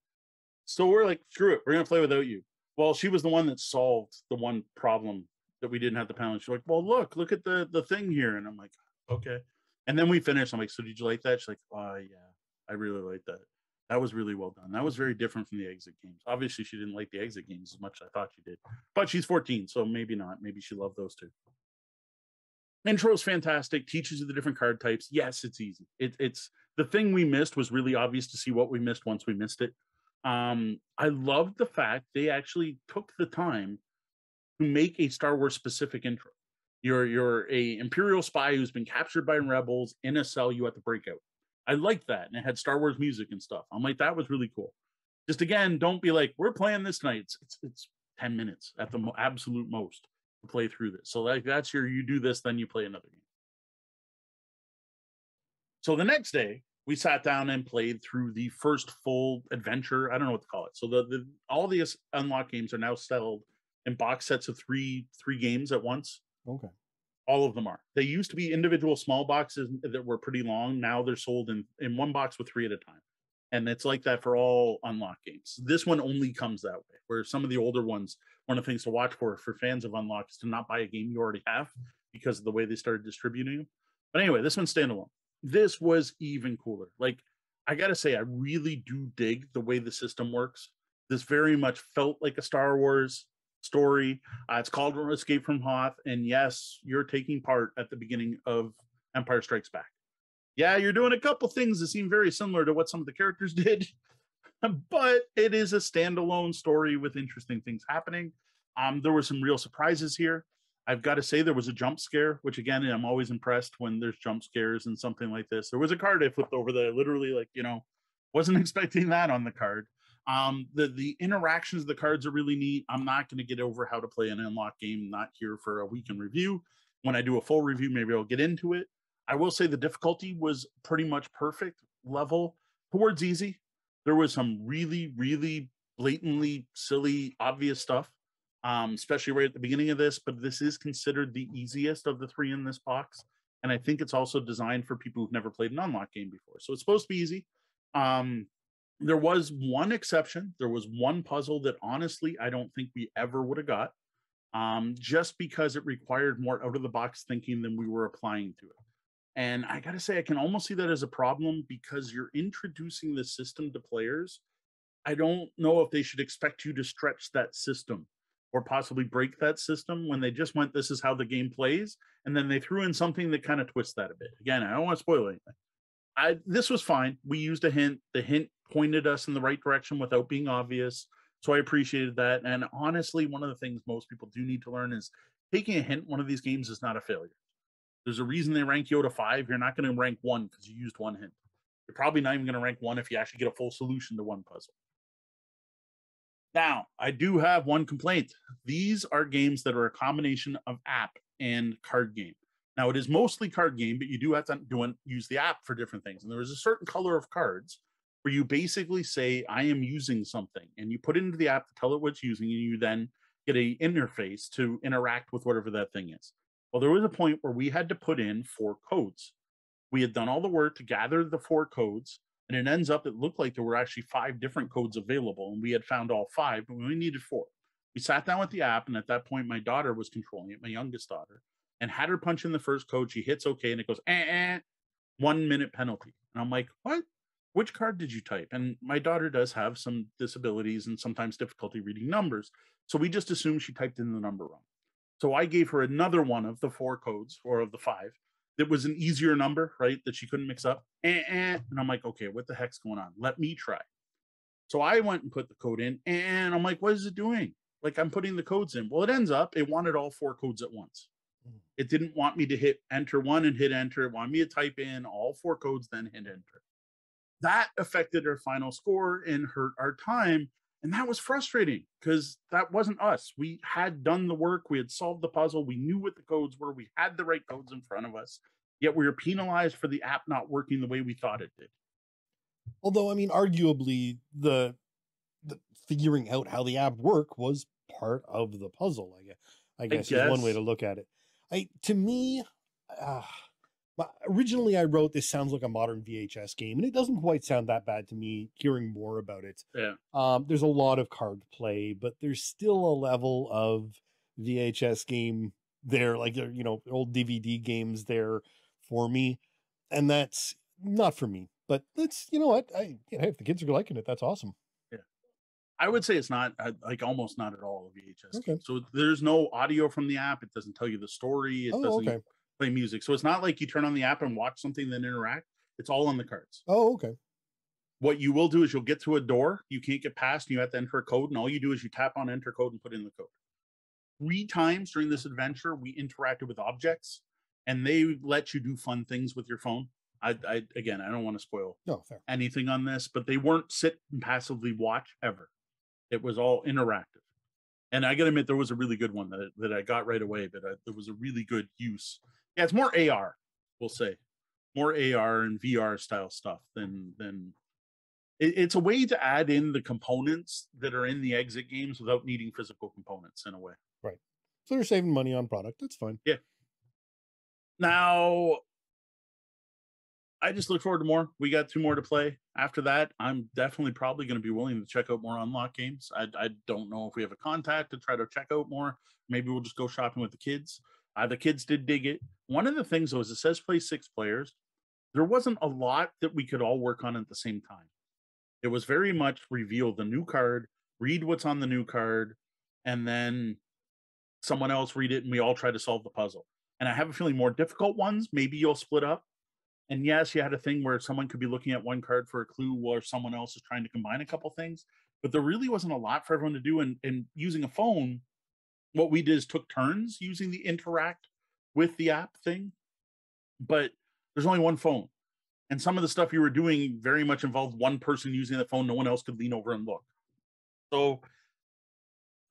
So we're like, "Screw it, we're gonna play without you." Well, she was the one that solved the one problem that we didn't have the panel. She's like, "Well, look, look at the the thing here," and I'm like, "Okay." And then we finished. I'm like, so did you like that? She's like, oh yeah, I really like that. That was really well done. That was very different from the exit games. Obviously, she didn't like the exit games as much as I thought she did. But she's 14, so maybe not. Maybe she loved those too. Intro is fantastic. Teaches you the different card types. Yes, it's easy. It, it's the thing we missed was really obvious to see what we missed once we missed it. Um, I loved the fact they actually took the time to make a Star Wars specific intro. You're you're a imperial spy who's been captured by rebels in a cell. You have to break out. I like that, and it had Star Wars music and stuff. I'm like, that was really cool. Just again, don't be like, we're playing this night. It's it's, it's ten minutes at the mo- absolute most play through this. So like that's your you do this, then you play another game. So the next day, we sat down and played through the first full adventure. I don't know what to call it. So the, the all the unlock games are now settled in box sets of three three games at once. Okay. All of them are. They used to be individual small boxes that were pretty long. Now they're sold in in one box with three at a time, and it's like that for all unlock games. This one only comes that way. Where some of the older ones, one of the things to watch for for fans of unlock is to not buy a game you already have because of the way they started distributing them. But anyway, this one's standalone. This was even cooler. Like I gotta say, I really do dig the way the system works. This very much felt like a Star Wars story. Uh, it's called Escape from Hoth, and yes, you're taking part at the beginning of Empire Strikes Back. Yeah, you're doing a couple things that seem very similar to what some of the characters did, but it is a standalone story with interesting things happening. Um, there were some real surprises here. I've got to say there was a jump scare, which again I'm always impressed when there's jump scares and something like this. There was a card I flipped over that I literally like, you know, wasn't expecting that on the card. Um, the the interactions of the cards are really neat. I'm not going to get over how to play an unlock game. Not here for a weekend review. When I do a full review, maybe I'll get into it. I will say the difficulty was pretty much perfect level towards easy. There was some really, really blatantly silly, obvious stuff, um, especially right at the beginning of this. But this is considered the easiest of the three in this box, and I think it's also designed for people who've never played an unlock game before. So it's supposed to be easy. Um, there was one exception. There was one puzzle that honestly I don't think we ever would have got, um, just because it required more out of the box thinking than we were applying to it. And I got to say, I can almost see that as a problem because you're introducing the system to players. I don't know if they should expect you to stretch that system or possibly break that system when they just went, this is how the game plays. And then they threw in something that kind of twists that a bit. Again, I don't want to spoil anything. I this was fine. We used a hint. The hint pointed us in the right direction without being obvious. So I appreciated that. And honestly, one of the things most people do need to learn is taking a hint. One of these games is not a failure. There's a reason they rank Yoda five. You're not going to rank one because you used one hint. You're probably not even going to rank one if you actually get a full solution to one puzzle. Now, I do have one complaint. These are games that are a combination of app and card game. Now, it is mostly card game, but you do have to do use the app for different things. And there is a certain color of cards where you basically say, I am using something, and you put it into the app to tell it what it's using, and you then get a interface to interact with whatever that thing is. Well, there was a point where we had to put in four codes. We had done all the work to gather the four codes, and it ends up, it looked like there were actually five different codes available, and we had found all five, but we needed four. We sat down with the app, and at that point, my daughter was controlling it, my youngest daughter, and had her punch in the first code. She hits OK, and it goes, eh, eh, one minute penalty. And I'm like, what? Which card did you type? And my daughter does have some disabilities and sometimes difficulty reading numbers. So we just assumed she typed in the number wrong. So I gave her another one of the four codes or of the five that was an easier number, right? That she couldn't mix up. And I'm like, okay, what the heck's going on? Let me try. So I went and put the code in, and I'm like, what is it doing? Like I'm putting the codes in. Well, it ends up it wanted all four codes at once. Mm. It didn't want me to hit enter one and hit enter. It wanted me to type in all four codes, then hit enter. That affected our final score and hurt our time. And that was frustrating because that wasn't us. We had done the work, we had solved the puzzle, we knew what the codes were, we had the right codes in front of us, yet we were penalized for the app not working the way we thought it did. Although, I mean, arguably, the, the figuring out how the app worked was part of the puzzle. I guess, I guess, I guess. is one way to look at it. I to me, uh, originally I wrote this sounds like a modern VHS game, and it doesn't quite sound that bad to me. Hearing more about it, yeah. Um, there's a lot of card play, but there's still a level of VHS game there, like you know, old DVD games there for me, and that's not for me. But that's you know what I you know, if the kids are liking it, that's awesome. Yeah, I would say it's not uh, like almost not at all a VHS. Okay. Game. So there's no audio from the app. It doesn't tell you the story. It oh, doesn't. Okay play music. So it's not like you turn on the app and watch something then interact. It's all on the cards. Oh, okay. What you will do is you'll get to a door you can't get past, and you have to enter a code, and all you do is you tap on enter code and put in the code. Three times during this adventure, we interacted with objects, and they let you do fun things with your phone. I, I again, I don't want to spoil no, fair. anything on this, but they weren't sit and passively watch ever. It was all interactive and I got to admit there was a really good one that that I got right away. But uh, there was a really good use yeah, it's more AR, we'll say, more AR and VR style stuff than than. It, it's a way to add in the components that are in the exit games without needing physical components in a way. Right. So they're saving money on product. That's fine. Yeah. Now, I just look forward to more. We got two more to play. After that, I'm definitely probably going to be willing to check out more unlock games. I, I don't know if we have a contact to try to check out more. Maybe we'll just go shopping with the kids. Uh, the kids did dig it. One of the things was it says play six players. There wasn't a lot that we could all work on at the same time. It was very much reveal the new card, read what's on the new card, and then someone else read it, and we all try to solve the puzzle. And I have a feeling more difficult ones, maybe you'll split up. And yes, you had a thing where someone could be looking at one card for a clue while someone else is trying to combine a couple things. But there really wasn't a lot for everyone to do. And, and using a phone, what we did is took turns using the interact with the app thing, but there's only one phone. And some of the stuff you were doing very much involved one person using the phone. No one else could lean over and look. So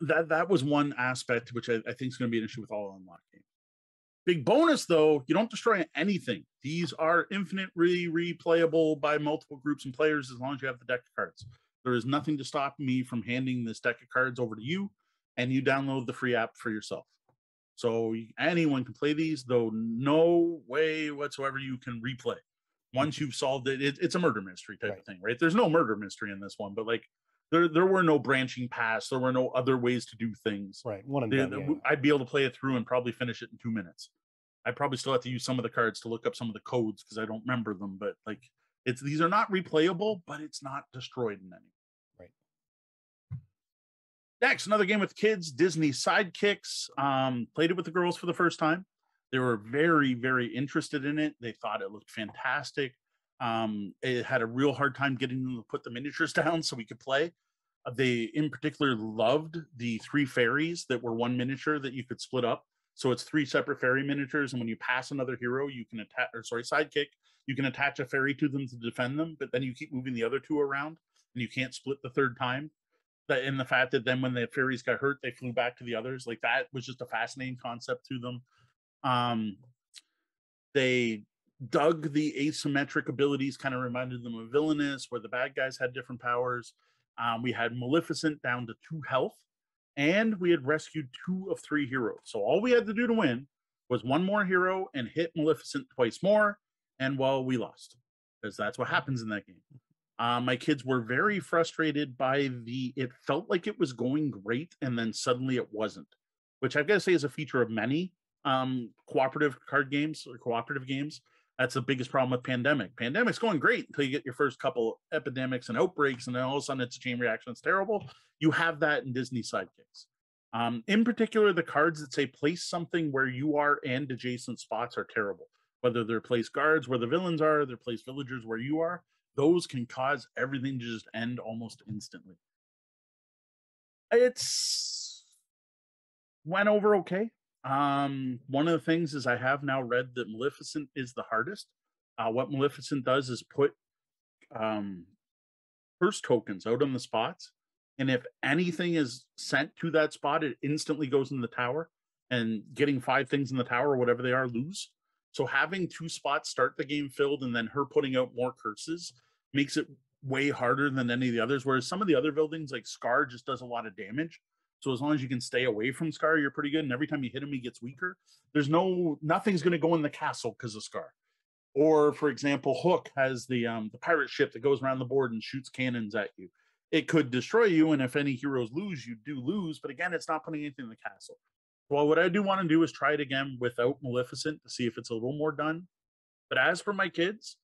that that was one aspect which I, I think is going to be an issue with all unlock games. Big bonus though, you don't destroy anything. These are infinitely replayable by multiple groups and players as long as you have the deck of cards. There is nothing to stop me from handing this deck of cards over to you and you download the free app for yourself. So anyone can play these, though no way whatsoever you can replay. Once you've solved it, it it's a murder mystery type Right. of thing, right? There's no murder mystery in this one, but like there there were no branching paths, there were no other ways to do things. Right. One and The- done. the- yeah. I'd be able to play it through and probably finish it in two minutes. I probably still have to use some of the cards to look up some of the codes because I don't remember them. But like, it's these are not replayable, but it's not destroyed in any. Next, another game with kids, Disney Sidekicks. Um, played it with the girls for the first time. They were very, very interested in it. They thought it looked fantastic. Um, it had a real hard time getting them to put the miniatures down so we could play. Uh, They, in particular, loved the three fairies that were one miniature that you could split up. So it's three separate fairy miniatures, and when you pass another hero, you can attach, or sorry, sidekick, you can attach a fairy to them to defend them. But then you keep moving the other two around, and you can't split the third time. That in the fact that then when the fairies got hurt, they flew back to the others. Like that was just a fascinating concept to them. Um, they dug the asymmetric abilities, kind of reminded them of villainous, where the bad guys had different powers. Um, we had Maleficent down to two health, and we had rescued two of three heroes. So all we had to do to win was one more hero and hit Maleficent twice more, and well, we lost because that's what happens in that game. Uh, my kids were very frustrated by the. It felt like it was going great, and then suddenly it wasn't, which I've got to say is a feature of many um, cooperative card games or cooperative games. That's the biggest problem with pandemic. Pandemic's going great until you get your first couple epidemics and outbreaks, and then all of a sudden it's a chain reaction. It's terrible. You have that in Disney sidekicks. Um, in particular, the cards that say place something where you are and adjacent spots are terrible. Whether they're place guards where the villains are, they're place villagers where you are, those can cause everything to just end almost instantly. It's went over okay. Um, one of the things is I have now read that Maleficent is the hardest. Uh, what Maleficent does is put um, curse tokens out on the spots, and if anything is sent to that spot, it instantly goes in the tower. And getting five things in the tower, or whatever they are, lose. So having two spots start the game filled, and then her putting out more curses makes it way harder than any of the others. Whereas some of the other buildings, like Scar, just does a lot of damage. So as long as you can stay away from Scar, you're pretty good. And every time you hit him, he gets weaker. There's no nothing's going to go in the castle because of Scar. Or for example, Hook has the um the pirate ship that goes around the board and shoots cannons at you. It could destroy you, and if any heroes lose, you do lose. But again, it's not putting anything in the castle. Well, what I do want to do is try it again without Maleficent to see if it's a little more done. But as for my kids,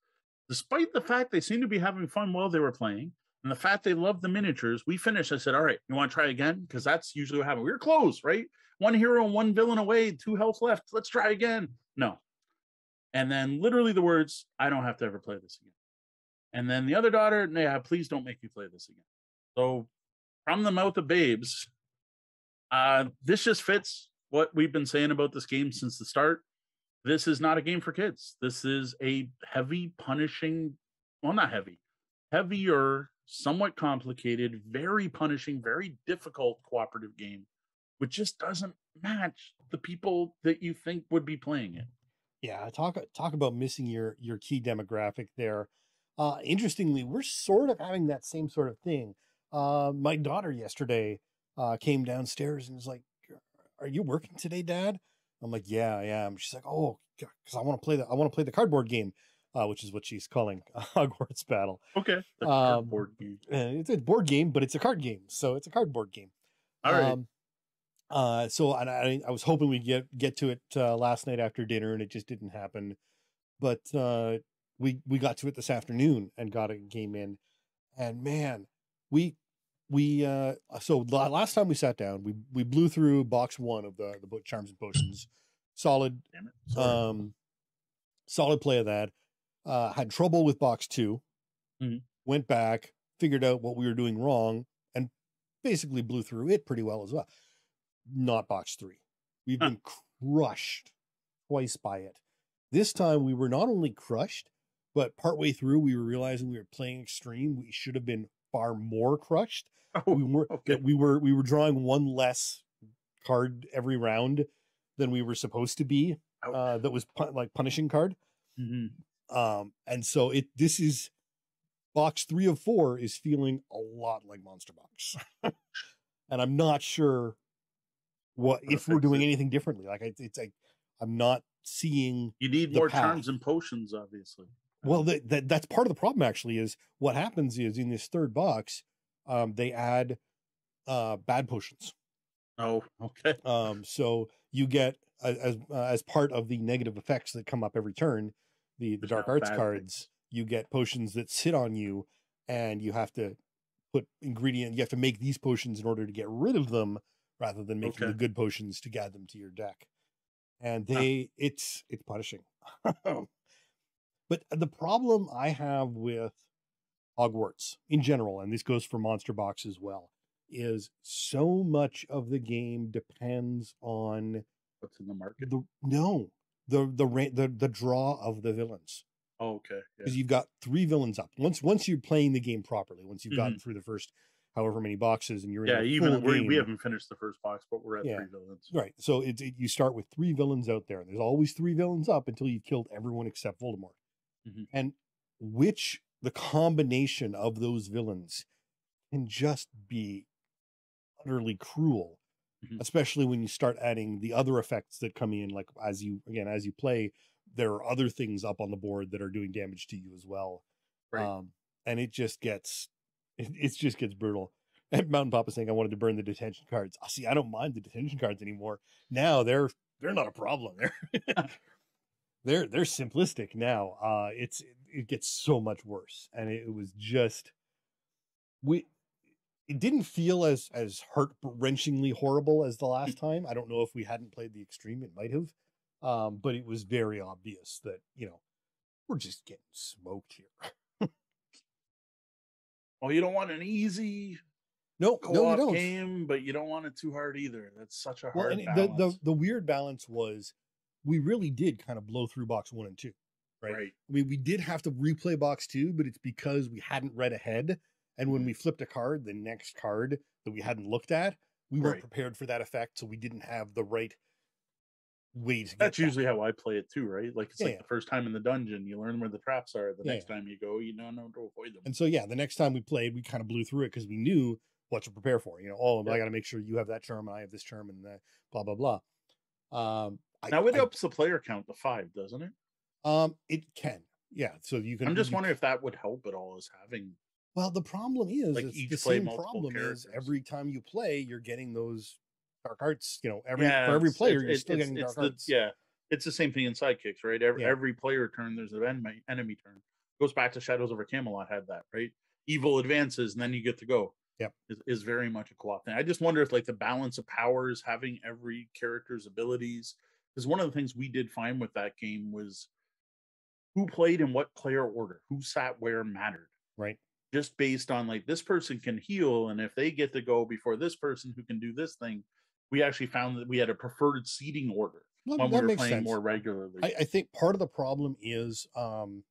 despite the fact they seem to be having fun while they were playing, and the fact they love the miniatures, we finished. I said, All right, you want to try again? Because that's usually what happens. We were close, right? One hero one villain away, two health left. Let's try again. No. And then literally the words, I don't have to ever play this again. And then the other daughter, yeah, please don't make me play this again. So from the mouth of babes, uh, this just fits what we've been saying about this game since the start. This is not a game for kids. This is a heavy, punishing, well, not heavy, heavier, somewhat complicated, very punishing, very difficult cooperative game, which just doesn't match the people that you think would be playing it. Yeah, talk talk about missing your your key demographic there. Uh, interestingly, we're sort of having that same sort of thing. Uh, my daughter yesterday uh, came downstairs and was like, "Are you working today, Dad?" I'm like, "Yeah, I am." She's like, "Oh, because I want to play the I want to play the cardboard game, uh, which is what she's calling Hogwarts Battle. Okay. The Um, cardboard game. It's a board game, but it's a card game, so it's a cardboard game." All right. Um, uh, so and I, I was hoping we'd get get to it uh, last night after dinner, and it just didn't happen. But uh, we we got to it this afternoon and got a game in, and man, we we uh, so la- last time we sat down, we we blew through box one of the the book Charms and Potions, solid Damn it. Sorry. um solid play of that uh had trouble with box 2 Mhm. went back figured out what we were doing wrong and basically blew through it pretty well as well not box three we've Huh. been crushed twice by it this time we were not only crushed but partway through we were realizing we were playing extreme we should have been far more crushed we oh, were okay. that we were we were drawing one less card every round than we were supposed to be uh that was like punishing card Mhm. um and so it this is box three of four is feeling a lot like monster box and i'm not sure what if we're doing anything differently like it's, it's like i'm not seeing You need more path. charms and potions, obviously. Well, that, that that's part of the problem. Actually, is what happens is in this third box, um, they add uh, bad potions. Oh, okay. Um, so you get as uh, as part of the negative effects that come up every turn, the the dark arts cards. You get potions that sit on you, and you have to put ingredient. You have to make these potions in order to get rid of them, rather than making the good potions to add them to your deck. And Huh. they, it's it's punishing. but the problem I have with Hogwarts in general, and this goes for Monster Box as well, is so much of the game depends on What's in the market? the no the the the the draw of the villains Oh, okay. Yeah. because you've got three villains up. Once once you're playing the game properly, once you've gotten through the first however many boxes and you're Mm-hmm. Yeah, even we, we haven't finished the first box, but we're at Yeah. three villains. right. So it's it, you start with three villains out there, and there's always three villains up until you've killed everyone except Voldemort. Mhm. And which the combination of those villains can just be utterly cruel, Mhm. especially when you start adding the other effects that come in. Like as you again as you play, there are other things up on the board that are doing damage to you as well. Right. Um, and it just gets it, it just gets brutal. And Mountain Papa saying I wanted to burn the detention cards. I see. I don't mind the detention cards anymore. Now they're they're not a problem. They're they're they're simplistic now. Uh, it's it gets so much worse, and it, was just we. It didn't feel as as heart wrenchingly horrible as the last time. I don't know if we hadn't played the extreme, it might have, um, but it was very obvious that you know we're just getting smoked here. Well, you don't want an easy No, co-op no, game, but you don't want it too hard either. That's such a hard balance. the, the the weird balance was we really did kind of blow through box one and two, right? right. I mean, we did have to replay box two, but it's because we hadn't read ahead. And when Mhm. we flipped a card, the next card that we hadn't looked at, we weren't Right. prepared for that effect, so we didn't have the right way to get That's that. usually how I play it too, right? Like it's Yeah, like yeah. the first time in the dungeon, you learn where the traps are. The Yeah, next time you go, you know know to avoid them. And so, yeah, the next time we played, we kind of blew through it because we knew what to prepare for. You know, oh, I got to make sure you have that charm and I have this charm and blah blah blah. Um, I, now it I- ups the player count to five, doesn't it? um, it can, yeah. So you can. I'm just wondering if that would help at all. Is having Well, the problem is, Like, it's the same problem is every time you play, you're getting those dark arts. You know, every Yeah, for every player, it's- you're it's- still it's- getting dark the- arts. Yeah, it's the same thing in sidekicks, right? Every, Yeah. every player turn, there's an enemy enemy turn. Goes back to Shadows over Camelot had that, right? Evil advances, and then you get to go. Yep. is, is very much a co-op thing. I just wonder if like the balance of powers, having every character's abilities, because one of the things we did find with that game was who played in what player order, who sat where mattered. Right. just based on like this person can heal and if they get to go before this person who can do this thing we actually found that we had a preferred seating order Well, when we were playing sense. more regularly. I, I think part of the problem is, um,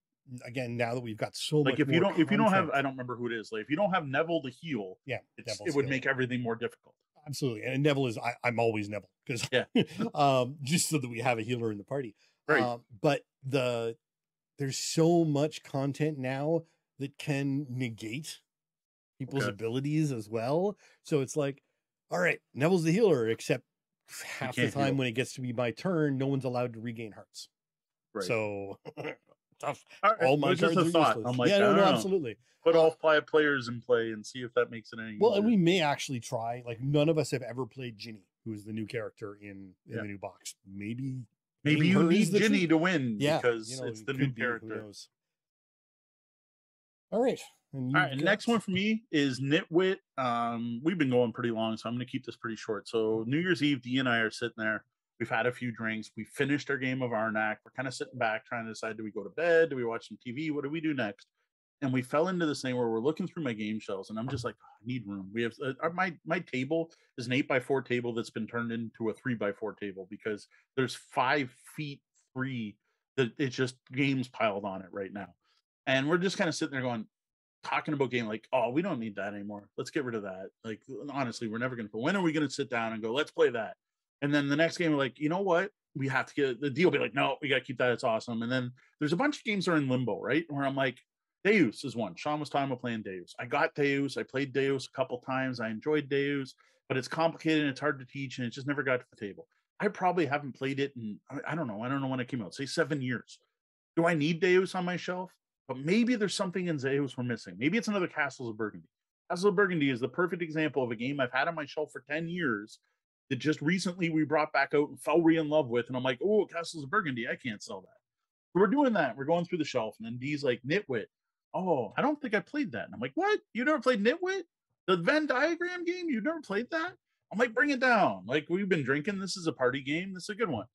again, now that we've got so like if you don't if you don't have i don't remember who it is like if you don't have neville to heal yeah, it's, it would make everything more difficult. Absolutely, and Neville is I, I'm always Neville because Yeah. um, just so that we have a healer in the party. Right. Um, but the there's so much content now that can negate people's Okay. abilities as well. So it's like, all right, Neville's the healer, except half the time heal. when it gets to be my turn, no one's allowed to regain hearts. right So tough. all, right, All my cards are thought useless. i'm like yeah, no, no, absolutely. put Uh, all five players in play and see if that makes it any Well, and we may actually try. Like none of us have ever played Ginny, who is the new character in in Yeah. the new box. Maybe maybe you need ginny to win yeah, because you know, it's it the new be, character? All right, and All right, next one for me is Nitwit. Um, we've been going pretty long, so I'm going to keep this pretty short. So New Year's Eve, D and I are sitting there. We've had a few drinks. We finished our game of Arnak. We're kind of sitting back, trying to decide: do we go to bed? Do we watch some TV? What do we do next? And we fell into this thing where we're looking through my game shelves, and I'm just like, "Oh, I need room. We have uh, my my table is an eight by four table that's been turned into a three by four table because there's five feet three that it's just games piled on it right now. And we're just kind of sitting there going, talking about game like, oh, we don't need that anymore. Let's get rid of that. Like, honestly, we're never going to. When are we going to sit down and go, let's play that? And then the next game, we're like, you know what? We have to get the deal. Be like, no, we got to keep that. It's awesome. And then there's a bunch of games that are in limbo, right? Where I'm like, Deus is one. Sean was talking about playing Deus. I got Deus. I played Deus a couple times. I enjoyed Deus, but it's complicated and it's hard to teach, and it just never got to the table. I probably haven't played it in I- don't know. I don't know when it came out. Say seven years. Do I need Deus on my shelf? but maybe there's something in Deus we're missing. Maybe it's another Castles of Burgundy. Castles of Burgundy is the perfect example of a game I've had on my shelf for 10 years that just recently we brought back out and fell re in love with. And I'm like, oh, Castles of Burgundy, I can't sell that. We're doing that. We're going through the shelf. And then D's like, Nitwit. Oh, I don't think I played that. And I'm like, what? You never played Nitwit? The Venn diagram game? You never played that? I'm like, bring it down. Like, we've been drinking. This is a party game. This is a good one.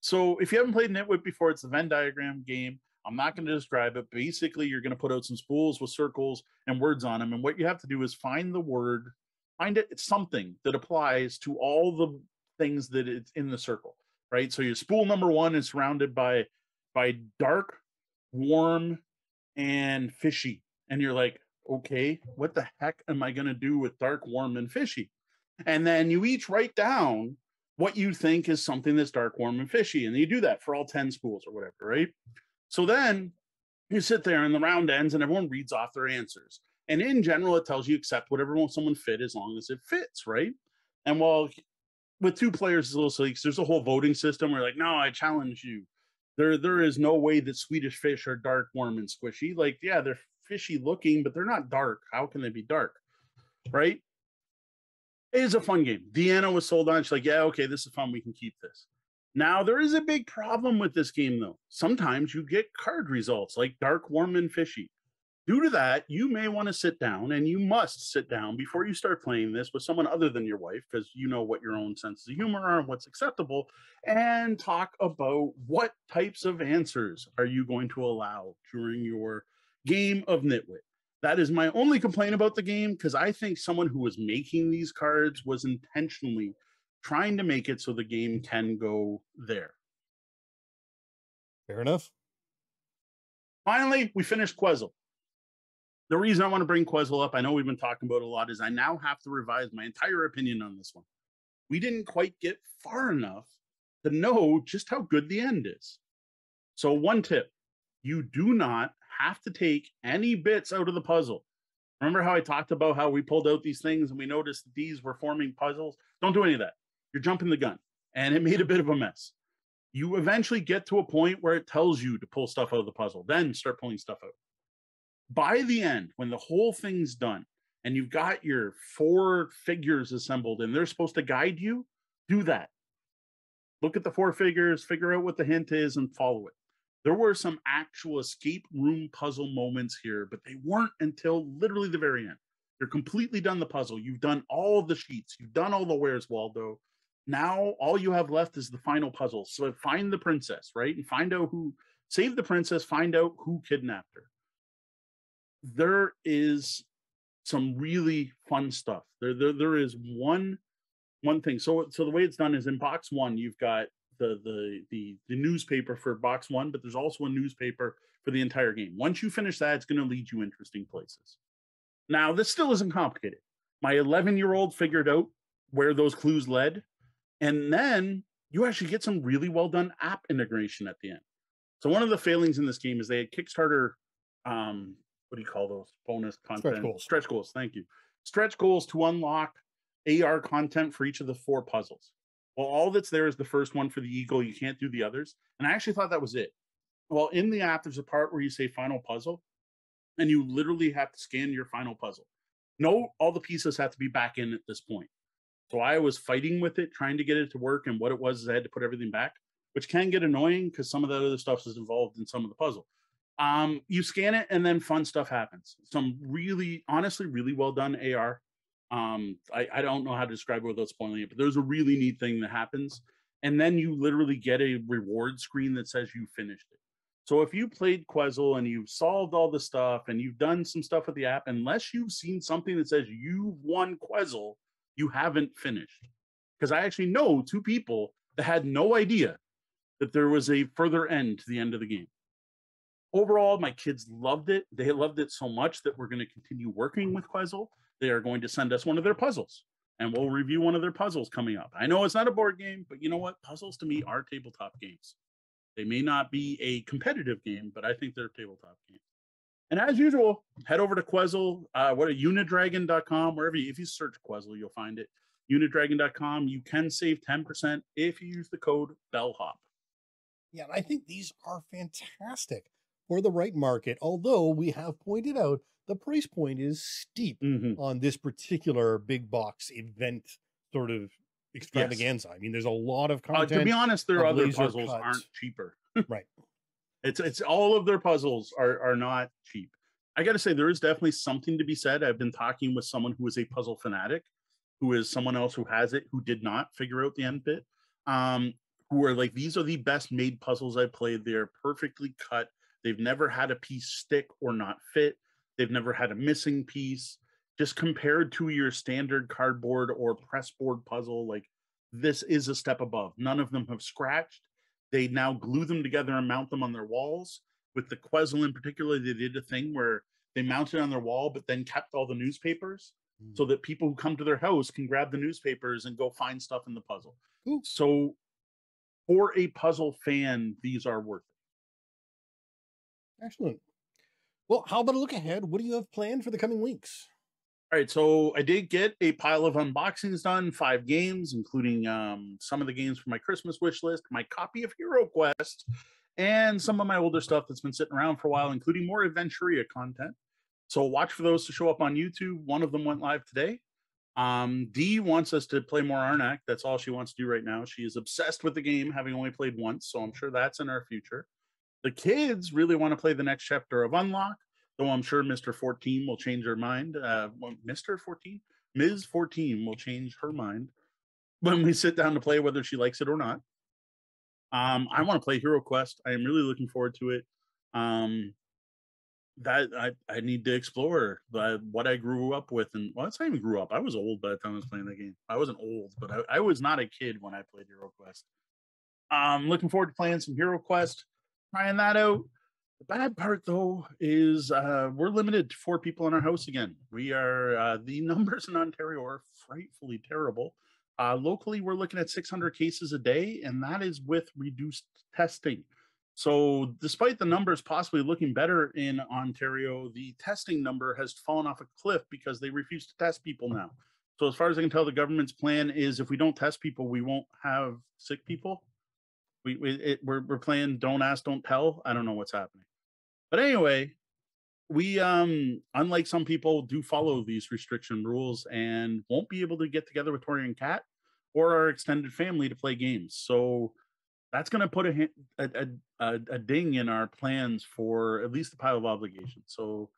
So if you haven't played Nitwit before, it's the Venn diagram game. I'm not going to describe it. Basically, you're going to put out some spools with circles and words on them. And what you have to do is find the word, find it, it's something that applies to all the things that it's in the circle, right? So your spool number one is surrounded by by dark, warm, and fishy. And you're like, okay, what the heck am I going to do with dark, warm, and fishy? And then you each write down what you think is something that's dark, warm, and fishy. And you do that for all 10 spools or whatever, right? So then you sit there and the round ends and everyone reads off their answers. And in general, it tells you accept whatever someone fit as long as it fits, right? And while with two players, it's a little silly because there's a whole voting system where like, no, I challenge you. There, there is no way that Swedish fish are dark, warm, and squishy. Like, yeah, they're fishy looking, but they're not dark. How can they be dark? Right? It is a fun game. Deanna was sold on. She's like, yeah, okay, this is fun. We can keep this. Now, there is a big problem with this game, though. Sometimes you get card results like dark, warm, and fishy. Due to that, you may want to sit down and you must sit down before you start playing this with someone other than your wife, because you know what your own sense of humor are and what's acceptable, and talk about what types of answers are you going to allow during your game of Nitwit. That is my only complaint about the game because I think someone who was making these cards was intentionally trying to make it so the game can go there. Fair enough. Finally, we finished Quezzle. The reason I want to bring Quezzle up, I know we've been talking about a lot, is I now have to revise my entire opinion on this one. We didn't quite get far enough to know just how good the end is. So, one tip you do not have to take any bits out of the puzzle. Remember how I talked about how we pulled out these things and we noticed that these were forming puzzles? Don't do any of that. You're jumping the gun. And it made a bit of a mess. You eventually get to a point where it tells you to pull stuff out of the puzzle, then start pulling stuff out. By the end, when the whole thing's done and you've got your four figures assembled and they're supposed to guide you, do that. Look at the four figures, figure out what the hint is, and follow it. There were some actual escape room puzzle moments here, but they weren't until literally the very end. You're completely done the puzzle. You've done all the sheets. You've done all the where's Waldo. Now all you have left is the final puzzle. So find the princess, right? And find out who save the princess, find out who kidnapped her. There is some really fun stuff. There, there, there is one one thing. So so the way it's done is in box one, you've got the the the the newspaper for box one, but there's also a newspaper for the entire game. Once you finish that, it's going to lead you interesting places. Now, this still isn't complicated. My 11 year old figured out where those clues led, and then you actually get some really well done app integration at the end. So one of the failings in this game is they had Kickstarter. Um, what do you call those bonus content? Stretch goals. Stretch goals. Thank you. Stretch goals to unlock AR content for each of the four puzzles. Well, all that's there is the first one for the eagle. You can't do the others. And I actually thought that was it. Well, in the app, there's a part where you say final puzzle, and you literally have to scan your final puzzle. No, all the pieces have to be back in at this point. So I was fighting with it, trying to get it to work. And what it was is I had to put everything back, which can get annoying because some of that other stuff is involved in some of the puzzle. Um, you scan it and then fun stuff happens. Some really, honestly, really well done AR. Um, I, I don't know how to describe it without spoiling it, but there's a really neat thing that happens. And then you literally get a reward screen that says you finished it. So if you played Quezzle and you've solved all the stuff and you've done some stuff with the app, unless you've seen something that says you've won Quezzle, you haven't finished. Because I actually know two people that had no idea that there was a further end to the end of the game. Overall, my kids loved it. They loved it so much that we're going to continue working with Quezzle. They are going to send us one of their puzzles and we'll review one of their puzzles coming up. I know it's not a board game, but you know what? Puzzles to me are tabletop games. They may not be a competitive game, but I think they're tabletop games. And as usual, head over to Quezzle, uh, what a unidragon.com, wherever you, if you search Quezzle, you'll find it. Unidragon.com. You can save 10% if you use the code BELLHOP. Yeah, I think these are fantastic. For the right market, although we have pointed out the price point is steep Mhm. on this particular big box event sort of extravaganza. I mean, there's a lot of Uh, content. to be honest, their other puzzles aren't cheaper. Right. It's it's all of their puzzles are are not cheap. I got to say there is definitely something to be said. I've been talking with someone who is a puzzle fanatic, who is someone else who has it who did not figure out the end bit. Um, who are like these are the best made puzzles I played. They're perfectly cut. They've never had a piece stick or not fit. They've never had a missing piece. Just compared to your standard cardboard or pressboard puzzle, like this is a step above. None of them have scratched. They now glue them together and mount them on their walls. With the Quezzle in particular, they did a thing where they mounted on their wall, but then kept all the newspapers Mm. so that people who come to their house can grab the newspapers and go find stuff in the puzzle. Cool. So, for a puzzle fan, these are worth it. Excellent. Well, how about a look ahead? What do you have planned for the coming weeks? All right, so I did get a pile of unboxings done, five games, including um, some of the games from my Christmas wish list, my copy of Hero Quest, and some of my older stuff that's been sitting around for a while, including more Aventuria content. So watch for those to show up on YouTube. One of them went live today. Um, Dee wants us to play more Arnak. That's all she wants to do right now. She is obsessed with the game, having only played once, so I'm sure that's in our future. The kids really want to play the next chapter of Unlock though I'm sure Mr. 14 will change her mind. Uh, Mr. 14, Ms. 14 will change her mind when we sit down to play, whether she likes it or not. Um, I want to play Hero Quest. I am really looking forward to it. Um, that I, I need to explore what I grew up with, and well, not even grew up. I was old by the time I was playing that game. I wasn't old, but I, I was not a kid when I played Hero Quest. Um, looking forward to playing some Hero Quest, trying that out. The bad part, though, is uh, we're limited to four people in our house again. We are uh, the numbers in Ontario are frightfully terrible. Uh, locally, we're looking at 600 cases a day, and that is with reduced testing. So, despite the numbers possibly looking better in Ontario, the testing number has fallen off a cliff because they refuse to test people now. So, as far as I can tell, the government's plan is if we don't test people, we won't have sick people. We, we it, we're we're playing don't ask, don't tell. I don't know what's happening. But anyway, we um unlike some people do follow these restriction rules and won't be able to get together with Tori and Cat or our extended family to play games. So that's going to put a, a, a a ding in our plans for at least the pile of obligations. So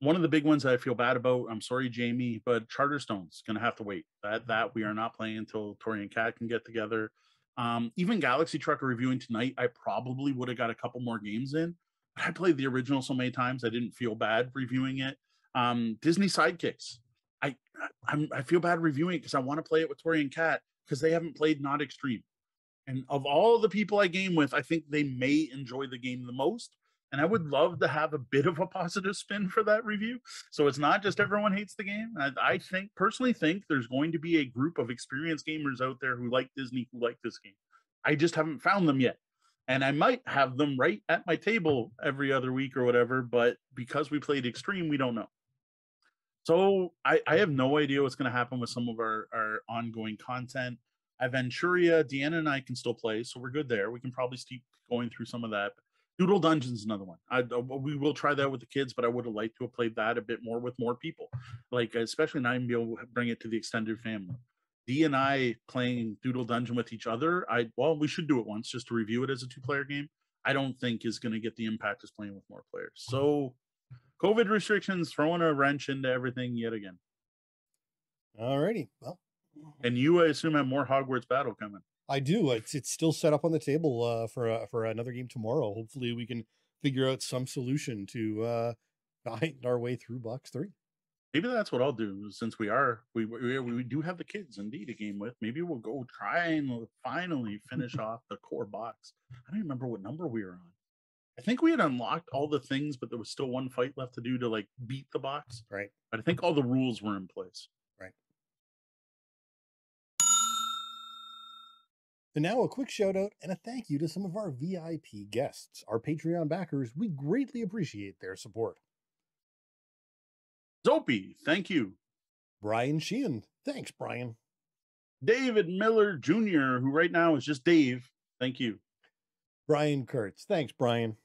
one of the big ones that I feel bad about, I'm sorry, Jamie, but Charterstone's going to have to wait. That that we are not playing until Tori and Cat can get together. Um, even Galaxy Trucker reviewing tonight, I probably would have got a couple more games in. But I played the original so many times, I didn't feel bad reviewing it. Um, Disney Sidekicks, I I'm, I feel bad reviewing it because I want to play it with Tori and Cat because they haven't played Not Extreme. And of all the people I game with, I think they may enjoy the game the most. And I would love to have a bit of a positive spin for that review. So it's not just mm-hmm. everyone hates the game. I, I think personally think there's going to be a group of experienced gamers out there who like Disney who like this game. I just haven't found them yet. And I might have them right at my table every other week or whatever, but because we played Extreme, we don't know. So I, I have no idea what's going to happen with some of our, our ongoing content. Aventuria, Deanna and I can still play, so we're good there. We can probably keep going through some of that. Doodle Dungeon's another one. I uh, we will try that with the kids, but I would have liked to have played that a bit more with more people, like especially not even be able to bring it to the extended family. D and I playing Doodle Dungeon with each other. I well, we should do it once just to review it as a two-player game. I don't think is going to get the impact as playing with more players. So, COVID restrictions throwing a wrench into everything yet again. Alrighty. Well, And you, I assume, have more Hogwarts battle coming. I do. It's it's still set up on the table uh, for uh, for another game tomorrow. Hopefully, we can figure out some solution to uh, find our way through box three. Maybe that's what I'll do since we are we we, we do have the kids indeed to game with. Maybe we'll go try and finally finish off the core box. I don't remember what number we were on. I think we had unlocked all the things, but there was still one fight left to do to like beat the box. Right. But I think all the rules were in place. And now a quick shout out and a thank you to some of our VIP guests, our Patreon backers. We greatly appreciate their support. Zopi, thank you. Brian Sheehan. Thanks, Brian. David Miller Jr., who right now is just Dave. Thank you. Brian Kurtz. Thanks, Brian.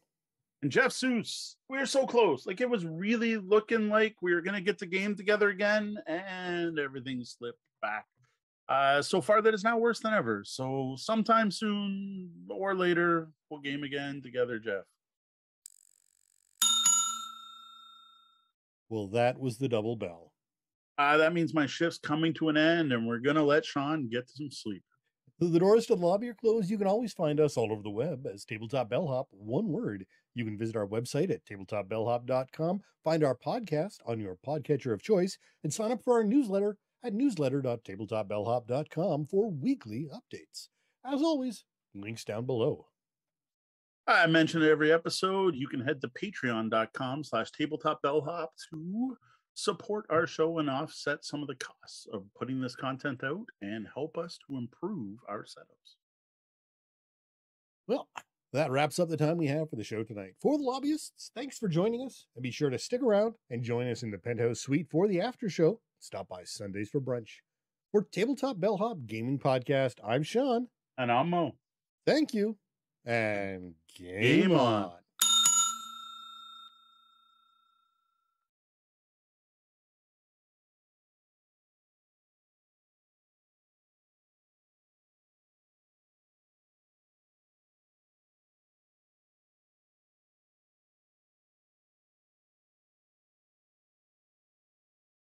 And Jeff Seuss, we were so close. Like it was really looking like we were gonna get the game together again, and everything slipped back. Uh, so far that is now worse than ever. So sometime soon or later, we'll game again together, Jeff. Well, that was the double bell. Uh, that means my shift's coming to an end, and we're gonna let Sean get some sleep. The doors to the lobby are closed. You can always find us all over the web as Tabletop Bellhop, one word. You can visit our website at tabletopbellhop.com, find our podcast on your podcatcher of choice, and sign up for our newsletter at newsletter.tabletopbellhop.com for weekly updates. As always, links down below. I mentioned every episode. You can head to patreon.com slash tabletopbellhop to support our show and offset some of the costs of putting this content out and help us to improve our setups. Well, that wraps up the time we have for the show tonight. For the lobbyists, thanks for joining us, and be sure to stick around and join us in the penthouse suite for the after show. Stop by Sundays for brunch. For Tabletop Bellhop Gaming Podcast, I'm Sean. And I'm Moe. Thank you, and game, Game on. on.